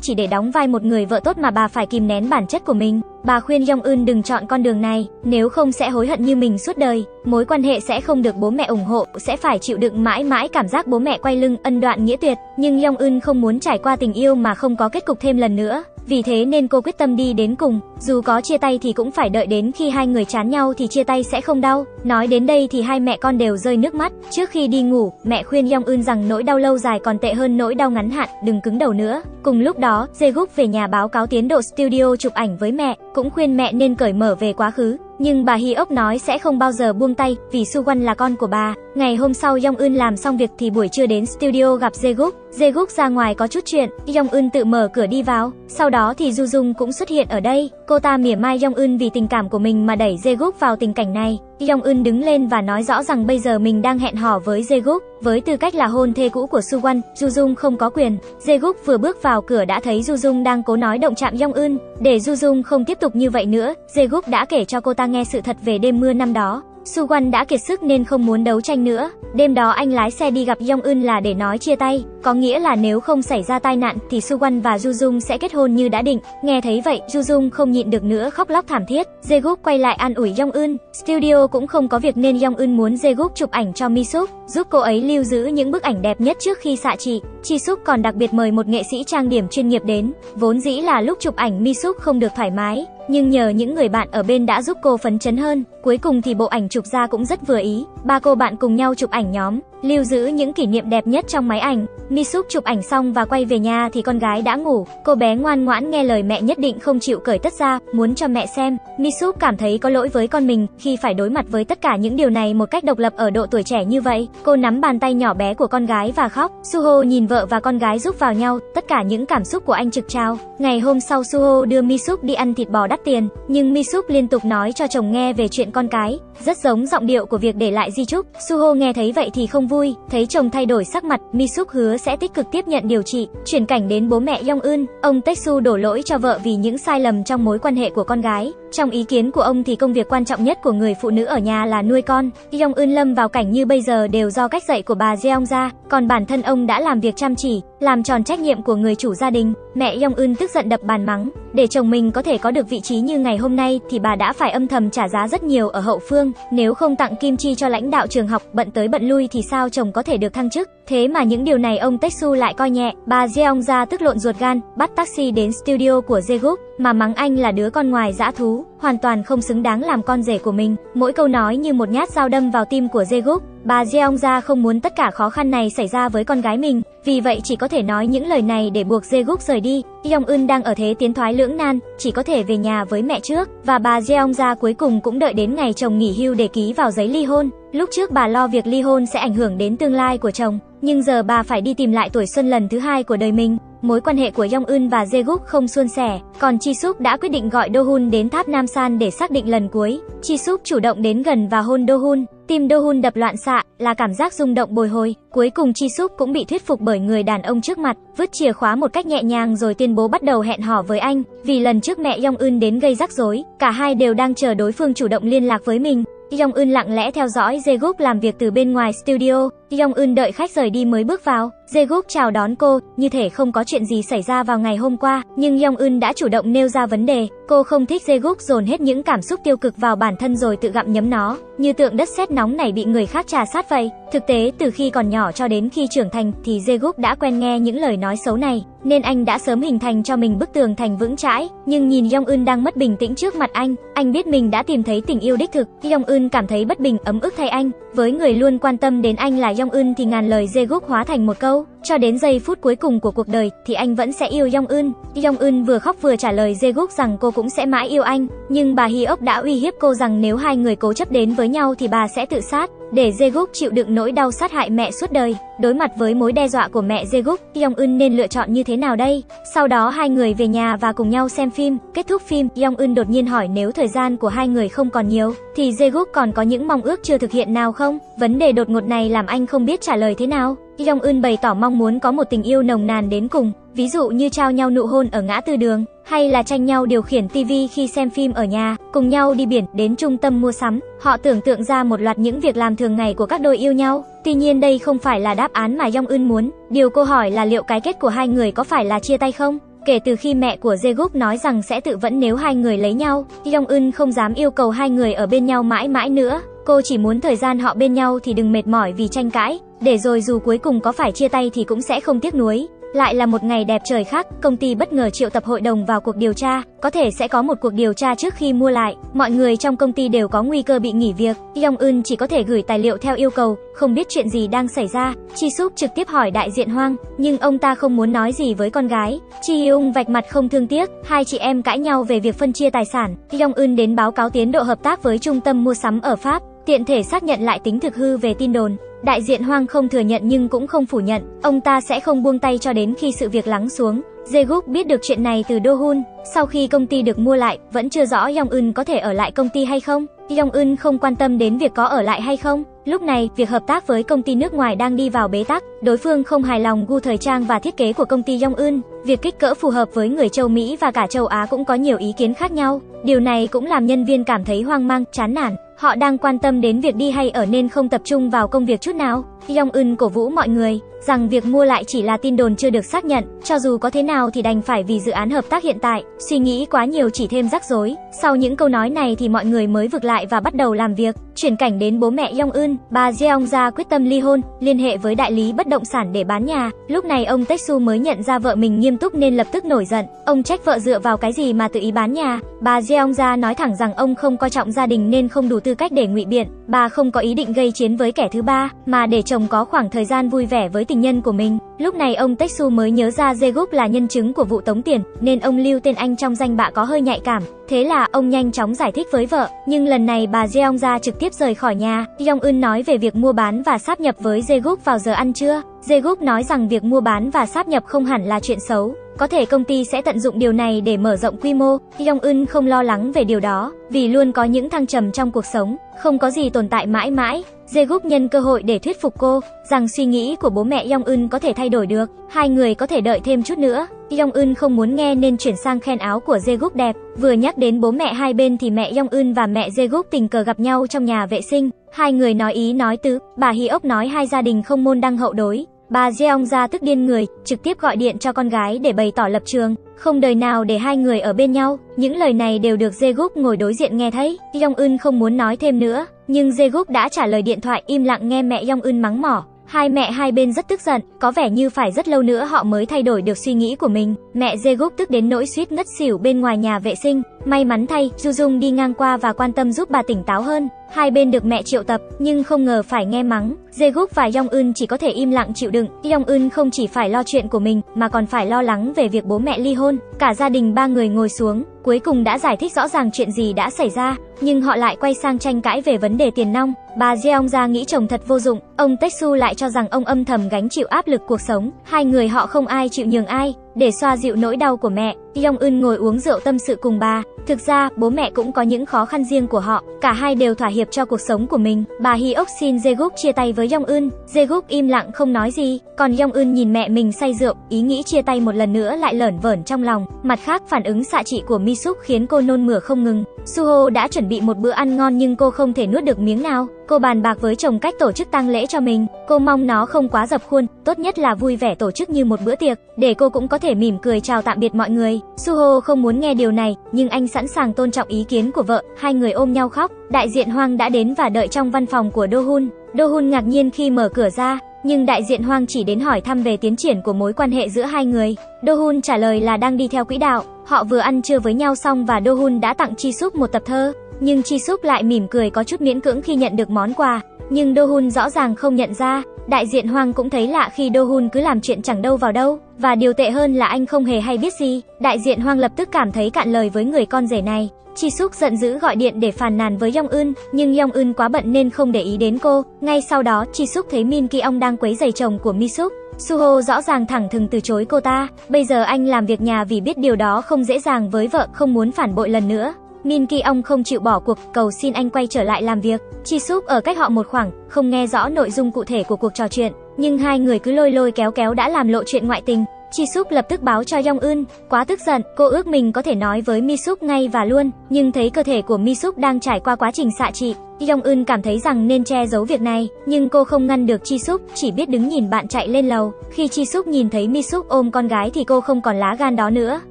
chỉ để đóng vai một người vợ tốt mà bà phải kìm nén bản chất của mình. Bà khuyên Yong Eun đừng chọn con đường này, nếu không sẽ hối hận như mình suốt đời. Mối quan hệ sẽ không được bố mẹ ủng hộ, sẽ phải chịu đựng mãi mãi cảm giác bố mẹ quay lưng ân đoạn nghĩa tuyệt. Nhưng Yong Eun không muốn trải qua tình yêu mà không có kết cục thêm lần nữa. Vì thế nên cô quyết tâm đi đến cùng, dù có chia tay thì cũng phải đợi đến khi hai người chán nhau thì chia tay sẽ không đau. Nói đến đây thì hai mẹ con đều rơi nước mắt. Trước khi đi ngủ, mẹ khuyên Yong Eun rằng nỗi đau lâu dài còn tệ hơn nỗi đau ngắn hạn, đừng cứng đầu nữa. Cùng lúc đó, Jae-guk về nhà báo cáo tiến độ studio chụp ảnh với mẹ, cũng khuyên mẹ nên cởi mở về quá khứ. Nhưng bà Hy ốc nói sẽ không bao giờ buông tay, vì Suwon là con của bà. Ngày hôm sau Yong Eun làm xong việc thì buổi trưa đến studio gặp Jaeguk. Jaeguk ra ngoài có chút chuyện, Yong Eun tự mở cửa đi vào. Sau đó thì Du Dung cũng xuất hiện ở đây. Cô ta mỉa mai Yong Eun vì tình cảm của mình mà đẩy Jaeguk vào tình cảnh này. Yong Eun đứng lên và nói rõ rằng bây giờ mình đang hẹn hò với Jae-guk, với tư cách là hôn thê cũ của Su Won, Du không có quyền. Jae-guk vừa bước vào cửa đã thấy Du Dung đang cố nói động chạm Yong Eun, để Du Dung không tiếp tục như vậy nữa, Jae-guk đã kể cho cô ta nghe sự thật về đêm mưa năm đó. Suwon đã kiệt sức nên không muốn đấu tranh nữa. Đêm đó anh lái xe đi gặp Yong Eun là để nói chia tay, có nghĩa là nếu không xảy ra tai nạn thì Suwon và Ju Jung sẽ kết hôn như đã định. Nghe thấy vậy, Ju Jung không nhịn được nữa khóc lóc thảm thiết. Jae quay lại an ủi Yong Eun. Studio cũng không có việc nên Yong Eun muốn Jae chụp ảnh cho Mi Suk, giúp cô ấy lưu giữ những bức ảnh đẹp nhất trước khi xạ trị. Chi Suk còn đặc biệt mời một nghệ sĩ trang điểm chuyên nghiệp đến. Vốn dĩ là lúc chụp ảnh Mi Suk không được thoải mái, nhưng nhờ những người bạn ở bên đã giúp cô phấn chấn hơn. Cuối cùng thì bộ ảnh chụp ra cũng rất vừa ý. Ba cô bạn cùng nhau chụp ảnh nhóm, lưu giữ những kỷ niệm đẹp nhất trong máy ảnh. Misuk chụp ảnh xong và quay về nhà thì con gái đã ngủ. Cô bé ngoan ngoãn nghe lời mẹ nhất định không chịu cởi tất ra, muốn cho mẹ xem. Misuk cảm thấy có lỗi với con mình khi phải đối mặt với tất cả những điều này một cách độc lập ở độ tuổi trẻ như vậy. Cô nắm bàn tay nhỏ bé của con gái và khóc. Suho nhìn vợ và con gái giúp vào nhau, tất cả những cảm xúc của anh trực trao. Ngày hôm sau Suho đưa Misuk đi ăn thịt bò đắt tiền, nhưng Misup liên tục nói cho chồng nghe về chuyện con cái, rất giống giọng điệu của việc để lại di chúc. Suho nghe thấy vậy thì không vui, thấy chồng thay đổi sắc mặt, Misup hứa sẽ tích cực tiếp nhận điều trị. Chuyển cảnh đến bố mẹ Yong Eun, ông Taesu đổ lỗi cho vợ vì những sai lầm trong mối quan hệ của con gái. Trong ý kiến của ông thì công việc quan trọng nhất của người phụ nữ ở nhà là nuôi con. Yong Eun lâm vào cảnh như bây giờ đều do cách dạy của bà Jeong ra, còn bản thân ông đã làm việc chăm chỉ, làm tròn trách nhiệm của người chủ gia đình. Mẹ Yong Eun tức giận đập bàn mắng, để chồng mình có thể có được vị trí như ngày hôm nay thì bà đã phải âm thầm trả giá rất nhiều ở hậu phương, nếu không tặng kim chi cho lãnh đạo trường học, bận tới bận lui thì sao chồng có thể được thăng chức. Thế mà những điều này ông Tae Su lại coi nhẹ, bà Jeong ra tức lộn ruột gan, bắt taxi đến studio của Jaeguk, mà mắng anh là đứa con ngoài dã thú, hoàn toàn không xứng đáng làm con rể của mình. Mỗi câu nói như một nhát dao đâm vào tim của Zeguk, bà Jeong Ja không muốn tất cả khó khăn này xảy ra với con gái mình, vì vậy chỉ có thể nói những lời này để buộc Jaeguk rời đi. Yong Eun đang ở thế tiến thoái lưỡng nan, chỉ có thể về nhà với mẹ trước, và bà Jeong Ja cuối cùng cũng đợi đến ngày chồng nghỉ hưu để ký vào giấy ly hôn. Lúc trước bà lo việc ly hôn sẽ ảnh hưởng đến tương lai của chồng, nhưng giờ bà phải đi tìm lại tuổi xuân lần thứ hai của đời mình. Mối quan hệ của Yong Eun và Jae-guk không suôn sẻ, còn Chi Suk đã quyết định gọi Do Hun đến tháp Nam San để xác định lần cuối. Chi Suk chủ động đến gần và hôn Do Hun, tim Do Hun đập loạn xạ, là cảm giác rung động bồi hồi. Cuối cùng Chi Súp cũng bị thuyết phục bởi người đàn ông trước mặt, vứt chìa khóa một cách nhẹ nhàng rồi tuyên bố bắt đầu hẹn hò với anh. Vì lần trước mẹ Yong Eun đến gây rắc rối, cả hai đều đang chờ đối phương chủ động liên lạc với mình. Yong Eun lặng lẽ theo dõi Jae làm việc từ bên ngoài studio. Yong Eun đợi khách rời đi mới bước vào. Jae-guk chào đón cô, như thể không có chuyện gì xảy ra vào ngày hôm qua, nhưng Yong Eun đã chủ động nêu ra vấn đề. Cô không thích Jae-guk dồn hết những cảm xúc tiêu cực vào bản thân rồi tự gặm nhấm nó, như tượng đất sét nóng này bị người khác trà sát vậy. Thực tế từ khi còn nhỏ cho đến khi trưởng thành thì Jae-guk đã quen nghe những lời nói xấu này, nên anh đã sớm hình thành cho mình bức tường thành vững chãi. Nhưng nhìn Yong Eun đang mất bình tĩnh trước mặt anh, anh biết mình đã tìm thấy tình yêu đích thực. Yong Eun cảm thấy bất bình, ấm ức thay anh. Với người luôn quan tâm đến anh là Yong-un thì ngàn lời dê gúc hóa thành một câu, cho đến giây phút cuối cùng của cuộc đời thì anh vẫn sẽ yêu Yong Eun. Yong Eun vừa khóc vừa trả lời Jae-guk rằng cô cũng sẽ mãi yêu anh, nhưng bà Hyok đã uy hiếp cô rằng nếu hai người cố chấp đến với nhau thì bà sẽ tự sát, để Jae-guk chịu đựng nỗi đau sát hại mẹ suốt đời. Đối mặt với mối đe dọa của mẹ Jae-guk, Yong Eun nên lựa chọn như thế nào đây? Sau đó hai người về nhà và cùng nhau xem phim. Kết thúc phim, Yong Eun đột nhiên hỏi nếu thời gian của hai người không còn nhiều, thì Jae-guk còn có những mong ước chưa thực hiện nào không? Vấn đề đột ngột này làm anh không biết trả lời thế nào. Yong Eun bày tỏ mong muốn có một tình yêu nồng nàn đến cùng, ví dụ như trao nhau nụ hôn ở ngã tư đường, hay là tranh nhau điều khiển TV khi xem phim ở nhà, cùng nhau đi biển, đến trung tâm mua sắm. Họ tưởng tượng ra một loạt những việc làm thường ngày của các đôi yêu nhau. Tuy nhiên đây không phải là đáp án mà Yong Eun muốn. Điều cô hỏi là liệu cái kết của hai người có phải là chia tay không? Kể từ khi mẹ của Jae-guk nói rằng sẽ tự vẫn nếu hai người lấy nhau, Yong Eun không dám yêu cầu hai người ở bên nhau mãi mãi nữa. Cô chỉ muốn thời gian họ bên nhau thì đừng mệt mỏi vì tranh cãi, để rồi dù cuối cùng có phải chia tay thì cũng sẽ không tiếc nuối. Lại là một ngày đẹp trời khác, công ty bất ngờ triệu tập hội đồng vào cuộc điều tra, có thể sẽ có một cuộc điều tra trước khi mua lại. Mọi người trong công ty đều có nguy cơ bị nghỉ việc. Yong Eun chỉ có thể gửi tài liệu theo yêu cầu, không biết chuyện gì đang xảy ra. Chi Súp trực tiếp hỏi đại diện Hoang, nhưng ông ta không muốn nói gì với con gái. Chi Hyung vạch mặt không thương tiếc, hai chị em cãi nhau về việc phân chia tài sản. Yong Eun đến báo cáo tiến độ hợp tác với trung tâm mua sắm ở Pháp, tiện thể xác nhận lại tính thực hư về tin đồn. Đại diện Hoang không thừa nhận nhưng cũng không phủ nhận, ông ta sẽ không buông tay cho đến khi sự việc lắng xuống. Jaeguk biết được chuyện này từ dohun sau khi công ty được mua lại, vẫn chưa rõ Yong-un có thể ở lại công ty hay không. Yong-un không quan tâm đến việc có ở lại hay không. Lúc này, việc hợp tác với công ty nước ngoài đang đi vào bế tắc, đối phương không hài lòng gu thời trang và thiết kế của công ty Yong-un. Việc kích cỡ phù hợp với người châu Mỹ và cả châu Á cũng có nhiều ý kiến khác nhau. Điều này cũng làm nhân viên cảm thấy hoang mang, chán nản. Họ đang quan tâm đến việc đi hay ở nên không tập trung vào công việc chút nào. Yong Eun cổ vũ mọi người rằng việc mua lại chỉ là tin đồn chưa được xác nhận, cho dù có thế nào thì đành phải vì dự án hợp tác hiện tại, suy nghĩ quá nhiều chỉ thêm rắc rối. Sau những câu nói này thì mọi người mới vực lại và bắt đầu làm việc. Chuyển cảnh đến bố mẹ Yong Eun, bà Jeong ra quyết tâm ly hôn, liên hệ với đại lý bất động sản để bán nhà. Lúc này ông Tae Su mới nhận ra vợ mình nghiêm túc nên lập tức nổi giận. Ông trách vợ dựa vào cái gì mà tự ý bán nhà. Bà Jeong ra nói thẳng rằng ông không coi trọng gia đình nên không đủ tư cách để ngụy biện. Bà không có ý định gây chiến với kẻ thứ ba, mà để chồng có khoảng thời gian vui vẻ với tình nhân của mình. Lúc này ông Texu mới nhớ ra Zegup là nhân chứng của vụ tống tiền, nên ông lưu tên anh trong danh bạ có hơi nhạy cảm. Thế là ông nhanh chóng giải thích với vợ, nhưng lần này bà Jeong ra trực tiếp rời khỏi nhà. Yong Eun nói về việc mua bán và sáp nhập với Zegup vào giờ ăn trưa. Zegup nói rằng việc mua bán và sáp nhập không hẳn là chuyện xấu, có thể công ty sẽ tận dụng điều này để mở rộng quy mô. Yong Eun không lo lắng về điều đó, vì luôn có những thăng trầm trong cuộc sống, không có gì tồn tại mãi mãi. Jae-guk nhân cơ hội để thuyết phục cô rằng suy nghĩ của bố mẹ Yong Eun có thể thay đổi được, hai người có thể đợi thêm chút nữa. Yong Eun không muốn nghe nên chuyển sang khen áo của Jae-guk đẹp. Vừa nhắc đến bố mẹ hai bên thì mẹ Yong Eun và mẹ Jae-guk tình cờ gặp nhau trong nhà vệ sinh. Hai người nói ý nói tứ, bà Hi ốc nói hai gia đình không môn đăng hậu đối. Bà Jeong ra tức điên người, trực tiếp gọi điện cho con gái để bày tỏ lập trường, không đời nào để hai người ở bên nhau. Những lời này đều được Jae-guk ngồi đối diện nghe thấy. Yong Eun không muốn nói thêm nữa, nhưng Jae-guk đã trả lời điện thoại im lặng nghe mẹ Yong Eun mắng mỏ. Hai mẹ hai bên rất tức giận, có vẻ như phải rất lâu nữa họ mới thay đổi được suy nghĩ của mình. Mẹ Jae-guk tức đến nỗi suýt ngất xỉu bên ngoài nhà vệ sinh. May mắn thay, Ju Jung đi ngang qua và quan tâm giúp bà tỉnh táo hơn. Hai bên được mẹ triệu tập, nhưng không ngờ phải nghe mắng. jae và Yong Eun chỉ có thể im lặng chịu đựng. Yong Eun không chỉ phải lo chuyện của mình, mà còn phải lo lắng về việc bố mẹ ly hôn. Cả gia đình ba người ngồi xuống, cuối cùng đã giải thích rõ ràng chuyện gì đã xảy ra, nhưng họ lại quay sang tranh cãi về vấn đề tiền nong. Bà Jeong ra nghĩ chồng thật vô dụng, ông Taesu lại cho rằng ông âm thầm gánh chịu áp lực cuộc sống. Hai người họ không ai chịu nhường ai, để xoa dịu nỗi đau của mẹ, Yong Eun ngồi uống rượu tâm sự cùng bà. Thực ra, bố mẹ cũng có những khó khăn riêng của họ, cả hai đều thỏa hiệp cho cuộc sống của mình. Bà Hyok xin Jae-guk chia tay với Yong Eun, Jae-guk im lặng không nói gì, còn Yong Eun nhìn mẹ mình say rượu, ý nghĩ chia tay một lần nữa lại lởn vởn trong lòng. Mặt khác, phản ứng xạ trị của Mi Suk khiến cô nôn mửa không ngừng. Suho đã chuẩn bị một bữa ăn ngon nhưng cô không thể nuốt được miếng nào. Cô bàn bạc với chồng cách tổ chức tang lễ cho mình. Cô mong nó không quá dập khuôn, tốt nhất là vui vẻ tổ chức như một bữa tiệc, để cô cũng có thể mỉm cười chào tạm biệt mọi người. Suho không muốn nghe điều này, nhưng anh sẵn sàng tôn trọng ý kiến của vợ. Hai người ôm nhau khóc. Đại diện Hoang đã đến và đợi trong văn phòng của Do Dohun Do ngạc nhiên khi mở cửa ra, nhưng đại diện Hoang chỉ đến hỏi thăm về tiến triển của mối quan hệ giữa hai người. Dohun trả lời là đang đi theo quỹ đạo. Họ vừa ăn trưa với nhau xong và Dohun đã tặng Chi Súc một tập thơ, nhưng Chi Súp lại mỉm cười có chút miễn cưỡng khi nhận được món quà, nhưng Do Hun rõ ràng không nhận ra. Đại diện Hoang cũng thấy lạ khi Do Hun cứ làm chuyện chẳng đâu vào đâu, và điều tệ hơn là anh không hề hay biết gì. Đại diện Hoang lập tức cảm thấy cạn lời với người con rể này. Chi Súp giận dữ gọi điện để phàn nàn với Yong Eun, nhưng Yong Eun quá bận nên không để ý đến cô. Ngay sau đó, Chi Súp thấy Min Ki Ong đang quấy giày chồng của Mi Súc. Suho rõ ràng thẳng thừng từ chối cô ta. Bây giờ anh làm việc nhà vì biết điều đó không dễ dàng với vợ, không muốn phản bội lần nữa. Min Ki Ong không chịu bỏ cuộc, cầu xin anh quay trở lại làm việc. Chi Súp ở cách họ một khoảng, không nghe rõ nội dung cụ thể của cuộc trò chuyện, nhưng hai người cứ lôi lôi kéo kéo đã làm lộ chuyện ngoại tình. Chi Súp lập tức báo cho Yong Eun, quá tức giận, cô ước mình có thể nói với Mi Súp ngay và luôn, nhưng thấy cơ thể của Mi Súp đang trải qua quá trình xạ trị, Yong Eun cảm thấy rằng nên che giấu việc này, nhưng cô không ngăn được Chi Súp, chỉ biết đứng nhìn bạn chạy lên lầu. Khi Chi Súp nhìn thấy Mi Súp ôm con gái thì cô không còn lá gan đó nữa.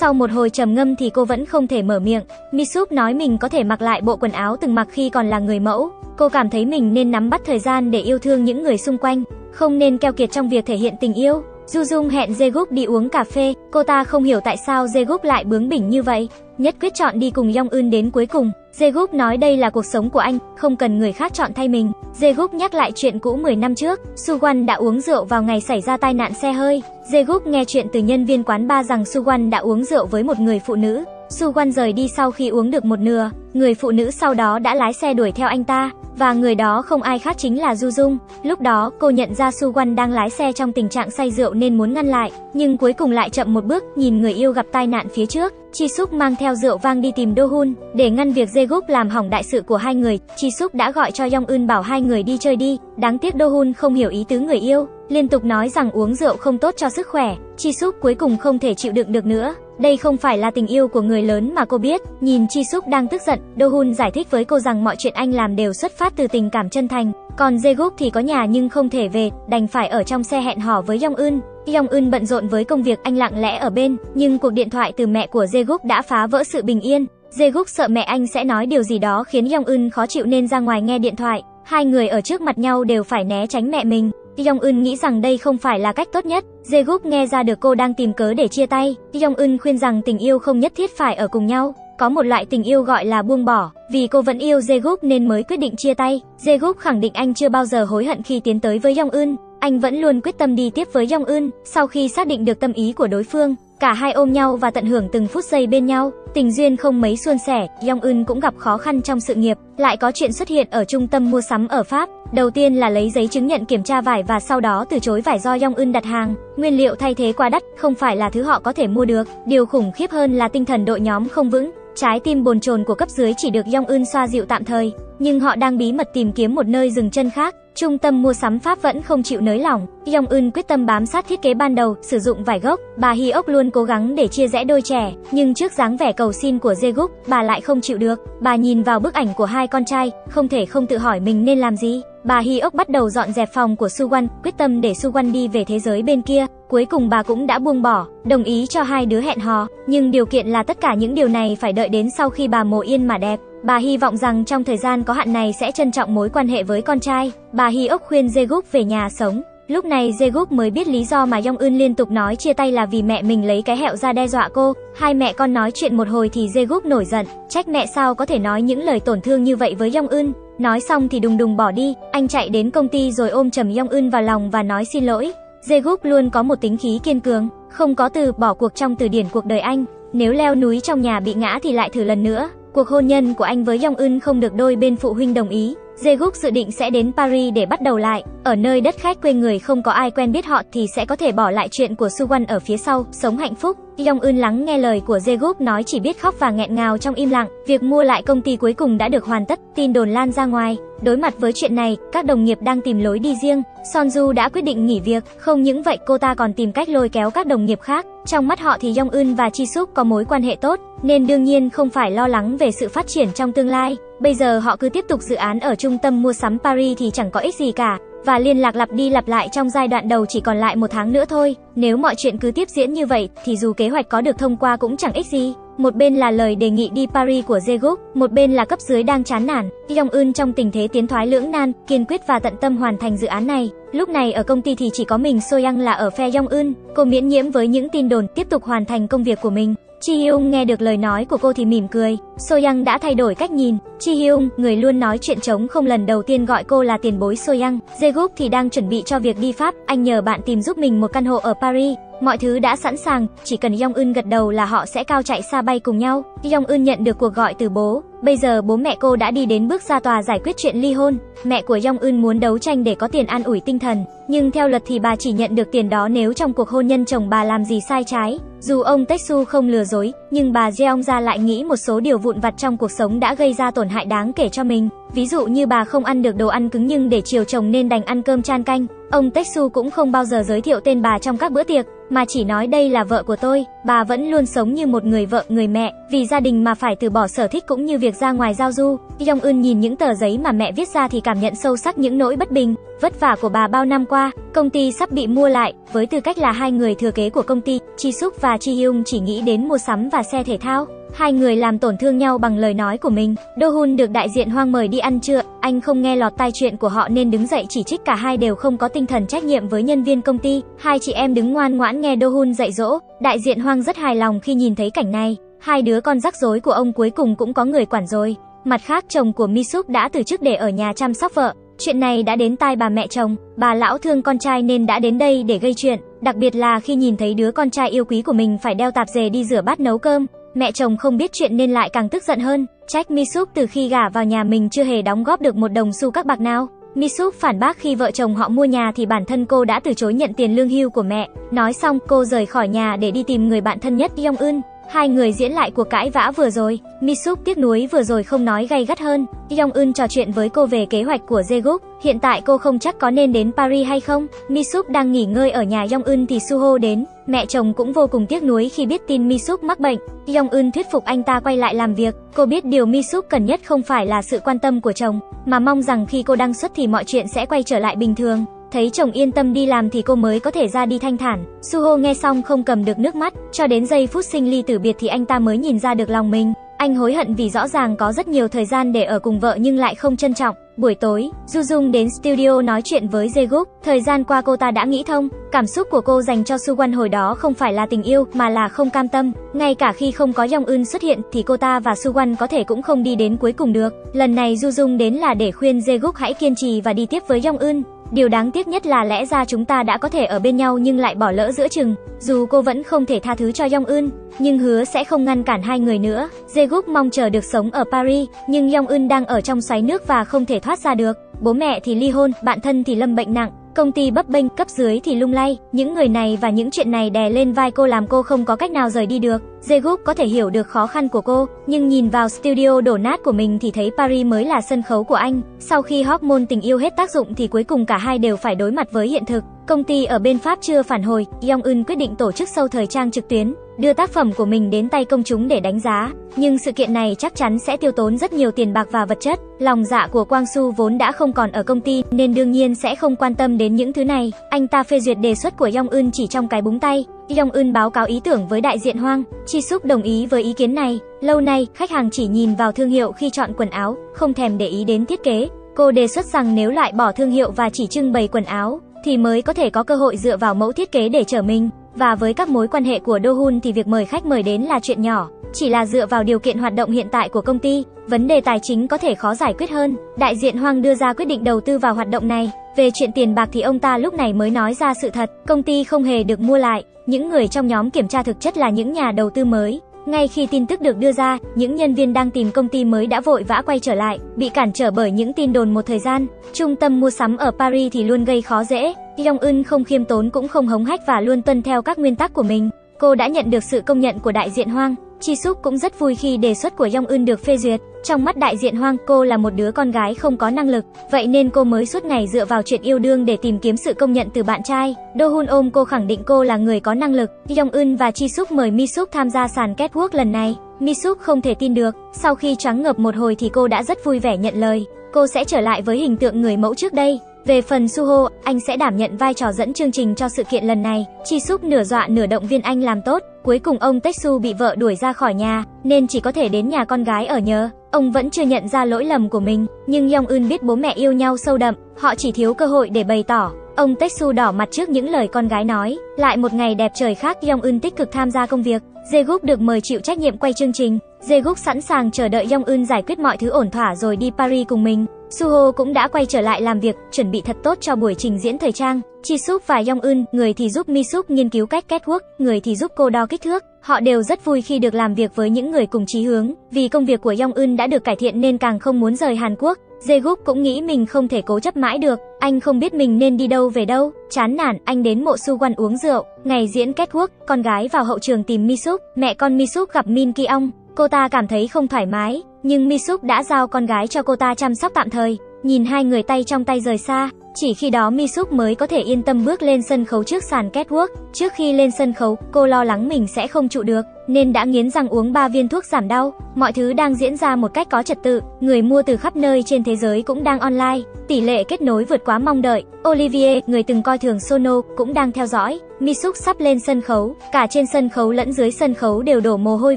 Sau một hồi trầm ngâm thì cô vẫn không thể mở miệng. Misup nói mình có thể mặc lại bộ quần áo từng mặc khi còn là người mẫu. Cô cảm thấy mình nên nắm bắt thời gian để yêu thương những người xung quanh, không nên keo kiệt trong việc thể hiện tình yêu. Du Dung hẹn Jae đi uống cà phê, cô ta không hiểu tại sao Jae lại bướng bỉnh như vậy, nhất quyết chọn đi cùng Yong Eun đến cuối cùng. Jae nói đây là cuộc sống của anh, không cần người khác chọn thay mình. Jae nhắc lại chuyện cũ 10 năm trước, Suwan đã uống rượu vào ngày xảy ra tai nạn xe hơi. Jae nghe chuyện từ nhân viên quán bar rằng Suwan đã uống rượu với một người phụ nữ. Su Wan rời đi sau khi uống được một nửa, người phụ nữ sau đó đã lái xe đuổi theo anh ta, và người đó không ai khác chính là Du Dung. Lúc đó, cô nhận ra Su Wan đang lái xe trong tình trạng say rượu nên muốn ngăn lại, nhưng cuối cùng lại chậm một bước, nhìn người yêu gặp tai nạn phía trước. Chi Súc mang theo rượu vang đi tìm Do Hun, để ngăn việc Jae làm hỏng đại sự của hai người. Chi Súc đã gọi cho Yong Eun bảo hai người đi chơi đi, đáng tiếc Do Hun không hiểu ý tứ người yêu, liên tục nói rằng uống rượu không tốt cho sức khỏe. Chi Súc cuối cùng không thể chịu đựng được nữa, đây không phải là tình yêu của người lớn mà cô biết. Nhìn Chi Súc đang tức giận, Do Hun giải thích với cô rằng mọi chuyện anh làm đều xuất phát từ tình cảm chân thành. Còn Jae thì có nhà nhưng không thể về, đành phải ở trong xe hẹn hò với Yong Eun. Yong Eun bận rộn với công việc anh lặng lẽ ở bên, nhưng cuộc điện thoại từ mẹ của Jae đã phá vỡ sự bình yên. Jae sợ mẹ anh sẽ nói điều gì đó khiến Yong Eun khó chịu nên ra ngoài nghe điện thoại. Hai người ở trước mặt nhau đều phải né tránh mẹ mình. Yong Eun nghĩ rằng đây không phải là cách tốt nhất. Jae nghe ra được cô đang tìm cớ để chia tay. Yong Eun khuyên rằng tình yêu không nhất thiết phải ở cùng nhau. Có một loại tình yêu gọi là buông bỏ, vì cô vẫn yêu Jae nên mới quyết định chia tay. Jae khẳng định anh chưa bao giờ hối hận khi tiến tới với Yong Eun. Anh vẫn luôn quyết tâm đi tiếp với Yong Eun. Sau khi xác định được tâm ý của đối phương, cả hai ôm nhau và tận hưởng từng phút giây bên nhau. Tình duyên không mấy suôn sẻ, Yong Eun cũng gặp khó khăn trong sự nghiệp, lại có chuyện xuất hiện ở trung tâm mua sắm ở Pháp. Đầu tiên là lấy giấy chứng nhận kiểm tra vải và sau đó từ chối vải do Yong Eun đặt hàng. Nguyên liệu thay thế quá đắt, không phải là thứ họ có thể mua được. Điều khủng khiếp hơn là tinh thần đội nhóm không vững. Trái tim bồn chồn của cấp dưới chỉ được Yong Eun xoa dịu tạm thời, nhưng họ đang bí mật tìm kiếm một nơi dừng chân khác. Trung tâm mua sắm Pháp vẫn không chịu nới lỏng. Yong Eun quyết tâm bám sát thiết kế ban đầu, sử dụng vải gốc. Bà Hy ốc luôn cố gắng để chia rẽ đôi trẻ, nhưng trước dáng vẻ cầu xin của Jae bà lại không chịu được. Bà nhìn vào bức ảnh của hai con trai, không thể không tự hỏi mình nên làm gì. Bà Hy ốc bắt đầu dọn dẹp phòng của Suwan, quyết tâm để Suwan đi về thế giới bên kia. Cuối cùng bà cũng đã buông bỏ, đồng ý cho hai đứa hẹn hò, nhưng điều kiện là tất cả những điều này phải đợi đến sau khi bà mồ yên mà đẹp. Bà hy vọng rằng trong thời gian có hạn này sẽ trân trọng mối quan hệ với con trai. Bà Hy ốc khuyên Jae về nhà sống. Lúc này Jae mới biết lý do mà Yong Eun liên tục nói chia tay là vì mẹ mình lấy cái hẹo ra đe dọa cô. Hai mẹ con nói chuyện một hồi thì Jae nổi giận, trách mẹ sao có thể nói những lời tổn thương như vậy với Yong Eun. Nói xong thì đùng đùng bỏ đi, anh chạy đến công ty rồi ôm chầm Yong Eun vào lòng và nói xin lỗi. Jae luôn có một tính khí kiên cường, không có từ bỏ cuộc trong từ điển cuộc đời anh. Nếu leo núi trong nhà bị ngã thì lại thử lần nữa. Cuộc hôn nhân của anh với Yong Eun không được đôi bên phụ huynh đồng ý. Zeguk dự định sẽ đến Paris để bắt đầu lại. Ở nơi đất khách quê người không có ai quen biết họ thì sẽ có thể bỏ lại chuyện của Suwon ở phía sau, sống hạnh phúc. Yong Eun lắng nghe lời của Zeguk nói chỉ biết khóc và nghẹn ngào trong im lặng. Việc mua lại công ty cuối cùng đã được hoàn tất, tin đồn lan ra ngoài. Đối mặt với chuyện này, các đồng nghiệp đang tìm lối đi riêng. Sonju đã quyết định nghỉ việc, không những vậy cô ta còn tìm cách lôi kéo các đồng nghiệp khác. Trong mắt họ thì Yong Eun và Chi Suk có mối quan hệ tốt, nên đương nhiên không phải lo lắng về sự phát triển trong tương lai. Bây giờ họ cứ tiếp tục dự án ở trung tâm mua sắm Paris thì chẳng có ích gì cả, và liên lạc lặp đi lặp lại trong giai đoạn đầu chỉ còn lại một tháng nữa thôi. Nếu mọi chuyện cứ tiếp diễn như vậy thì dù kế hoạch có được thông qua cũng chẳng ích gì. Một bên là lời đề nghị đi Paris của Zeguk, một bên là cấp dưới đang chán nản. Yong Eun trong tình thế tiến thoái lưỡng nan, kiên quyết và tận tâm hoàn thành dự án này. Lúc này ở công ty thì chỉ có mình Soyang là ở phe Yong Eun, cô miễn nhiễm với những tin đồn, tiếp tục hoàn thành công việc của mình. Chi Hyung nghe được lời nói của cô thì mỉm cười. So Young đã thay đổi cách nhìn. Chi Hyung, người luôn nói chuyện trống không lần đầu tiên gọi cô là tiền bối So Young. Jae thì đang chuẩn bị cho việc đi Pháp. Anh nhờ bạn tìm giúp mình một căn hộ ở Paris. Mọi thứ đã sẵn sàng, chỉ cần Yong Eun gật đầu là họ sẽ cao chạy xa bay cùng nhau. Yong Eun nhận được cuộc gọi từ bố. Bây giờ bố mẹ cô đã đi đến bước ra tòa giải quyết chuyện ly hôn. Mẹ của Yong Eun muốn đấu tranh để có tiền an ủi tinh thần, nhưng theo luật thì bà chỉ nhận được tiền đó nếu trong cuộc hôn nhân chồng bà làm gì sai trái. Dù ông Tetsu không lừa dối, nhưng bà Jeong ra lại nghĩ một số điều vụn vặt trong cuộc sống đã gây ra tổn hại đáng kể cho mình. Ví dụ như bà không ăn được đồ ăn cứng nhưng để chiều chồng nên đành ăn cơm chan canh. Ông Texu cũng không bao giờ giới thiệu tên bà trong các bữa tiệc, mà chỉ nói đây là vợ của tôi. Bà vẫn luôn sống như một người vợ, người mẹ, vì gia đình mà phải từ bỏ sở thích cũng như việc ra ngoài giao du. Yong Eun nhìn những tờ giấy mà mẹ viết ra thì cảm nhận sâu sắc những nỗi bất bình, vất vả của bà bao năm qua. Công ty sắp bị mua lại, với tư cách là hai người thừa kế của công ty, Chi Suk và Chi Hyung chỉ nghĩ đến mua sắm và xe thể thao. Hai người làm tổn thương nhau bằng lời nói của mình. Do Hun được đại diện Hoang mời đi ăn trưa, anh không nghe lọt tai chuyện của họ nên đứng dậy chỉ trích cả hai đều không có tinh thần trách nhiệm với nhân viên công ty. Hai chị em đứng ngoan ngoãn nghe Do Hun dạy dỗ. Đại diện Hoang rất hài lòng khi nhìn thấy cảnh này. Hai đứa con rắc rối của ông cuối cùng cũng có người quản rồi. Mặt khác chồng của Misuk đã từ chức để ở nhà chăm sóc vợ. Chuyện này đã đến tai bà mẹ chồng, bà lão thương con trai nên đã đến đây để gây chuyện, đặc biệt là khi nhìn thấy đứa con trai yêu quý của mình phải đeo tạp dề đi rửa bát nấu cơm. Mẹ chồng không biết chuyện nên lại càng tức giận hơn, trách Misup từ khi gả vào nhà mình chưa hề đóng góp được một đồng xu các bạc nào. Misup phản bác khi vợ chồng họ mua nhà thì bản thân cô đã từ chối nhận tiền lương hưu của mẹ. Nói xong, cô rời khỏi nhà để đi tìm người bạn thân nhất Yong Eun. Hai người diễn lại cuộc cãi vã vừa rồi, Misuk tiếc nuối vừa rồi không nói gay gắt hơn. Yong Eun trò chuyện với cô về kế hoạch của Jaeguk, hiện tại cô không chắc có nên đến Paris hay không. Misuk đang nghỉ ngơi ở nhà Yong Eun thì Suho đến, mẹ chồng cũng vô cùng tiếc nuối khi biết tin Misuk mắc bệnh. Yong Eun thuyết phục anh ta quay lại làm việc, cô biết điều Misuk cần nhất không phải là sự quan tâm của chồng, mà mong rằng khi cô đăng xuất thì mọi chuyện sẽ quay trở lại bình thường. Thấy chồng yên tâm đi làm thì cô mới có thể ra đi thanh thản. Suho nghe xong không cầm được nước mắt, cho đến giây phút sinh ly tử biệt thì anh ta mới nhìn ra được lòng mình. Anh hối hận vì rõ ràng có rất nhiều thời gian để ở cùng vợ nhưng lại không trân trọng. Buổi tối, Du Dung đến studio nói chuyện với Jaegook. Thời gian qua cô ta đã nghĩ thông, cảm xúc của cô dành cho Suwon hồi đó không phải là tình yêu mà là không cam tâm. Ngay cả khi không có Yong Eun xuất hiện thì cô ta và Suwon có thể cũng không đi đến cuối cùng được. Lần này Du Dung đến là để khuyên Jaegook hãy kiên trì và đi tiếp với Yong Eun. Điều đáng tiếc nhất là lẽ ra chúng ta đã có thể ở bên nhau nhưng lại bỏ lỡ giữa chừng. Dù cô vẫn không thể tha thứ cho Yong Eun, nhưng hứa sẽ không ngăn cản hai người nữa. Jae mong chờ được sống ở Paris, nhưng Yong Eun đang ở trong xoáy nước và không thể thoát ra được. Bố mẹ thì ly hôn, bạn thân thì lâm bệnh nặng, công ty bấp bênh, cấp dưới thì lung lay. Những người này và những chuyện này đè lên vai cô làm cô không có cách nào rời đi được. Jae có thể hiểu được khó khăn của cô, nhưng nhìn vào studio đổ nát của mình thì thấy Paris mới là sân khấu của anh. Sau khi hormone tình yêu hết tác dụng thì cuối cùng cả hai đều phải đối mặt với hiện thực. Công ty ở bên Pháp chưa phản hồi, Yong Eun quyết định tổ chức sâu thời trang trực tuyến, đưa tác phẩm của mình đến tay công chúng để đánh giá. Nhưng sự kiện này chắc chắn sẽ tiêu tốn rất nhiều tiền bạc và vật chất. Lòng dạ của Quang Su vốn đã không còn ở công ty nên đương nhiên sẽ không quan tâm đến những thứ này. Anh ta phê duyệt đề xuất của Yong Eun chỉ trong cái búng tay. Yong Eun báo cáo ý tưởng với đại diện Hoang, Chi Súp đồng ý với ý kiến này. Lâu nay, khách hàng chỉ nhìn vào thương hiệu khi chọn quần áo, không thèm để ý đến thiết kế. Cô đề xuất rằng nếu loại bỏ thương hiệu và chỉ trưng bày quần áo, thì mới có thể có cơ hội dựa vào mẫu thiết kế để trở mình. Và với các mối quan hệ của Dohun thì việc mời khách mời đến là chuyện nhỏ, chỉ là dựa vào điều kiện hoạt động hiện tại của công ty, vấn đề tài chính có thể khó giải quyết hơn. Đại diện Hoang đưa ra quyết định đầu tư vào hoạt động này. Về chuyện tiền bạc thì ông ta lúc này mới nói ra sự thật, công ty không hề được mua lại, những người trong nhóm kiểm tra thực chất là những nhà đầu tư mới. Ngay khi tin tức được đưa ra, những nhân viên đang tìm công ty mới đã vội vã quay trở lại, bị cản trở bởi những tin đồn một thời gian. Trung tâm mua sắm ở Paris thì luôn gây khó dễ. Yong Eun không khiêm tốn cũng không hống hách và luôn tuân theo các nguyên tắc của mình. Cô đã nhận được sự công nhận của đại diện Hoang. Chi Súc cũng rất vui khi đề xuất của Yong Eun được phê duyệt. Trong mắt đại diện Hoang, cô là một đứa con gái không có năng lực, vậy nên cô mới suốt ngày dựa vào chuyện yêu đương để tìm kiếm sự công nhận từ bạn trai. Do Hun ôm cô khẳng định cô là người có năng lực. Yong Eun và Chi Súc mời Mi Súc tham gia sàn catwalk lần này. Mi Súc không thể tin được, sau khi choáng ngợp một hồi thì cô đã rất vui vẻ nhận lời. Cô sẽ trở lại với hình tượng người mẫu trước đây. Về phần Suho, anh sẽ đảm nhận vai trò dẫn chương trình cho sự kiện lần này. Chi Súp nửa dọa nửa động viên anh làm tốt. Cuối cùng ông Tetsu bị vợ đuổi ra khỏi nhà, nên chỉ có thể đến nhà con gái ở nhờ. Ông vẫn chưa nhận ra lỗi lầm của mình, nhưng Yong Eun biết bố mẹ yêu nhau sâu đậm, họ chỉ thiếu cơ hội để bày tỏ. Ông Tetsu đỏ mặt trước những lời con gái nói. Lại một ngày đẹp trời khác, Yong Eun tích cực tham gia công việc. Jae-guk được mời chịu trách nhiệm quay chương trình. Jae-guk sẵn sàng chờ đợi Yong Eun giải quyết mọi thứ ổn thỏa rồi đi Paris cùng mình. Suho cũng đã quay trở lại làm việc, chuẩn bị thật tốt cho buổi trình diễn thời trang. Chi và Yong Eun, người thì giúp Mi nghiên cứu cách catwalk, người thì giúp cô đo kích thước. Họ đều rất vui khi được làm việc với những người cùng chí hướng, vì công việc của Yong Eun đã được cải thiện nên càng không muốn rời Hàn Quốc. Jaegook cũng nghĩ mình không thể cố chấp mãi được, anh không biết mình nên đi đâu về đâu, chán nản, anh đến mộ Suwon uống rượu. Ngày diễn catwalk, con gái vào hậu trường tìm Mi mẹ con Mi gặp Min Ki Ong. Cô ta cảm thấy không thoải mái, nhưng Mi Suk đã giao con gái cho cô ta chăm sóc tạm thời. Nhìn hai người tay trong tay rời xa, chỉ khi đó Misuk mới có thể yên tâm bước lên sân khấu trước sàn catwalk. Trước khi lên sân khấu, cô lo lắng mình sẽ không trụ được, nên đã nghiến răng uống 3 viên thuốc giảm đau. Mọi thứ đang diễn ra một cách có trật tự, người mua từ khắp nơi trên thế giới cũng đang online, tỷ lệ kết nối vượt quá mong đợi. Olivier, người từng coi thường Sono, cũng đang theo dõi. Misuk sắp lên sân khấu, cả trên sân khấu lẫn dưới sân khấu đều đổ mồ hôi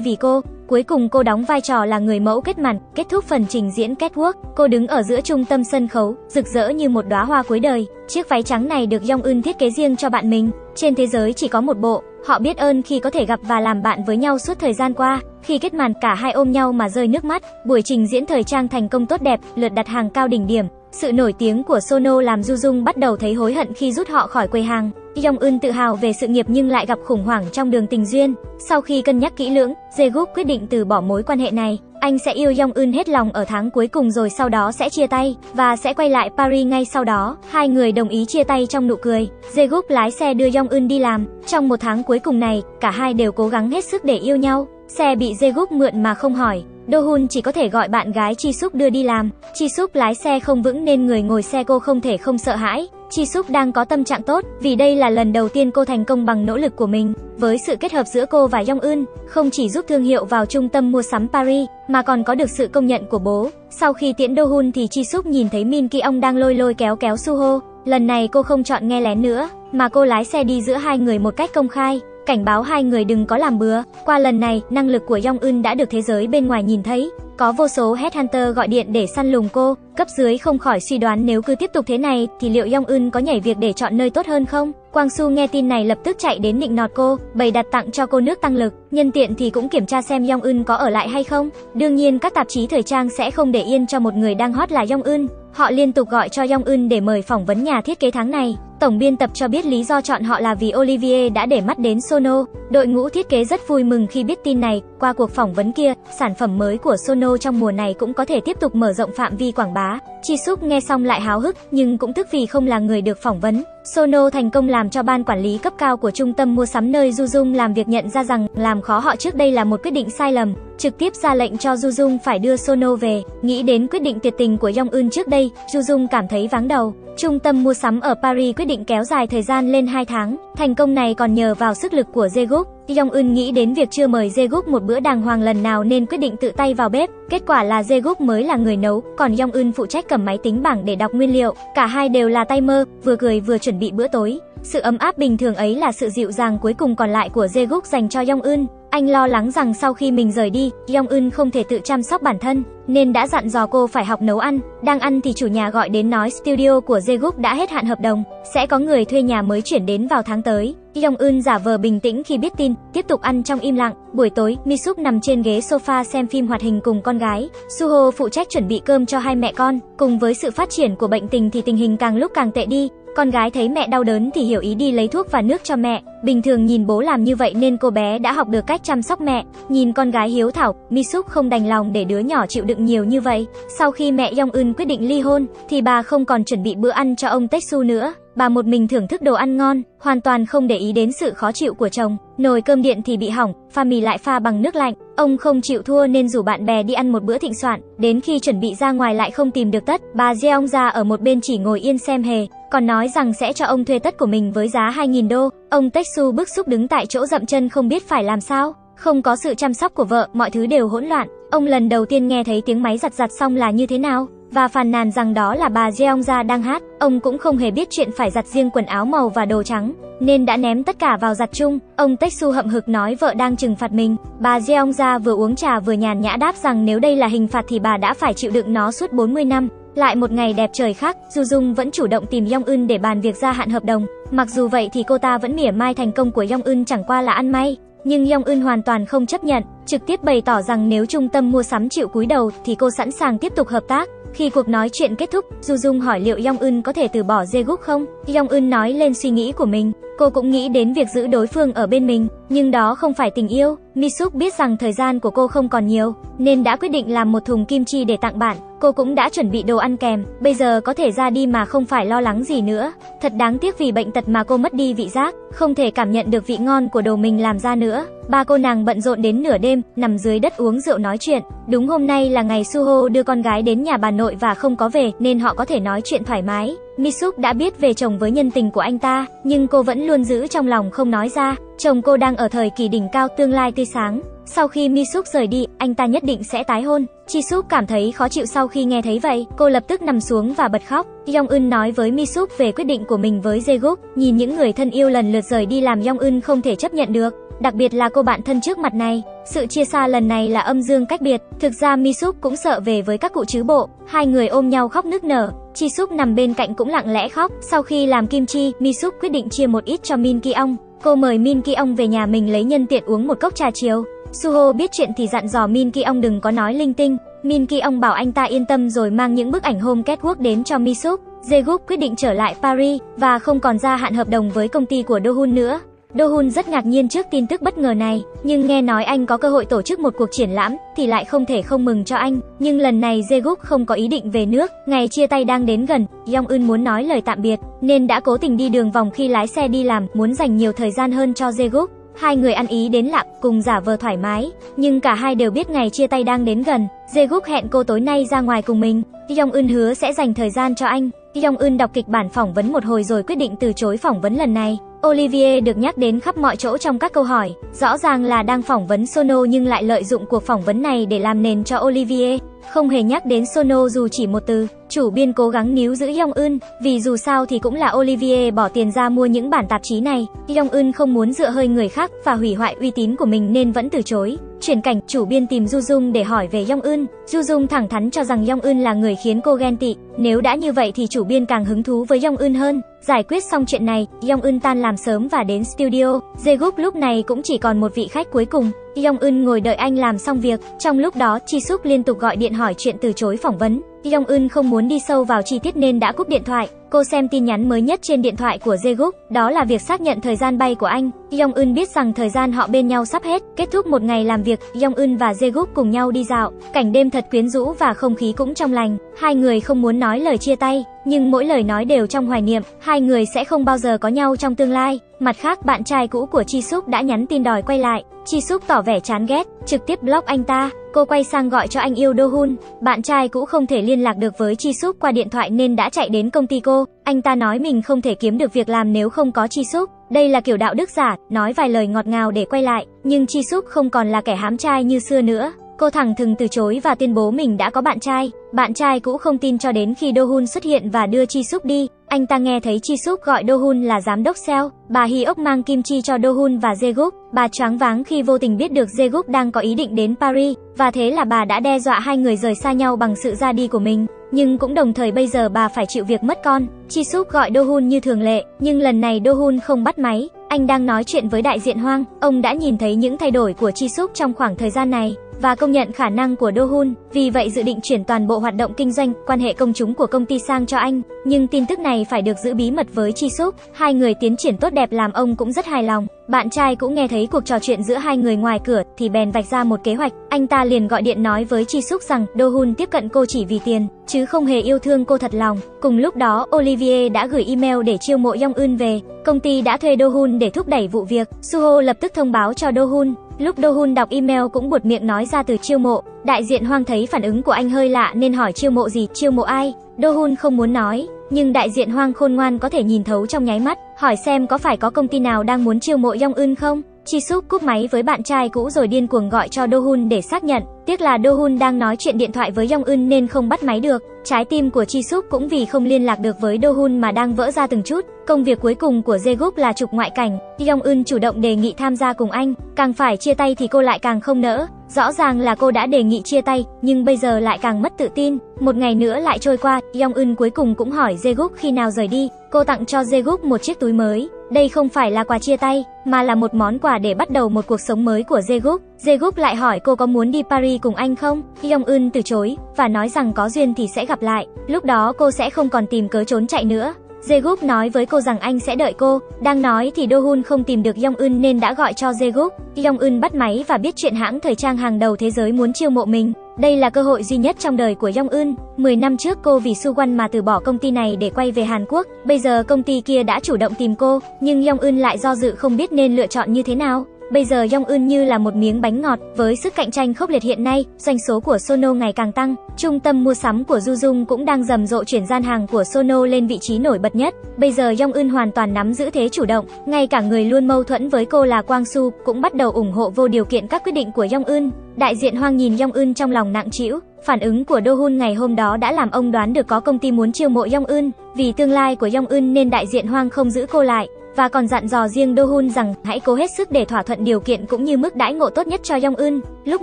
vì cô. Cuối cùng cô đóng vai trò là người mẫu kết màn, kết thúc phần trình diễn catwalk. Cô đứng ở giữa trung tâm sân khấu, rực rỡ như một đóa hoa cuối đời. Chiếc váy trắng này được Yong Eun thiết kế riêng cho bạn mình. Trên thế giới chỉ có một bộ, họ biết ơn khi có thể gặp và làm bạn với nhau suốt thời gian qua. Khi kết màn cả hai ôm nhau mà rơi nước mắt, buổi trình diễn thời trang thành công tốt đẹp, lượt đặt hàng cao đỉnh điểm. Sự nổi tiếng của Sono làm Du Dung bắt đầu thấy hối hận khi rút họ khỏi quầy hàng. Yong Eun tự hào về sự nghiệp nhưng lại gặp khủng hoảng trong đường tình duyên. Sau khi cân nhắc kỹ lưỡng, Jae-gook quyết định từ bỏ mối quan hệ này. Anh sẽ yêu Yong Eun hết lòng ở tháng cuối cùng rồi sau đó sẽ chia tay và sẽ quay lại Paris ngay sau đó. Hai người đồng ý chia tay trong nụ cười. Jae-gook lái xe đưa Yong Eun đi làm. Trong một tháng cuối cùng này, cả hai đều cố gắng hết sức để yêu nhau. Xe bị Jae-gook mượn mà không hỏi, Do Hun chỉ có thể gọi bạn gái Chi Suk đưa đi làm. Chi Suk lái xe không vững nên người ngồi xe cô không thể không sợ hãi. Chi Súc đang có tâm trạng tốt, vì đây là lần đầu tiên cô thành công bằng nỗ lực của mình. Với sự kết hợp giữa cô và Yong Eun, không chỉ giúp thương hiệu vào trung tâm mua sắm Paris, mà còn có được sự công nhận của bố. Sau khi tiễn Do Hun thì Chi Súc nhìn thấy Min Ki Ong đang lôi lôi kéo kéo Suho. Lần này cô không chọn nghe lén nữa, mà cô lái xe đi giữa hai người một cách công khai cảnh báo hai người đừng có làm bừa. Qua lần này, năng lực của Yong Eun đã được thế giới bên ngoài nhìn thấy. Có vô số headhunter gọi điện để săn lùng cô, cấp dưới không khỏi suy đoán nếu cứ tiếp tục thế này thì liệu Yong Eun có nhảy việc để chọn nơi tốt hơn không? Quang Su nghe tin này lập tức chạy đến định nọt cô, bày đặt tặng cho cô nước tăng lực, nhân tiện thì cũng kiểm tra xem Yong Eun có ở lại hay không. Đương nhiên các tạp chí thời trang sẽ không để yên cho một người đang hot là Yong Eun. Họ liên tục gọi cho Yong Eun để mời phỏng vấn nhà thiết kế tháng này. Tổng biên tập cho biết lý do chọn họ là vì Olivier đã để mắt đến Sono. Đội ngũ thiết kế rất vui mừng khi biết tin này. Qua cuộc phỏng vấn kia, sản phẩm mới của Sono trong mùa này cũng có thể tiếp tục mở rộng phạm vi quảng bá. Chi Suk nghe xong lại háo hức, nhưng cũng tức vì không là người được phỏng vấn. Sono thành công làm cho ban quản lý cấp cao của trung tâm mua sắm nơi Du Dung làm việc nhận ra rằng làm khó họ trước đây là một quyết định sai lầm, trực tiếp ra lệnh cho Du Dung phải đưa Sono về. Nghĩ đến quyết định tuyệt tình của Yong Eun trước đây, Du Dung cảm thấy vắng đầu. Trung tâm mua sắm ở Paris quyết định kéo dài thời gian lên 2 tháng. Thành công này còn nhờ vào sức lực của Jae-guk. Yong Eun nghĩ đến việc chưa mời Jae-guk một bữa đàng hoàng lần nào nên quyết định tự tay vào bếp. Kết quả là Jae-guk mới là người nấu, còn Yong Eun phụ trách cầm máy tính bảng để đọc nguyên liệu. Cả hai đều là tay mơ, vừa cười vừa chuẩn bị bữa tối. Sự ấm áp bình thường ấy là sự dịu dàng cuối cùng còn lại của Jae-guk dành cho Yong Eun. Anh lo lắng rằng sau khi mình rời đi, Yong Eun không thể tự chăm sóc bản thân, nên đã dặn dò cô phải học nấu ăn. Đang ăn thì chủ nhà gọi đến nói studio của Jae-guk đã hết hạn hợp đồng, sẽ có người thuê nhà mới chuyển đến vào tháng tới. Yong Eun giả vờ bình tĩnh khi biết tin, tiếp tục ăn trong im lặng. Buổi tối, Misuk nằm trên ghế sofa xem phim hoạt hình cùng con gái. Suho phụ trách chuẩn bị cơm cho hai mẹ con. Cùng với sự phát triển của bệnh tình thì tình hình càng lúc càng tệ đi con gái thấy mẹ đau đớn thì hiểu ý đi lấy thuốc và nước cho mẹ. Bình thường nhìn bố làm như vậy nên cô bé đã học được cách chăm sóc mẹ. Nhìn con gái hiếu thảo, Misuk không đành lòng để đứa nhỏ chịu đựng nhiều như vậy. Sau khi mẹ Yong Eun quyết định ly hôn, thì bà không còn chuẩn bị bữa ăn cho ông tetsu nữa. Bà một mình thưởng thức đồ ăn ngon, hoàn toàn không để ý đến sự khó chịu của chồng. Nồi cơm điện thì bị hỏng, pha mì lại pha bằng nước lạnh. Ông không chịu thua nên rủ bạn bè đi ăn một bữa thịnh soạn, đến khi chuẩn bị ra ngoài lại không tìm được tất. Bà Jeong ra ở một bên chỉ ngồi yên xem hề, còn nói rằng sẽ cho ông thuê tất của mình với giá 2.000 đô. Ông Su bức xúc đứng tại chỗ dậm chân không biết phải làm sao. Không có sự chăm sóc của vợ, mọi thứ đều hỗn loạn. Ông lần đầu tiên nghe thấy tiếng máy giặt giặt xong là như thế nào, và phàn nàn rằng đó là bà Jeongja đang hát. Ông cũng không hề biết chuyện phải giặt riêng quần áo màu và đồ trắng, nên đã ném tất cả vào giặt chung. Ông Teksu hậm hực nói vợ đang trừng phạt mình. Bà Jeongja vừa uống trà vừa nhàn nhã đáp rằng nếu đây là hình phạt thì bà đã phải chịu đựng nó suốt 40 năm. Lại một ngày đẹp trời khác, Du Dung vẫn chủ động tìm Yong Eun để bàn việc gia hạn hợp đồng. Mặc dù vậy thì cô ta vẫn mỉa mai thành công của Yong Eun chẳng qua là ăn may. Nhưng Yong Eun hoàn toàn không chấp nhận, trực tiếp bày tỏ rằng nếu trung tâm mua sắm chịu cúi đầu thì cô sẵn sàng tiếp tục hợp tác. Khi cuộc nói chuyện kết thúc, Du Dung hỏi liệu Yong Eun có thể từ bỏ Jae-guk không? Yong Eun nói lên suy nghĩ của mình. Cô cũng nghĩ đến việc giữ đối phương ở bên mình, nhưng đó không phải tình yêu. Misuk biết rằng thời gian của cô không còn nhiều, nên đã quyết định làm một thùng kim chi để tặng bạn. Cô cũng đã chuẩn bị đồ ăn kèm, bây giờ có thể ra đi mà không phải lo lắng gì nữa. Thật đáng tiếc vì bệnh tật mà cô mất đi vị giác, không thể cảm nhận được vị ngon của đồ mình làm ra nữa. Ba cô nàng bận rộn đến nửa đêm, nằm dưới đất uống rượu nói chuyện. Đúng hôm nay là ngày Suho đưa con gái đến nhà bà nội và không có về, nên họ có thể nói chuyện thoải mái. Misuk đã biết về chồng với nhân tình của anh ta, nhưng cô vẫn luôn giữ trong lòng không nói ra. Chồng cô đang ở thời kỳ đỉnh cao tương lai tươi sáng. Sau khi Misuk rời đi, anh ta nhất định sẽ tái hôn. Chisuk cảm thấy khó chịu sau khi nghe thấy vậy, cô lập tức nằm xuống và bật khóc. Yong Eun nói với Misuk về quyết định của mình với Jae-guk, nhìn những người thân yêu lần lượt rời đi làm Yong Eun không thể chấp nhận được. Đặc biệt là cô bạn thân trước mặt này, sự chia xa lần này là âm dương cách biệt. Thực ra Misuk cũng sợ về với các cụ chứ bộ, hai người ôm nhau khóc nức nở. Chi Suk nằm bên cạnh cũng lặng lẽ khóc. Sau khi làm kim chi, Misuk quyết định chia một ít cho Min Ki Ong. Cô mời Min Ki Ong về nhà mình lấy nhân tiện uống một cốc trà chiều. Suho biết chuyện thì dặn dò Min Ki Ong đừng có nói linh tinh. Min Ki Ong bảo anh ta yên tâm rồi mang những bức ảnh home catwalk đến cho Misuk. Jae quyết định trở lại Paris và không còn gia hạn hợp đồng với công ty của Dohun nữa. Do-hun rất ngạc nhiên trước tin tức bất ngờ này, nhưng nghe nói anh có cơ hội tổ chức một cuộc triển lãm thì lại không thể không mừng cho anh. Nhưng lần này Jaeguk không có ý định về nước, ngày chia tay đang đến gần, Yong Eun muốn nói lời tạm biệt, nên đã cố tình đi đường vòng khi lái xe đi làm, muốn dành nhiều thời gian hơn cho Jaeguk. Hai người ăn ý đến lạ, cùng giả vờ thoải mái, nhưng cả hai đều biết ngày chia tay đang đến gần. Jaeguk hẹn cô tối nay ra ngoài cùng mình. Yong Eun hứa sẽ dành thời gian cho anh. Yong Eun đọc kịch bản phỏng vấn một hồi rồi quyết định từ chối phỏng vấn lần này. Olivier được nhắc đến khắp mọi chỗ trong các câu hỏi, rõ ràng là đang phỏng vấn Sono nhưng lại lợi dụng cuộc phỏng vấn này để làm nền cho Olivier, không hề nhắc đến Sono dù chỉ một từ. Chủ biên cố gắng níu giữ Yong Eun, vì dù sao thì cũng là Olivier bỏ tiền ra mua những bản tạp chí này. Yong Eun không muốn dựa hơi người khác và hủy hoại uy tín của mình nên vẫn từ chối. Chuyển cảnh, chủ biên tìm Du Dung để hỏi về Yong Eun. Du Dung thẳng thắn cho rằng Yong Eun là người khiến cô ghen tị. Nếu đã như vậy thì chủ biên càng hứng thú với Yong Eun hơn. Giải quyết xong chuyện này, Yong Eun tan làm sớm và đến studio. Jae-guk lúc này cũng chỉ còn một vị khách cuối cùng. Yong Eun ngồi đợi anh làm xong việc. Trong lúc đó, Chi Suk liên tục gọi điện hỏi chuyện từ chối phỏng vấn. Yong Eun không muốn đi sâu vào chi tiết nên đã cúp điện thoại. Cô xem tin nhắn mới nhất trên điện thoại của Jae-guk, đó là việc xác nhận thời gian bay của anh. Yong Eun biết rằng thời gian họ bên nhau sắp hết, kết thúc một ngày làm việc, Yong Eun và Jae-guk cùng nhau đi dạo, cảnh đêm thật quyến rũ và không khí cũng trong lành. Hai người không muốn nói lời chia tay, nhưng mỗi lời nói đều trong hoài niệm, hai người sẽ không bao giờ có nhau trong tương lai. Mặt khác, bạn trai cũ của Chi Súc đã nhắn tin đòi quay lại. Chi Súc tỏ vẻ chán ghét, trực tiếp block anh ta. Cô quay sang gọi cho anh yêu Do Hun. Bạn trai cũ không thể liên lạc được với Chi Súc qua điện thoại nên đã chạy đến công ty cô. Anh ta nói mình không thể kiếm được việc làm nếu không có Chi Súc. Đây là kiểu đạo đức giả, nói vài lời ngọt ngào để quay lại, nhưng Chi Súc không còn là kẻ hám trai như xưa nữa. Cô thẳng thừng từ chối và tuyên bố mình đã có bạn trai. Bạn trai cũ không tin cho đến khi Do Hun xuất hiện và đưa Chi Súc đi. Anh ta nghe thấy Chi Suk gọi Do Hun là giám đốc sale. Bà hi ốc mang kim chi cho Do Hun và Jae-guk. Bà choáng váng khi vô tình biết được Jae-guk đang có ý định đến Paris, và thế là bà đã đe dọa hai người rời xa nhau bằng sự ra đi của mình. Nhưng cũng đồng thời bây giờ bà phải chịu việc mất con. Chi Suk gọi Do Hun như thường lệ, nhưng lần này Do Hun không bắt máy. Anh đang nói chuyện với đại diện Hoang, ông đã nhìn thấy những thay đổi của Chi Suk trong khoảng thời gian này và công nhận khả năng của Dohun, vì vậy dự định chuyển toàn bộ hoạt động kinh doanh, quan hệ công chúng của công ty sang cho anh. Nhưng tin tức này phải được giữ bí mật với Chi Suk. Hai người tiến triển tốt đẹp làm ông cũng rất hài lòng. Bạn trai cũng nghe thấy cuộc trò chuyện giữa hai người ngoài cửa thì bèn vạch ra một kế hoạch. Anh ta liền gọi điện nói với Chi Suk rằng Dohun tiếp cận cô chỉ vì tiền, chứ không hề yêu thương cô thật lòng. Cùng lúc đó, Olivier đã gửi email để chiêu mộ Yong Eun về. Công ty đã thuê Dohun để thúc đẩy vụ việc. Suho lập tức thông báo cho Dohun Lúc Do-hun đọc email cũng buột miệng nói ra từ chiêu mộ. Đại diện Hoang thấy phản ứng của anh hơi lạ nên hỏi chiêu mộ gì, chiêu mộ ai. Do-hun không muốn nói, nhưng đại diện Hoang khôn ngoan có thể nhìn thấu trong nháy mắt, hỏi xem có phải có công ty nào đang muốn chiêu mộ Yong Eun không. Chi Suk cúp máy với bạn trai cũ rồi điên cuồng gọi cho Do Hun để xác nhận. Tiếc là Do Hun đang nói chuyện điện thoại với Yong Eun nên không bắt máy được. Trái tim của Chi Suk cũng vì không liên lạc được với Do Hun mà đang vỡ ra từng chút. Công việc cuối cùng của Jae là chụp ngoại cảnh. Yong Eun chủ động đề nghị tham gia cùng anh, càng phải chia tay thì cô lại càng không nỡ. Rõ ràng là cô đã đề nghị chia tay, nhưng bây giờ lại càng mất tự tin. Một ngày nữa lại trôi qua, Yong Eun cuối cùng cũng hỏi Jae khi nào rời đi. Cô tặng cho Jae một chiếc túi mới. Đây không phải là quà chia tay, mà là một món quà để bắt đầu một cuộc sống mới của Jae Jae lại hỏi cô có muốn đi Paris cùng anh không? Yong Eun từ chối và nói rằng có duyên thì sẽ gặp lại. Lúc đó cô sẽ không còn tìm cớ trốn chạy nữa. Jae nói với cô rằng anh sẽ đợi cô. Đang nói thì Dohun không tìm được Yong Eun nên đã gọi cho Jae Yong Eun bắt máy và biết chuyện hãng thời trang hàng đầu thế giới muốn chiêu mộ mình. Đây là cơ hội duy nhất trong đời của Yong Eun. 10 năm trước cô vì Suwon mà từ bỏ công ty này để quay về Hàn Quốc. Bây giờ công ty kia đã chủ động tìm cô, nhưng Yong Eun lại do dự không biết nên lựa chọn như thế nào. Bây giờ Yong Eun như là một miếng bánh ngọt, với sức cạnh tranh khốc liệt hiện nay, doanh số của Sono ngày càng tăng. Trung tâm mua sắm của Du Dung cũng đang rầm rộ chuyển gian hàng của Sono lên vị trí nổi bật nhất. Bây giờ Yong Eun hoàn toàn nắm giữ thế chủ động, ngay cả người luôn mâu thuẫn với cô là Quang Su cũng bắt đầu ủng hộ vô điều kiện các quyết định của Yong Eun. Đại diện Hoang nhìn Yong Eun trong lòng nặng trĩu, phản ứng của Do Hun ngày hôm đó đã làm ông đoán được có công ty muốn chiêu mộ Yong Eun, vì tương lai của Yong Eun nên đại diện Hoang không giữ cô lại và còn dặn dò riêng Do Hun rằng hãy cố hết sức để thỏa thuận điều kiện cũng như mức đãi ngộ tốt nhất cho Yong Eun. Lúc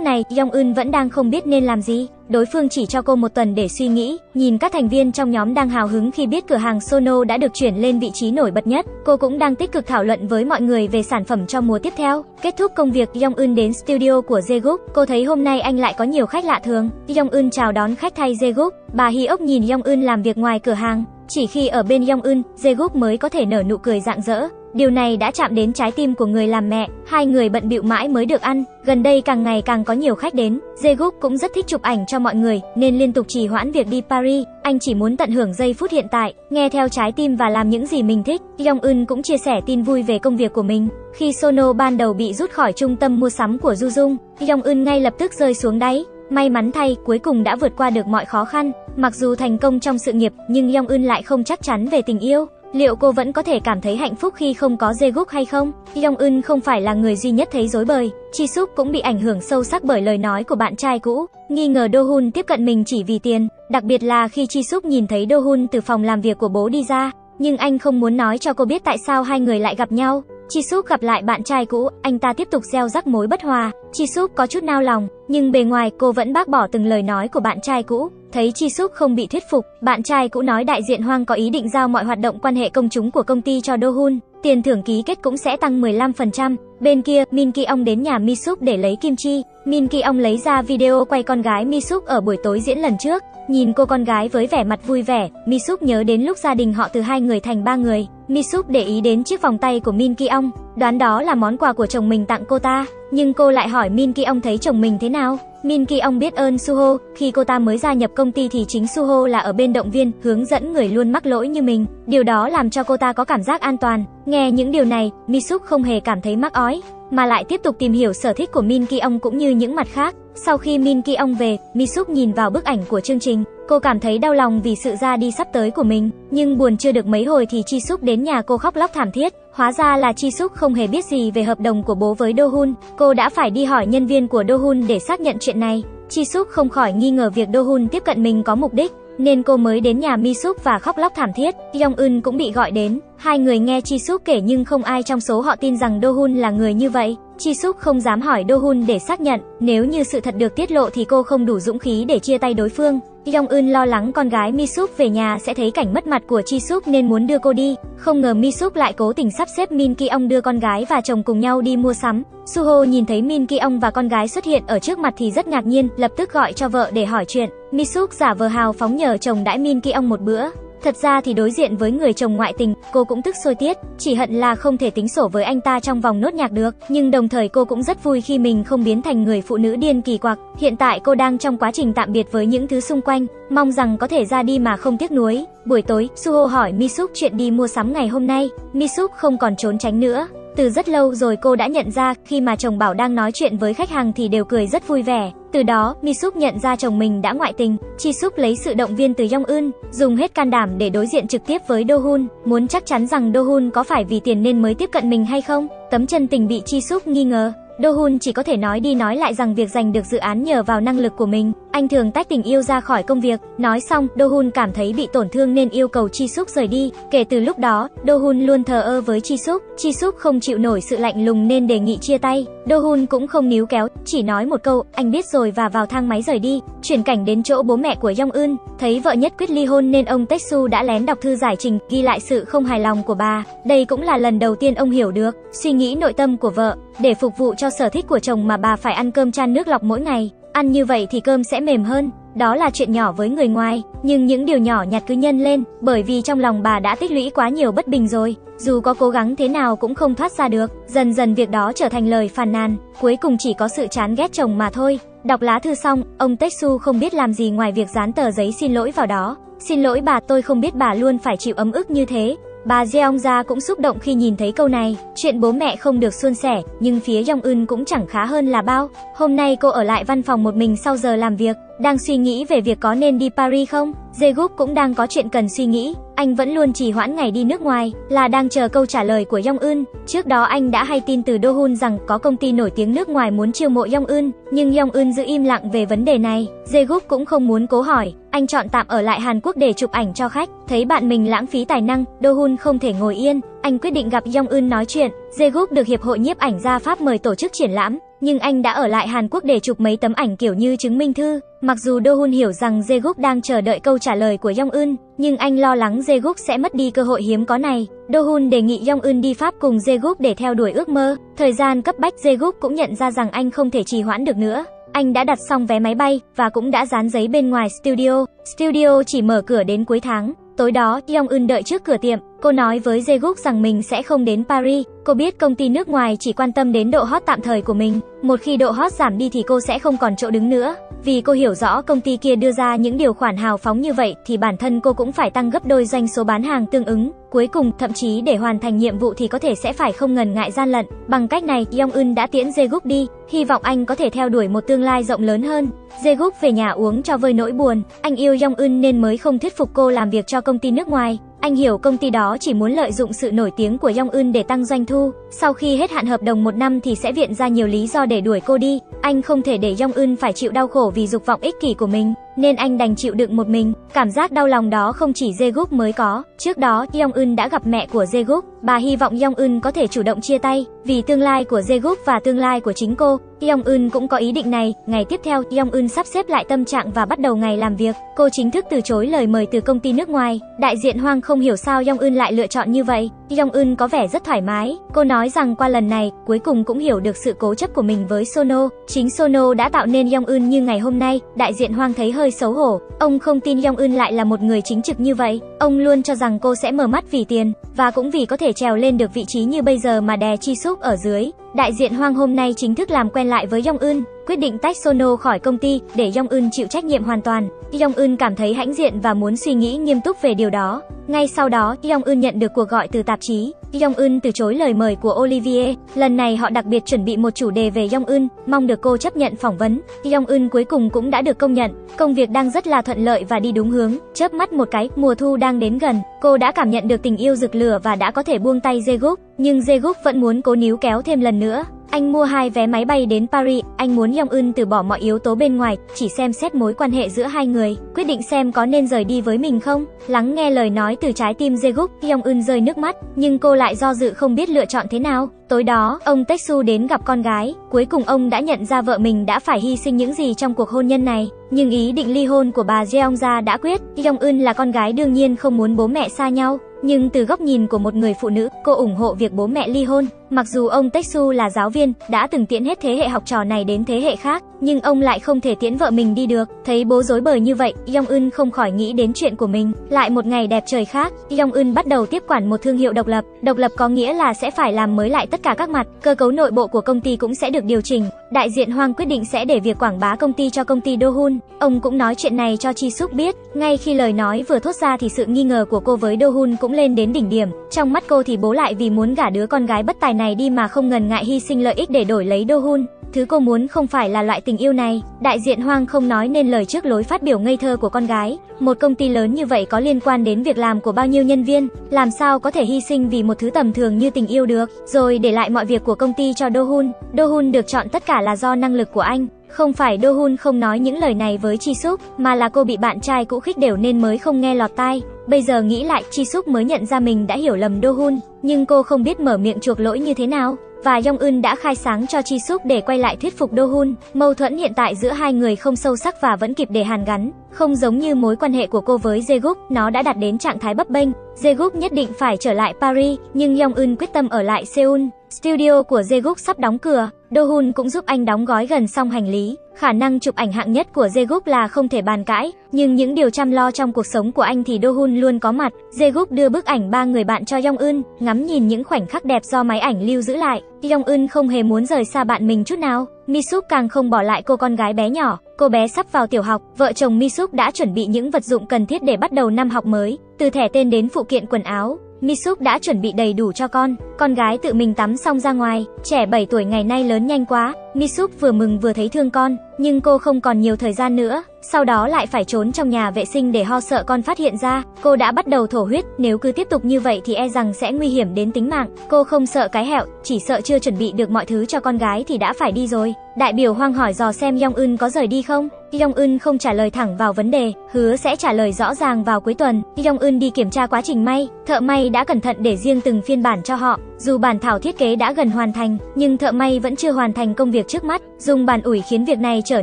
này, Yong Eun vẫn đang không biết nên làm gì. Đối phương chỉ cho cô một tuần để suy nghĩ, nhìn các thành viên trong nhóm đang hào hứng khi biết cửa hàng Sono đã được chuyển lên vị trí nổi bật nhất. Cô cũng đang tích cực thảo luận với mọi người về sản phẩm cho mùa tiếp theo. Kết thúc công việc, Yong Eun đến studio của Jae Cô thấy hôm nay anh lại có nhiều khách lạ thường. Yong Eun chào đón khách thay Jae Bà Hyok nhìn Yong Eun làm việc ngoài cửa hàng, chỉ khi ở bên Yong Eun, Jae mới có thể nở nụ cười rạng rỡ. Điều này đã chạm đến trái tim của người làm mẹ, hai người bận bịu mãi mới được ăn, gần đây càng ngày càng có nhiều khách đến. Jae cũng rất thích chụp ảnh cho mọi người, nên liên tục trì hoãn việc đi Paris, anh chỉ muốn tận hưởng giây phút hiện tại, nghe theo trái tim và làm những gì mình thích. Yong Eun cũng chia sẻ tin vui về công việc của mình. Khi Sono ban đầu bị rút khỏi trung tâm mua sắm của Du Dung, Yong Eun ngay lập tức rơi xuống đáy. May mắn thay, cuối cùng đã vượt qua được mọi khó khăn. Mặc dù thành công trong sự nghiệp, nhưng Yong Eun lại không chắc chắn về tình yêu. Liệu cô vẫn có thể cảm thấy hạnh phúc khi không có Jae hay không? Yong Eun không phải là người duy nhất thấy rối bời. Chi Suk cũng bị ảnh hưởng sâu sắc bởi lời nói của bạn trai cũ, nghi ngờ Do Hun tiếp cận mình chỉ vì tiền, đặc biệt là khi Chi Suk nhìn thấy Do Hun từ phòng làm việc của bố đi ra, nhưng anh không muốn nói cho cô biết tại sao hai người lại gặp nhau. Chi Suk gặp lại bạn trai cũ, anh ta tiếp tục gieo rắc mối bất hòa. Chi Súp có chút nao lòng, nhưng bề ngoài cô vẫn bác bỏ từng lời nói của bạn trai cũ. Thấy Chi Súp không bị thuyết phục, bạn trai cũ nói đại diện Hoang có ý định giao mọi hoạt động quan hệ công chúng của công ty cho Do Hun, tiền thưởng ký kết cũng sẽ tăng 15%. Bên kia, Min Ki Ong đến nhà Mi Súp để lấy kim chi. Min Ki Ong lấy ra video quay con gái Mi Súp ở buổi tối diễn lần trước, nhìn cô con gái với vẻ mặt vui vẻ, Mi Súp nhớ đến lúc gia đình họ từ hai người thành ba người. Mi Súp để ý đến chiếc vòng tay của Min Ki Ong, đoán đó là món quà của chồng mình tặng cô ta, nhưng cô lại hỏi Min Ki Ong thấy chồng mình thế nào. Min Ki Ong biết ơn Suho, khi cô ta mới gia nhập công ty thì chính Suho là ở bên động viên, hướng dẫn người luôn mắc lỗi như mình. Điều đó làm cho cô ta có cảm giác an toàn. Nghe những điều này, Misuk không hề cảm thấy mắc ói, mà lại tiếp tục tìm hiểu sở thích của Min Ki Ong cũng như những mặt khác. Sau khi Min Ki Ong về, Misuk nhìn vào bức ảnh của chương trình, cô cảm thấy đau lòng vì sự ra đi sắp tới của mình, nhưng buồn chưa được mấy hồi thì Chi súc đến nhà cô khóc lóc thảm thiết. Hóa ra là Chi súc không hề biết gì về hợp đồng của bố với Do Hun, cô đã phải đi hỏi nhân viên của Do Hun để xác nhận chuyện này. Chi súc không khỏi nghi ngờ việc Do Hun tiếp cận mình có mục đích, nên cô mới đến nhà Mi súc và khóc lóc thảm thiết. Yong Eun cũng bị gọi đến, Hai người nghe Chi súc kể nhưng không ai trong số họ tin rằng Do Hun là người như vậy. Chi Súc không dám hỏi Do Hun để xác nhận, nếu như sự thật được tiết lộ thì cô không đủ dũng khí để chia tay đối phương. Yong Eun lo lắng con gái Mi Súc về nhà sẽ thấy cảnh mất mặt của Chi Súc nên muốn đưa cô đi, không ngờ Mi Súc lại cố tình sắp xếp Min Ki Ong đưa con gái và chồng cùng nhau đi mua sắm. Suho nhìn thấy Min Ki Ong và con gái xuất hiện ở trước mặt thì rất ngạc nhiên, lập tức gọi cho vợ để hỏi chuyện. Mi Súc giả vờ hào phóng nhờ chồng đãi Min Ki Ong một bữa. Thật ra thì đối diện với người chồng ngoại tình, cô cũng tức sôi tiết, chỉ hận là không thể tính sổ với anh ta trong vòng nốt nhạc được, nhưng đồng thời cô cũng rất vui khi mình không biến thành người phụ nữ điên kỳ quặc. Hiện tại cô đang trong quá trình tạm biệt với những thứ xung quanh, mong rằng có thể ra đi mà không tiếc nuối. Buổi tối, Suho hỏi Misuk chuyện đi mua sắm ngày hôm nay, Misuk không còn trốn tránh nữa. Từ rất lâu rồi cô đã nhận ra, khi mà chồng bảo đang nói chuyện với khách hàng thì đều cười rất vui vẻ. Từ đó, Misuk nhận ra chồng mình đã ngoại tình. Chi Suk lấy sự động viên từ Yong Eun, dùng hết can đảm để đối diện trực tiếp với Do Hun, muốn chắc chắn rằng Do Hun có phải vì tiền nên mới tiếp cận mình hay không. Tấm chân tình bị Chi Suk nghi ngờ, Do Hun chỉ có thể nói đi nói lại rằng việc giành được dự án nhờ vào năng lực của mình. Anh thường tách tình yêu ra khỏi công việc. Nói xong, Dohun cảm thấy bị tổn thương nên yêu cầu Chi Suk rời đi. Kể từ lúc đó, Dohun luôn thờ ơ với Chi Suk. Chi Suk không chịu nổi sự lạnh lùng nên đề nghị chia tay. Dohun cũng không níu kéo, chỉ nói một câu, anh biết rồi và vào thang máy rời đi. Chuyển cảnh đến chỗ bố mẹ của Yong Eun, thấy vợ nhất quyết ly hôn nên ông Teksu đã lén đọc thư giải trình, ghi lại sự không hài lòng của bà. Đây cũng là lần đầu tiên ông hiểu được suy nghĩ nội tâm của vợ, để phục vụ cho sở thích của chồng mà bà phải ăn cơm chan nước lọc mỗi ngày. Ăn như vậy thì cơm sẽ mềm hơn, đó là chuyện nhỏ với người ngoài, nhưng những điều nhỏ nhặt cứ nhân lên, bởi vì trong lòng bà đã tích lũy quá nhiều bất bình rồi, dù có cố gắng thế nào cũng không thoát ra được, dần dần việc đó trở thành lời phàn nàn, cuối cùng chỉ có sự chán ghét chồng mà thôi. Đọc lá thư xong, ông Tetsu không biết làm gì ngoài việc dán tờ giấy xin lỗi vào đó. Xin lỗi bà tôi không biết bà luôn phải chịu ấm ức như thế, Bà Jeong Ja cũng xúc động khi nhìn thấy câu này, chuyện bố mẹ không được suôn sẻ, nhưng phía Jong Eun cũng chẳng khá hơn là bao. Hôm nay cô ở lại văn phòng một mình sau giờ làm việc, đang suy nghĩ về việc có nên đi Paris không? Jae cũng đang có chuyện cần suy nghĩ, anh vẫn luôn trì hoãn ngày đi nước ngoài, là đang chờ câu trả lời của Yong Eun. Trước đó anh đã hay tin từ Do Hun rằng có công ty nổi tiếng nước ngoài muốn chiêu mộ Yong Eun, nhưng Yong Eun giữ im lặng về vấn đề này. Jae cũng không muốn cố hỏi, anh chọn tạm ở lại Hàn Quốc để chụp ảnh cho khách. Thấy bạn mình lãng phí tài năng, Do Hun không thể ngồi yên, anh quyết định gặp Jong Eun nói chuyện. Jae được hiệp hội nhiếp ảnh gia Pháp mời tổ chức triển lãm, nhưng anh đã ở lại Hàn Quốc để chụp mấy tấm ảnh kiểu như chứng minh thư. Mặc dù Do Hun hiểu rằng Jae đang chờ đợi câu trả lời của Jong Eun, nhưng anh lo lắng Jae sẽ mất đi cơ hội hiếm có này. Do Hun đề nghị Jong Eun đi Pháp cùng Jae để theo đuổi ước mơ. Thời gian cấp bách Jae cũng nhận ra rằng anh không thể trì hoãn được nữa. Anh đã đặt xong vé máy bay và cũng đã dán giấy bên ngoài studio. Studio chỉ mở cửa đến cuối tháng. Tối đó, Jong Eun đợi trước cửa tiệm. Cô nói với Zeguk rằng mình sẽ không đến Paris. Cô biết công ty nước ngoài chỉ quan tâm đến độ hot tạm thời của mình. Một khi độ hot giảm đi thì cô sẽ không còn chỗ đứng nữa. Vì cô hiểu rõ công ty kia đưa ra những điều khoản hào phóng như vậy thì bản thân cô cũng phải tăng gấp đôi doanh số bán hàng tương ứng. Cuối cùng, thậm chí để hoàn thành nhiệm vụ thì có thể sẽ phải không ngần ngại gian lận. Bằng cách này, Yong Eun đã tiễn Zeguk đi, hy vọng anh có thể theo đuổi một tương lai rộng lớn hơn. Zeguk về nhà uống cho vơi nỗi buồn, anh yêu Yong Eun nên mới không thuyết phục cô làm việc cho công ty nước ngoài. Anh hiểu công ty đó chỉ muốn lợi dụng sự nổi tiếng của Yong Eun để tăng doanh thu. Sau khi hết hạn hợp đồng một năm thì sẽ viện ra nhiều lý do để đuổi cô đi. Anh không thể để Yong Eun phải chịu đau khổ vì dục vọng ích kỷ của mình, nên anh đành chịu đựng một mình. Cảm giác đau lòng đó không chỉ Jaeguk mới có. Trước đó, Yong Eun đã gặp mẹ của Jaeguk. Bà hy vọng Yong Eun có thể chủ động chia tay, vì tương lai của Jaeguk và tương lai của chính cô. Yong Eun cũng có ý định này. Ngày tiếp theo, Yong Eun sắp xếp lại tâm trạng và bắt đầu ngày làm việc. Cô chính thức từ chối lời mời từ công ty nước ngoài. Đại diện Hoang không hiểu sao Yong Eun lại lựa chọn như vậy. Yong Eun có vẻ rất thoải mái. Cô nói rằng qua lần này, cuối cùng cũng hiểu được sự cố chấp của mình với Sono. Chính Sono đã tạo nên Yong Eun như ngày hôm nay. Đại diện Hoang thấy hơi xấu hổ. Ông không tin Yong Eun lại là một người chính trực như vậy. Ông luôn cho rằng cô sẽ mở mắt vì tiền và cũng vì có thể trèo lên được vị trí như bây giờ mà đè Chi xúc ở dưới. Đại diện Hoang hôm nay chính thức làm quen lại với Yong Eun, quyết định tách Sono khỏi công ty để Yong Eun chịu trách nhiệm hoàn toàn. Yong Eun cảm thấy hãnh diện và muốn suy nghĩ nghiêm túc về điều đó. Ngay sau đó, Yong Eun nhận được cuộc gọi từ tạp chí. Yong Eun từ chối lời mời của Olivier. Lần này họ đặc biệt chuẩn bị một chủ đề về Yong Eun, mong được cô chấp nhận phỏng vấn. Yong Eun cuối cùng cũng đã được công nhận. Công việc đang rất là thuận lợi và đi đúng hướng. Chớp mắt một cái, mùa thu đang đến gần. Cô đã cảm nhận được tình yêu rực lửa và đã có thể buông tay Jae nhưng Jae-guk vẫn muốn cố níu kéo thêm lần nữa. Anh mua hai vé máy bay đến Paris, anh muốn Yong Eun từ bỏ mọi yếu tố bên ngoài, chỉ xem xét mối quan hệ giữa hai người, quyết định xem có nên rời đi với mình không. Lắng nghe lời nói từ trái tim Jae-guk, Yong Eun rơi nước mắt, nhưng cô lại do dự không biết lựa chọn thế nào. Tối đó, ông Tae-su đến gặp con gái, cuối cùng ông đã nhận ra vợ mình đã phải hy sinh những gì trong cuộc hôn nhân này, nhưng ý định ly hôn của bà Jeongja đã quyết, Yong Eun là con gái đương nhiên không muốn bố mẹ xa nhau, nhưng từ góc nhìn của một người phụ nữ, cô ủng hộ việc bố mẹ ly hôn. Mặc dù ông Tae-su là giáo viên, đã từng tiễn hết thế hệ học trò này đến thế hệ khác, nhưng ông lại không thể tiễn vợ mình đi được. Thấy bố rối bời như vậy, Yong Eun không khỏi nghĩ đến chuyện của mình. Lại một ngày đẹp trời khác, Yong Eun bắt đầu tiếp quản một thương hiệu độc lập. Độc lập có nghĩa là sẽ phải làm mới lại tất cả các mặt, cơ cấu nội bộ của công ty cũng sẽ được điều chỉnh. Đại diện Hoang quyết định sẽ để việc quảng bá công ty cho công ty Dohun. Ông cũng nói chuyện này cho Chi Suk biết. Ngay khi lời nói vừa thốt ra thì sự nghi ngờ của cô với Do Hun cũng lên đến đỉnh điểm. Trong mắt cô thì bố lại vì muốn gả đứa con gái bất tài này đi mà không ngần ngại hy sinh lợi ích để đổi lấy Do Hun. Thứ cô muốn không phải là loại tình yêu này. Đại diện Hoang không nói nên lời trước lối phát biểu ngây thơ của con gái. Một công ty lớn như vậy có liên quan đến việc làm của bao nhiêu nhân viên, làm sao có thể hy sinh vì một thứ tầm thường như tình yêu được, rồi để lại mọi việc của công ty cho Do Hun. Do Hun được chọn tất cả là do năng lực của anh. Không phải Do Hun không nói những lời này với Chi Súc, mà là cô bị bạn trai cũ khích đều nên mới không nghe lọt tai. Bây giờ nghĩ lại, Chi Súc mới nhận ra mình đã hiểu lầm Do Hun, nhưng cô không biết mở miệng chuộc lỗi như thế nào và Yong Eun đã khai sáng cho Chi Súc để quay lại thuyết phục Do Hun. Mâu thuẫn hiện tại giữa hai người không sâu sắc và vẫn kịp để hàn gắn, không giống như mối quan hệ của cô với Jae-guk, nó đã đạt đến trạng thái bấp bênh. Jae-guk nhất định phải trở lại Paris, nhưng Yong Eun quyết tâm ở lại Seoul. Studio của Zeguk sắp đóng cửa, Dohun cũng giúp anh đóng gói gần xong hành lý. Khả năng chụp ảnh hạng nhất của Zeguk là không thể bàn cãi, nhưng những điều chăm lo trong cuộc sống của anh thì Dohun luôn có mặt. Zeguk đưa bức ảnh ba người bạn cho Yong Eun, ngắm nhìn những khoảnh khắc đẹp do máy ảnh lưu giữ lại. Yong Eun không hề muốn rời xa bạn mình chút nào. Misuk càng không bỏ lại cô con gái bé nhỏ. Cô bé sắp vào tiểu học, vợ chồng Misuk đã chuẩn bị những vật dụng cần thiết để bắt đầu năm học mới, từ thẻ tên đến phụ kiện quần áo, Misuk đã chuẩn bị đầy đủ cho con, con gái tự mình tắm xong ra ngoài, trẻ 7 tuổi ngày nay lớn nhanh quá, Misup vừa mừng vừa thấy thương con, nhưng cô không còn nhiều thời gian nữa, sau đó lại phải trốn trong nhà vệ sinh để ho sợ con phát hiện ra, cô đã bắt đầu thổ huyết, nếu cứ tiếp tục như vậy thì e rằng sẽ nguy hiểm đến tính mạng, cô không sợ cái hẹo, chỉ sợ chưa chuẩn bị được mọi thứ cho con gái thì đã phải đi rồi. Đại biểu Hoang hỏi dò xem Yong Eun có rời đi không, Yong Eun không trả lời thẳng vào vấn đề, hứa sẽ trả lời rõ ràng vào cuối tuần. Yong Eun đi kiểm tra quá trình may, thợ may đã cẩn thận để riêng từng phiên bản cho họ. Dù bản thảo thiết kế đã gần hoàn thành, nhưng thợ may vẫn chưa hoàn thành công việc trước mắt. Dùng bàn ủi khiến việc này trở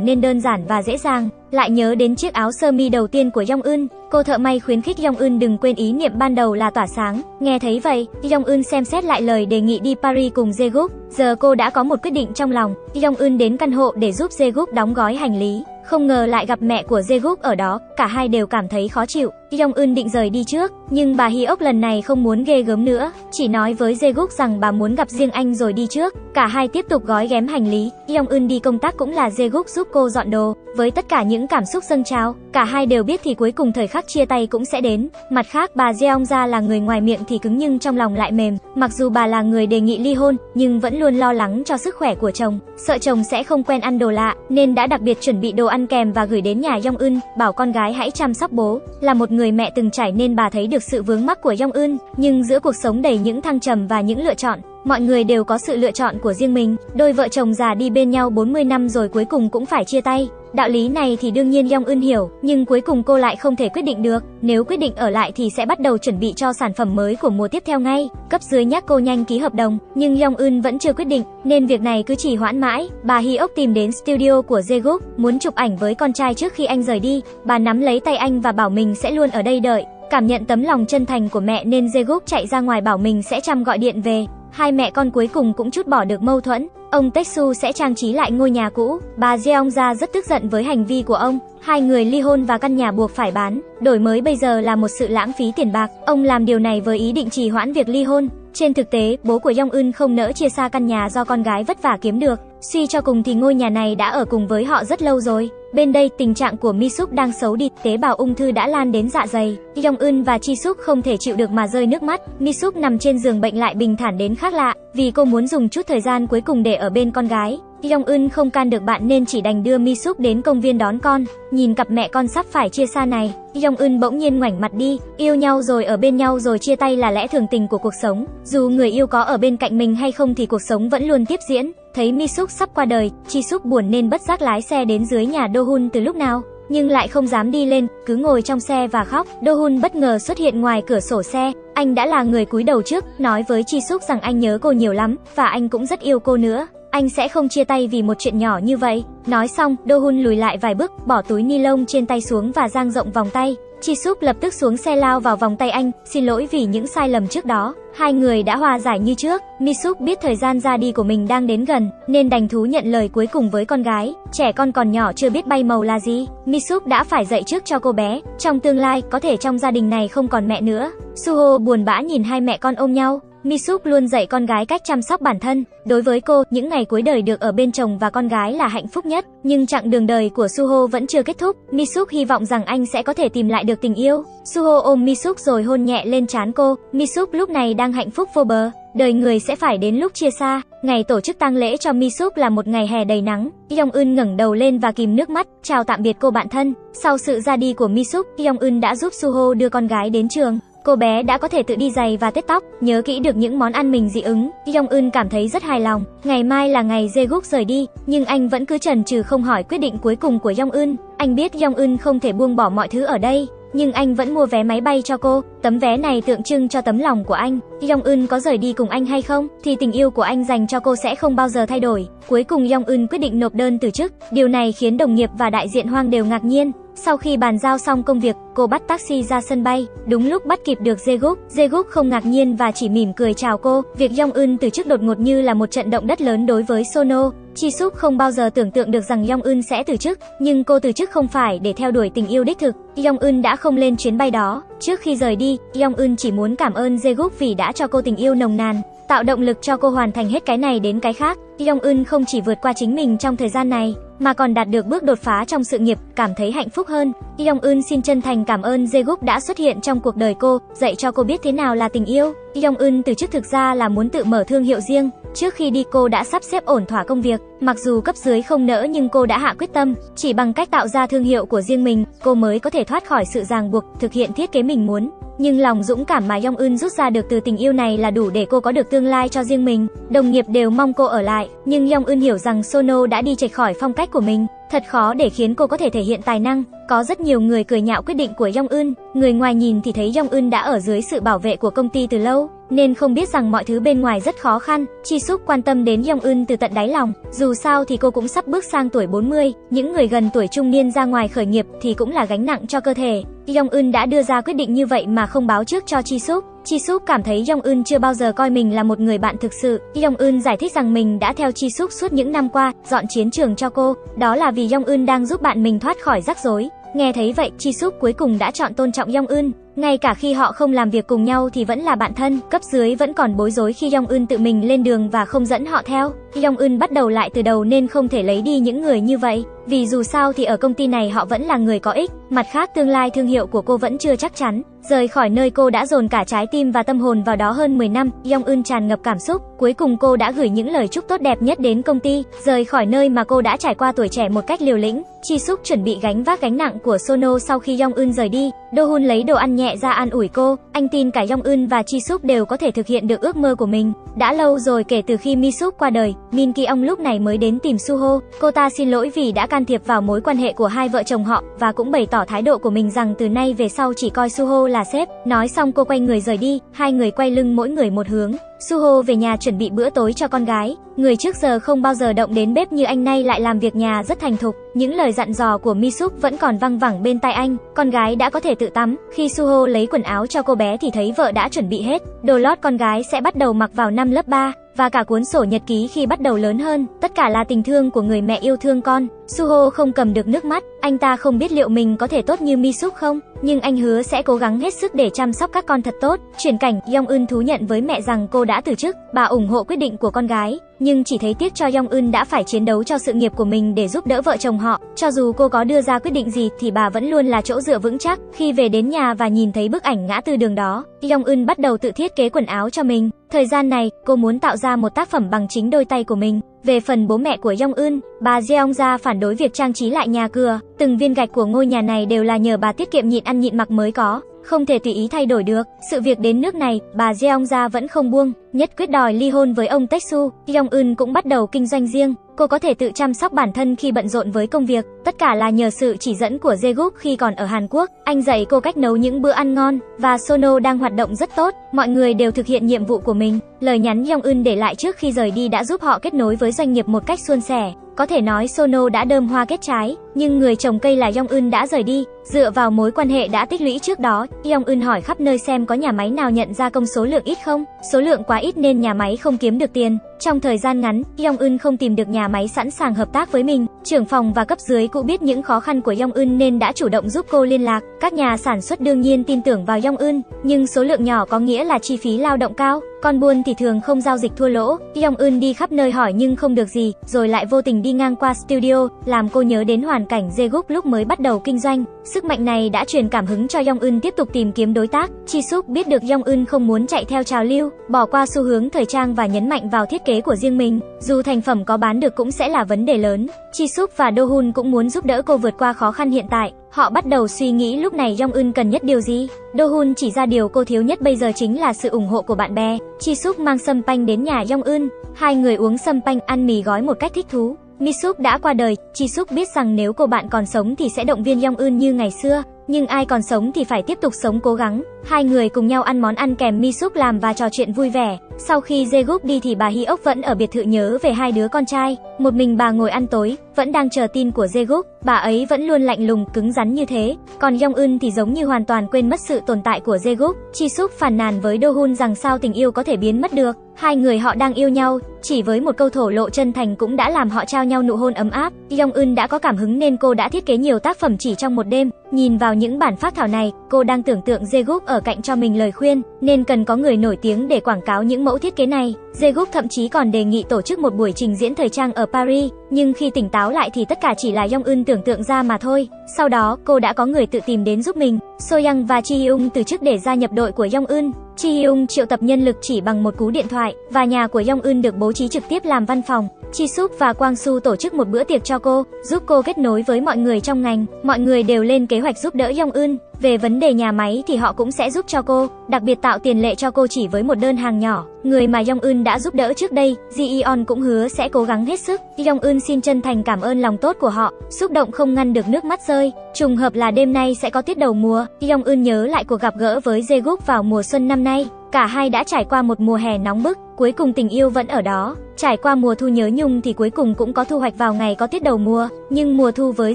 nên đơn giản và dễ dàng. Lại nhớ đến chiếc áo sơ mi đầu tiên của Yong Eun, cô thợ may khuyến khích Yong Eun đừng quên ý niệm ban đầu là tỏa sáng. Nghe thấy vậy, Yong Eun xem xét lại lời đề nghị đi Paris cùng Jae-guk. Giờ cô đã có một quyết định trong lòng. Yong Eun đến căn hộ để giúp Jae-guk đóng gói hành lý. Không ngờ lại gặp mẹ của Jae-guk ở đó, cả hai đều cảm thấy khó chịu. Yong Eun định rời đi trước, nhưng bà Hyok lần này không muốn ghê gớm nữa, chỉ nói với Jae-guk rằng bà muốn gặp riêng anh rồi đi trước. Cả hai tiếp tục gói ghém hành lý. Yong Eun đi công tác cũng là Jae-guk giúp cô dọn đồ. Với tất cả những cảm xúc dâng trào, cả hai đều biết thì cuối cùng thời khắc chia tay cũng sẽ đến. Mặt khác, bà Jeong ra là người ngoài miệng thì cứng nhưng trong lòng lại mềm. Mặc dù bà là người đề nghị ly hôn, nhưng vẫn luôn lo lắng cho sức khỏe của chồng, sợ chồng sẽ không quen ăn đồ lạ, nên đã đặc biệt chuẩn bị đồ ăn kèm và gửi đến nhà Yong Eun, bảo con gái hãy chăm sóc bố. Là một người mẹ từng trải nên bà thấy được sự vướng mắc của Yong Eun, nhưng giữa cuộc sống đầy những thăng trầm và những lựa chọn, Mọi người đều có sự lựa chọn của riêng mình, đôi vợ chồng già đi bên nhau 40 năm rồi cuối cùng cũng phải chia tay. Đạo lý này thì đương nhiên Yong Eun hiểu, nhưng cuối cùng cô lại không thể quyết định được. Nếu quyết định ở lại thì sẽ bắt đầu chuẩn bị cho sản phẩm mới của mùa tiếp theo ngay. Cấp dưới nhắc cô nhanh ký hợp đồng, nhưng Yong Eun vẫn chưa quyết định, nên việc này cứ chỉ hoãn mãi. Bà Hyok tìm đến studio của Jae muốn chụp ảnh với con trai trước khi anh rời đi. Bà nắm lấy tay anh và bảo mình sẽ luôn ở đây đợi. Cảm nhận tấm lòng chân thành của mẹ nên Jae chạy ra ngoài bảo mình sẽ chăm gọi điện về. Hai mẹ con cuối cùng cũng chút bỏ được mâu thuẫn. Ông Texu sẽ trang trí lại ngôi nhà cũ. Bà Jeong ra rất tức giận với hành vi của ông. Hai người ly hôn và căn nhà buộc phải bán. Đổi mới bây giờ là một sự lãng phí tiền bạc. Ông làm điều này với ý định trì hoãn việc ly hôn. Trên thực tế, bố của Yong Eun không nỡ chia xa căn nhà do con gái vất vả kiếm được. Suy cho cùng thì ngôi nhà này đã ở cùng với họ rất lâu rồi. Bên đây, tình trạng của mi suk đang xấu đi, tế bào ung thư đã lan đến dạ dày. Yong Eun và Chi Suk không thể chịu được mà rơi nước mắt. mi suk nằm trên giường bệnh lại bình thản đến khác lạ, vì cô muốn dùng chút thời gian cuối cùng để ở bên con gái. Yong Eun không can được bạn nên chỉ đành đưa Mi Suk đến công viên đón con. Nhìn cặp mẹ con sắp phải chia xa này, Yong Eun bỗng nhiên ngoảnh mặt đi, yêu nhau rồi ở bên nhau rồi chia tay là lẽ thường tình của cuộc sống. Dù người yêu có ở bên cạnh mình hay không thì cuộc sống vẫn luôn tiếp diễn. Thấy Mi Suk sắp qua đời, Chi Suk buồn nên bất giác lái xe đến dưới nhà Do Hun từ lúc nào nhưng lại không dám đi lên, cứ ngồi trong xe và khóc. Do Hun bất ngờ xuất hiện ngoài cửa sổ xe, anh đã là người cúi đầu trước, nói với Chi Suk rằng anh nhớ cô nhiều lắm và anh cũng rất yêu cô nữa. Anh sẽ không chia tay vì một chuyện nhỏ như vậy. Nói xong, Do Hun lùi lại vài bước, bỏ túi ni lông trên tay xuống và dang rộng vòng tay. Chi Súp lập tức xuống xe lao vào vòng tay anh, xin lỗi vì những sai lầm trước đó. Hai người đã hòa giải như trước, Mi Súp biết thời gian ra đi của mình đang đến gần, nên đành thú nhận lời cuối cùng với con gái. Trẻ con còn nhỏ chưa biết bay màu là gì, Mi Súp đã phải dạy trước cho cô bé. Trong tương lai, có thể trong gia đình này không còn mẹ nữa. Suho buồn bã nhìn hai mẹ con ôm nhau, Misuk luôn dạy con gái cách chăm sóc bản thân. Đối với cô, những ngày cuối đời được ở bên chồng và con gái là hạnh phúc nhất. Nhưng chặng đường đời của Suho vẫn chưa kết thúc. Misuk hy vọng rằng anh sẽ có thể tìm lại được tình yêu. Suho ôm Misuk rồi hôn nhẹ lên trán cô. Misuk lúc này đang hạnh phúc vô bờ. Đời người sẽ phải đến lúc chia xa. Ngày tổ chức tang lễ cho Misuk là một ngày hè đầy nắng. Yong Eun ngẩng đầu lên và kìm nước mắt, chào tạm biệt cô bạn thân. Sau sự ra đi của Misuk, Yong Eun đã giúp Suho đưa con gái đến trường. Cô bé đã có thể tự đi giày và tết tóc, nhớ kỹ được những món ăn mình dị ứng. Yong Eun cảm thấy rất hài lòng. Ngày mai là ngày Jae-guk rời đi, nhưng anh vẫn cứ chần chừ không hỏi quyết định cuối cùng của Yong Eun. Anh biết Yong Eun không thể buông bỏ mọi thứ ở đây, nhưng anh vẫn mua vé máy bay cho cô. Tấm vé này tượng trưng cho tấm lòng của anh. Yong Eun có rời đi cùng anh hay không, thì tình yêu của anh dành cho cô sẽ không bao giờ thay đổi. Cuối cùng Yong Eun quyết định nộp đơn từ chức. Điều này khiến đồng nghiệp và đại diện Hoang đều ngạc nhiên. Sau khi bàn giao xong công việc, cô bắt taxi ra sân bay, đúng lúc bắt kịp được Jae-guk. Không ngạc nhiên và chỉ mỉm cười chào cô. Việc Yong Eun từ chức đột ngột như là một trận động đất lớn đối với Sono. Chi Suk không bao giờ tưởng tượng được rằng Yong Eun sẽ từ chức, nhưng cô từ chức không phải để theo đuổi tình yêu đích thực. Yong Eun đã không lên chuyến bay đó. Trước khi rời đi, Yong Eun chỉ muốn cảm ơn Jae-guk vì đã cho cô tình yêu nồng nàn, tạo động lực cho cô hoàn thành hết cái này đến cái khác. Yong Eun không chỉ vượt qua chính mình trong thời gian này, mà còn đạt được bước đột phá trong sự nghiệp, cảm thấy hạnh phúc hơn. Yong Eun xin chân thành cảm ơn Jae-gook đã xuất hiện trong cuộc đời cô, dạy cho cô biết thế nào là tình yêu. Yong Eun từ chức thực ra là muốn tự mở thương hiệu riêng. Trước khi đi cô đã sắp xếp ổn thỏa công việc, mặc dù cấp dưới không nỡ nhưng cô đã hạ quyết tâm, chỉ bằng cách tạo ra thương hiệu của riêng mình, cô mới có thể thoát khỏi sự ràng buộc, thực hiện thiết kế mình muốn. Nhưng lòng dũng cảm mà Yong Eun rút ra được từ tình yêu này là đủ để cô có được tương lai cho riêng mình. Đồng nghiệp đều mong cô ở lại, nhưng Yong Eun hiểu rằng Sono đã đi chệch khỏi phong cách của mình, thật khó để khiến cô có thể thể hiện tài năng. Có rất nhiều người cười nhạo quyết định của Yong Eun, người ngoài nhìn thì thấy Yong Eun đã ở dưới sự bảo vệ của công ty từ lâu, nên không biết rằng mọi thứ bên ngoài rất khó khăn. Chi Suk quan tâm đến Yong Eun từ tận đáy lòng, dù sao thì cô cũng sắp bước sang tuổi 40, những người gần tuổi trung niên ra ngoài khởi nghiệp thì cũng là gánh nặng cho cơ thể. Yong Eun đã đưa ra quyết định như vậy mà không báo trước cho Chi Suk. Chi Suk cảm thấy Yong Eun chưa bao giờ coi mình là một người bạn thực sự. Yong Eun giải thích rằng mình đã theo Chi Suk suốt những năm qua, dọn chiến trường cho cô, đó là vì Yong Eun đang giúp bạn mình thoát khỏi rắc rối. Nghe thấy vậy, Chi Suk cuối cùng đã chọn tôn trọng Yong Eun, ngay cả khi họ không làm việc cùng nhau thì vẫn là bạn thân, cấp dưới vẫn còn bối rối khi Yong Eun tự mình lên đường và không dẫn họ theo. Yong Eun bắt đầu lại từ đầu nên không thể lấy đi những người như vậy, vì dù sao thì ở công ty này họ vẫn là người có ích, mặt khác tương lai thương hiệu của cô vẫn chưa chắc chắn. Rời khỏi nơi cô đã dồn cả trái tim và tâm hồn vào đó hơn 10 năm, Yong Eun tràn ngập cảm xúc, cuối cùng cô đã gửi những lời chúc tốt đẹp nhất đến công ty, rời khỏi nơi mà cô đã trải qua tuổi trẻ một cách liều lĩnh. Chi Suk chuẩn bị gánh vác gánh nặng của Sono sau khi Yong Eun rời đi, Do Hun lấy đồ ăn nhẹ nhẹ ra an ủi cô, anh tin cả Yong Eun và Chi Suk đều có thể thực hiện được ước mơ của mình. Đã lâu rồi kể từ khi Mi Suk qua đời, Min Ki Ong lúc này mới đến tìm Suho. Cô ta xin lỗi vì đã can thiệp vào mối quan hệ của hai vợ chồng họ và cũng bày tỏ thái độ của mình rằng từ nay về sau chỉ coi Suho là sếp. Nói xong cô quay người rời đi, hai người quay lưng mỗi người một hướng. Suho về nhà chuẩn bị bữa tối cho con gái. Người trước giờ không bao giờ động đến bếp như anh nay lại làm việc nhà rất thành thục. Những lời dặn dò của Misuk vẫn còn văng vẳng bên tai anh. Con gái đã có thể tự tắm. Khi Suho lấy quần áo cho cô bé thì thấy vợ đã chuẩn bị hết. Đồ lót con gái sẽ bắt đầu mặc vào năm lớp 3 và cả cuốn sổ nhật ký khi bắt đầu lớn hơn, tất cả là tình thương của người mẹ yêu thương con. Suho không cầm được nước mắt, anh ta không biết liệu mình có thể tốt như Misuk không, nhưng anh hứa sẽ cố gắng hết sức để chăm sóc các con thật tốt. Chuyển cảnh, Yong Eun thú nhận với mẹ rằng cô đã từ chức, bà ủng hộ quyết định của con gái, nhưng chỉ thấy tiếc cho Yong Eun đã phải chiến đấu cho sự nghiệp của mình để giúp đỡ vợ chồng họ. Cho dù cô có đưa ra quyết định gì thì bà vẫn luôn là chỗ dựa vững chắc. Khi về đến nhà và nhìn thấy bức ảnh ngã tư đường đó, Yong Eun bắt đầu tự thiết kế quần áo cho mình. Thời gian này, cô muốn tạo ra một tác phẩm bằng chính đôi tay của mình. Về phần bố mẹ của Yong Eun, bà Jeong Ja phản đối việc trang trí lại nhà cửa, từng viên gạch của ngôi nhà này đều là nhờ bà tiết kiệm nhịn ăn nhịn mặc mới có, không thể tùy ý thay đổi được. Sự việc đến nước này, bà Jeong Ja vẫn không buông, nhất quyết đòi ly hôn với ông Tae-su. Yong Eun cũng bắt đầu kinh doanh riêng, cô có thể tự chăm sóc bản thân khi bận rộn với công việc, tất cả là nhờ sự chỉ dẫn của Jaegook khi còn ở Hàn Quốc. Anh dạy cô cách nấu những bữa ăn ngon và Sono đang hoạt động rất tốt, mọi người đều thực hiện nhiệm vụ của mình. Lời nhắn Yong Eun để lại trước khi rời đi đã giúp họ kết nối với doanh nghiệp một cách suôn sẻ. Có thể nói Sono đã đơm hoa kết trái, nhưng người trồng cây là Yong Eun đã rời đi. Dựa vào mối quan hệ đã tích lũy trước đó, Yong Eun hỏi khắp nơi xem có nhà máy nào nhận ra công số lượng ít không. Số lượng quá ít nên nhà máy không kiếm được tiền. Trong thời gian ngắn, Yong Eun không tìm được nhà máy sẵn sàng hợp tác với mình. Trưởng phòng và cấp dưới cũng biết những khó khăn của Yong Eun nên đã chủ động giúp cô liên lạc. Các nhà sản xuất đương nhiên tin tưởng vào Yong Eun, nhưng số lượng nhỏ có nghĩa là chi phí lao động cao. Con buôn thì thường không giao dịch thua lỗ. Yong Eun đi khắp nơi hỏi nhưng không được gì, rồi lại vô tình đi ngang qua studio, làm cô nhớ đến hoàn cảnh Jae-guk lúc mới bắt đầu kinh doanh. Sức mạnh này đã truyền cảm hứng cho Yong Eun tiếp tục tìm kiếm đối tác. Chi Suk biết được Yong Eun không muốn chạy theo trào lưu, bỏ qua xu hướng thời trang và nhấn mạnh vào thiết kế của riêng mình. Dù thành phẩm có bán được cũng sẽ là vấn đề lớn. Chi Suk và Do Hun cũng muốn giúp đỡ cô vượt qua khó khăn hiện tại. Họ bắt đầu suy nghĩ lúc này Jong Eun cần nhất điều gì. Do Hun chỉ ra điều cô thiếu nhất bây giờ chính là sự ủng hộ của bạn bè. Chi Suk mang sâm panh đến nhà Jong Eun. Hai người uống sâm panh ăn mì gói một cách thích thú. Misuk đã qua đời, Chi Suk biết rằng nếu cô bạn còn sống thì sẽ động viên Yong Eun như ngày xưa, nhưng ai còn sống thì phải tiếp tục sống cố gắng. Hai người cùng nhau ăn món ăn kèm Misuk làm và trò chuyện vui vẻ. Sau khi Jae-guk đi thì bà Hi Ok vẫn ở biệt thự nhớ về hai đứa con trai. Một mình bà ngồi ăn tối, vẫn đang chờ tin của Jae-guk. Bà ấy vẫn luôn lạnh lùng, cứng rắn như thế. Còn Yong Eun thì giống như hoàn toàn quên mất sự tồn tại của Jae-guk. Chi Suk phàn nàn với Do Hun rằng sao tình yêu có thể biến mất được. Hai người họ đang yêu nhau, chỉ với một câu thổ lộ chân thành cũng đã làm họ trao nhau nụ hôn ấm áp. Yong Eun đã có cảm hứng nên cô đã thiết kế nhiều tác phẩm chỉ trong một đêm. Nhìn vào những bản phát thảo này, cô đang tưởng tượng Jae-guk ở cạnh cho mình lời khuyên, nên cần có người nổi tiếng để quảng cáo những mẫu thiết kế này. Jae-guk thậm chí còn đề nghị tổ chức một buổi trình diễn thời trang ở Paris, nhưng khi tỉnh táo lại thì tất cả chỉ là Yong Eun tưởng tượng ra mà thôi. Sau đó, cô đã có người tự tìm đến giúp mình. So Young và Chi Young từ chức để gia nhập đội của Yong Eun. Chi Hyung triệu tập nhân lực chỉ bằng một cú điện thoại, và nhà của Yong Eun được bố trí trực tiếp làm văn phòng. Chi Sup và Quang Su tổ chức một bữa tiệc cho cô, giúp cô kết nối với mọi người trong ngành. Mọi người đều lên kế hoạch giúp đỡ Yong Eun. Về vấn đề nhà máy thì họ cũng sẽ giúp cho cô, đặc biệt tạo tiền lệ cho cô chỉ với một đơn hàng nhỏ. Người mà Yong Eun đã giúp đỡ trước đây, Ji Eon cũng hứa sẽ cố gắng hết sức. Yong Eun xin chân thành cảm ơn lòng tốt của họ, xúc động không ngăn được nước mắt rơi. Trùng hợp là đêm nay sẽ có tiết đầu mùa, Yong Eun nhớ lại cuộc gặp gỡ với Jae-guk vào mùa xuân năm nay. Cả hai đã trải qua một mùa hè nóng bức, cuối cùng tình yêu vẫn ở đó. Trải qua mùa thu nhớ nhung thì cuối cùng cũng có thu hoạch vào ngày có tiết đầu mùa, nhưng mùa thu với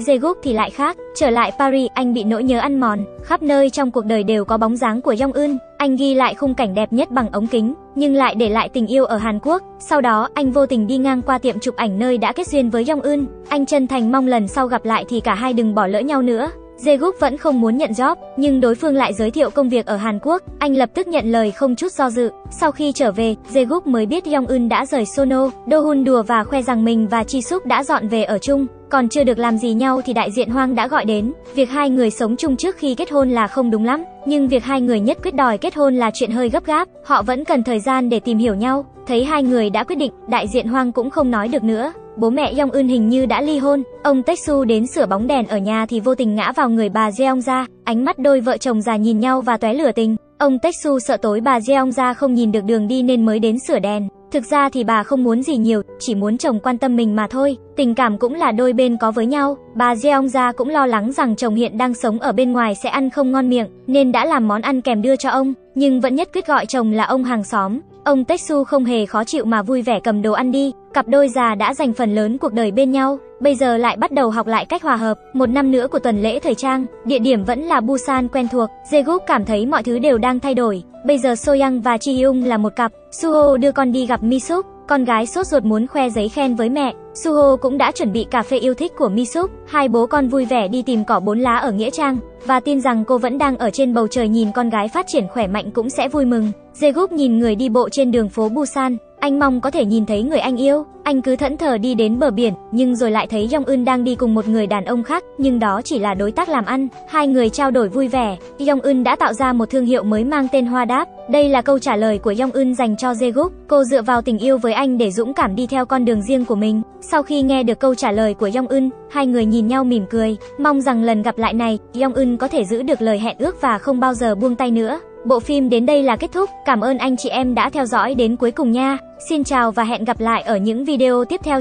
Zeguk thì lại khác. Trở lại Paris, anh bị nỗi nhớ ăn mòn, khắp nơi trong cuộc đời đều có bóng dáng của Jong Eun. Anh ghi lại khung cảnh đẹp nhất bằng ống kính, nhưng lại để lại tình yêu ở Hàn Quốc. Sau đó, anh vô tình đi ngang qua tiệm chụp ảnh nơi đã kết duyên với Jong Eun. Anh chân thành mong lần sau gặp lại thì cả hai đừng bỏ lỡ nhau nữa. Zeguk vẫn không muốn nhận job, nhưng đối phương lại giới thiệu công việc ở Hàn Quốc, anh lập tức nhận lời không chút do dự. Sau khi trở về, Zeguk mới biết Yong Eun đã rời Sono, Do Hun đùa và khoe rằng mình và Chi Suk đã dọn về ở chung. Còn chưa được làm gì nhau thì đại diện Hoang đã gọi đến, việc hai người sống chung trước khi kết hôn là không đúng lắm, nhưng việc hai người nhất quyết đòi kết hôn là chuyện hơi gấp gáp, họ vẫn cần thời gian để tìm hiểu nhau. Thấy hai người đã quyết định, đại diện Hoang cũng không nói được nữa. Bố mẹ Yong Eun hình như đã ly hôn, ông Tae-su đến sửa bóng đèn ở nhà thì vô tình ngã vào người bà Jeong ra, ánh mắt đôi vợ chồng già nhìn nhau và tóe lửa tình. Ông Tae-su sợ tối bà Jeong ra không nhìn được đường đi nên mới đến sửa đèn. Thực ra thì bà không muốn gì nhiều, chỉ muốn chồng quan tâm mình mà thôi. Tình cảm cũng là đôi bên có với nhau. Bà Jeong ra cũng lo lắng rằng chồng hiện đang sống ở bên ngoài sẽ ăn không ngon miệng, nên đã làm món ăn kèm đưa cho ông, nhưng vẫn nhất quyết gọi chồng là ông hàng xóm. Ông Tetsu không hề khó chịu mà vui vẻ cầm đồ ăn đi, cặp đôi già đã dành phần lớn cuộc đời bên nhau, bây giờ lại bắt đầu học lại cách hòa hợp. Một năm nữa của tuần lễ thời trang, địa điểm vẫn là Busan quen thuộc, Jaegook cảm thấy mọi thứ đều đang thay đổi. Bây giờ Soyoung và Ji Hyung là một cặp, Suho đưa con đi gặp Misuk, con gái sốt ruột muốn khoe giấy khen với mẹ. Suho cũng đã chuẩn bị cà phê yêu thích của Misuk, hai bố con vui vẻ đi tìm cỏ bốn lá ở Nghĩa Trang, và tin rằng cô vẫn đang ở trên bầu trời nhìn con gái phát triển khỏe mạnh cũng sẽ vui mừng. Jae-guk nhìn người đi bộ trên đường phố Busan, anh mong có thể nhìn thấy người anh yêu. Anh cứ thẫn thờ đi đến bờ biển, nhưng rồi lại thấy Yong Eun đang đi cùng một người đàn ông khác, nhưng đó chỉ là đối tác làm ăn. Hai người trao đổi vui vẻ. Yong Eun đã tạo ra một thương hiệu mới mang tên Hoa Đáp. Đây là câu trả lời của Yong Eun dành cho Jaeguk. Cô dựa vào tình yêu với anh để dũng cảm đi theo con đường riêng của mình. Sau khi nghe được câu trả lời của Yong Eun, hai người nhìn nhau mỉm cười, mong rằng lần gặp lại này, Yong Eun có thể giữ được lời hẹn ước và không bao giờ buông tay nữa. Bộ phim đến đây là kết thúc, cảm ơn anh chị em đã theo dõi đến cuối cùng nha. Xin chào và hẹn gặp lại ở những video tiếp theo.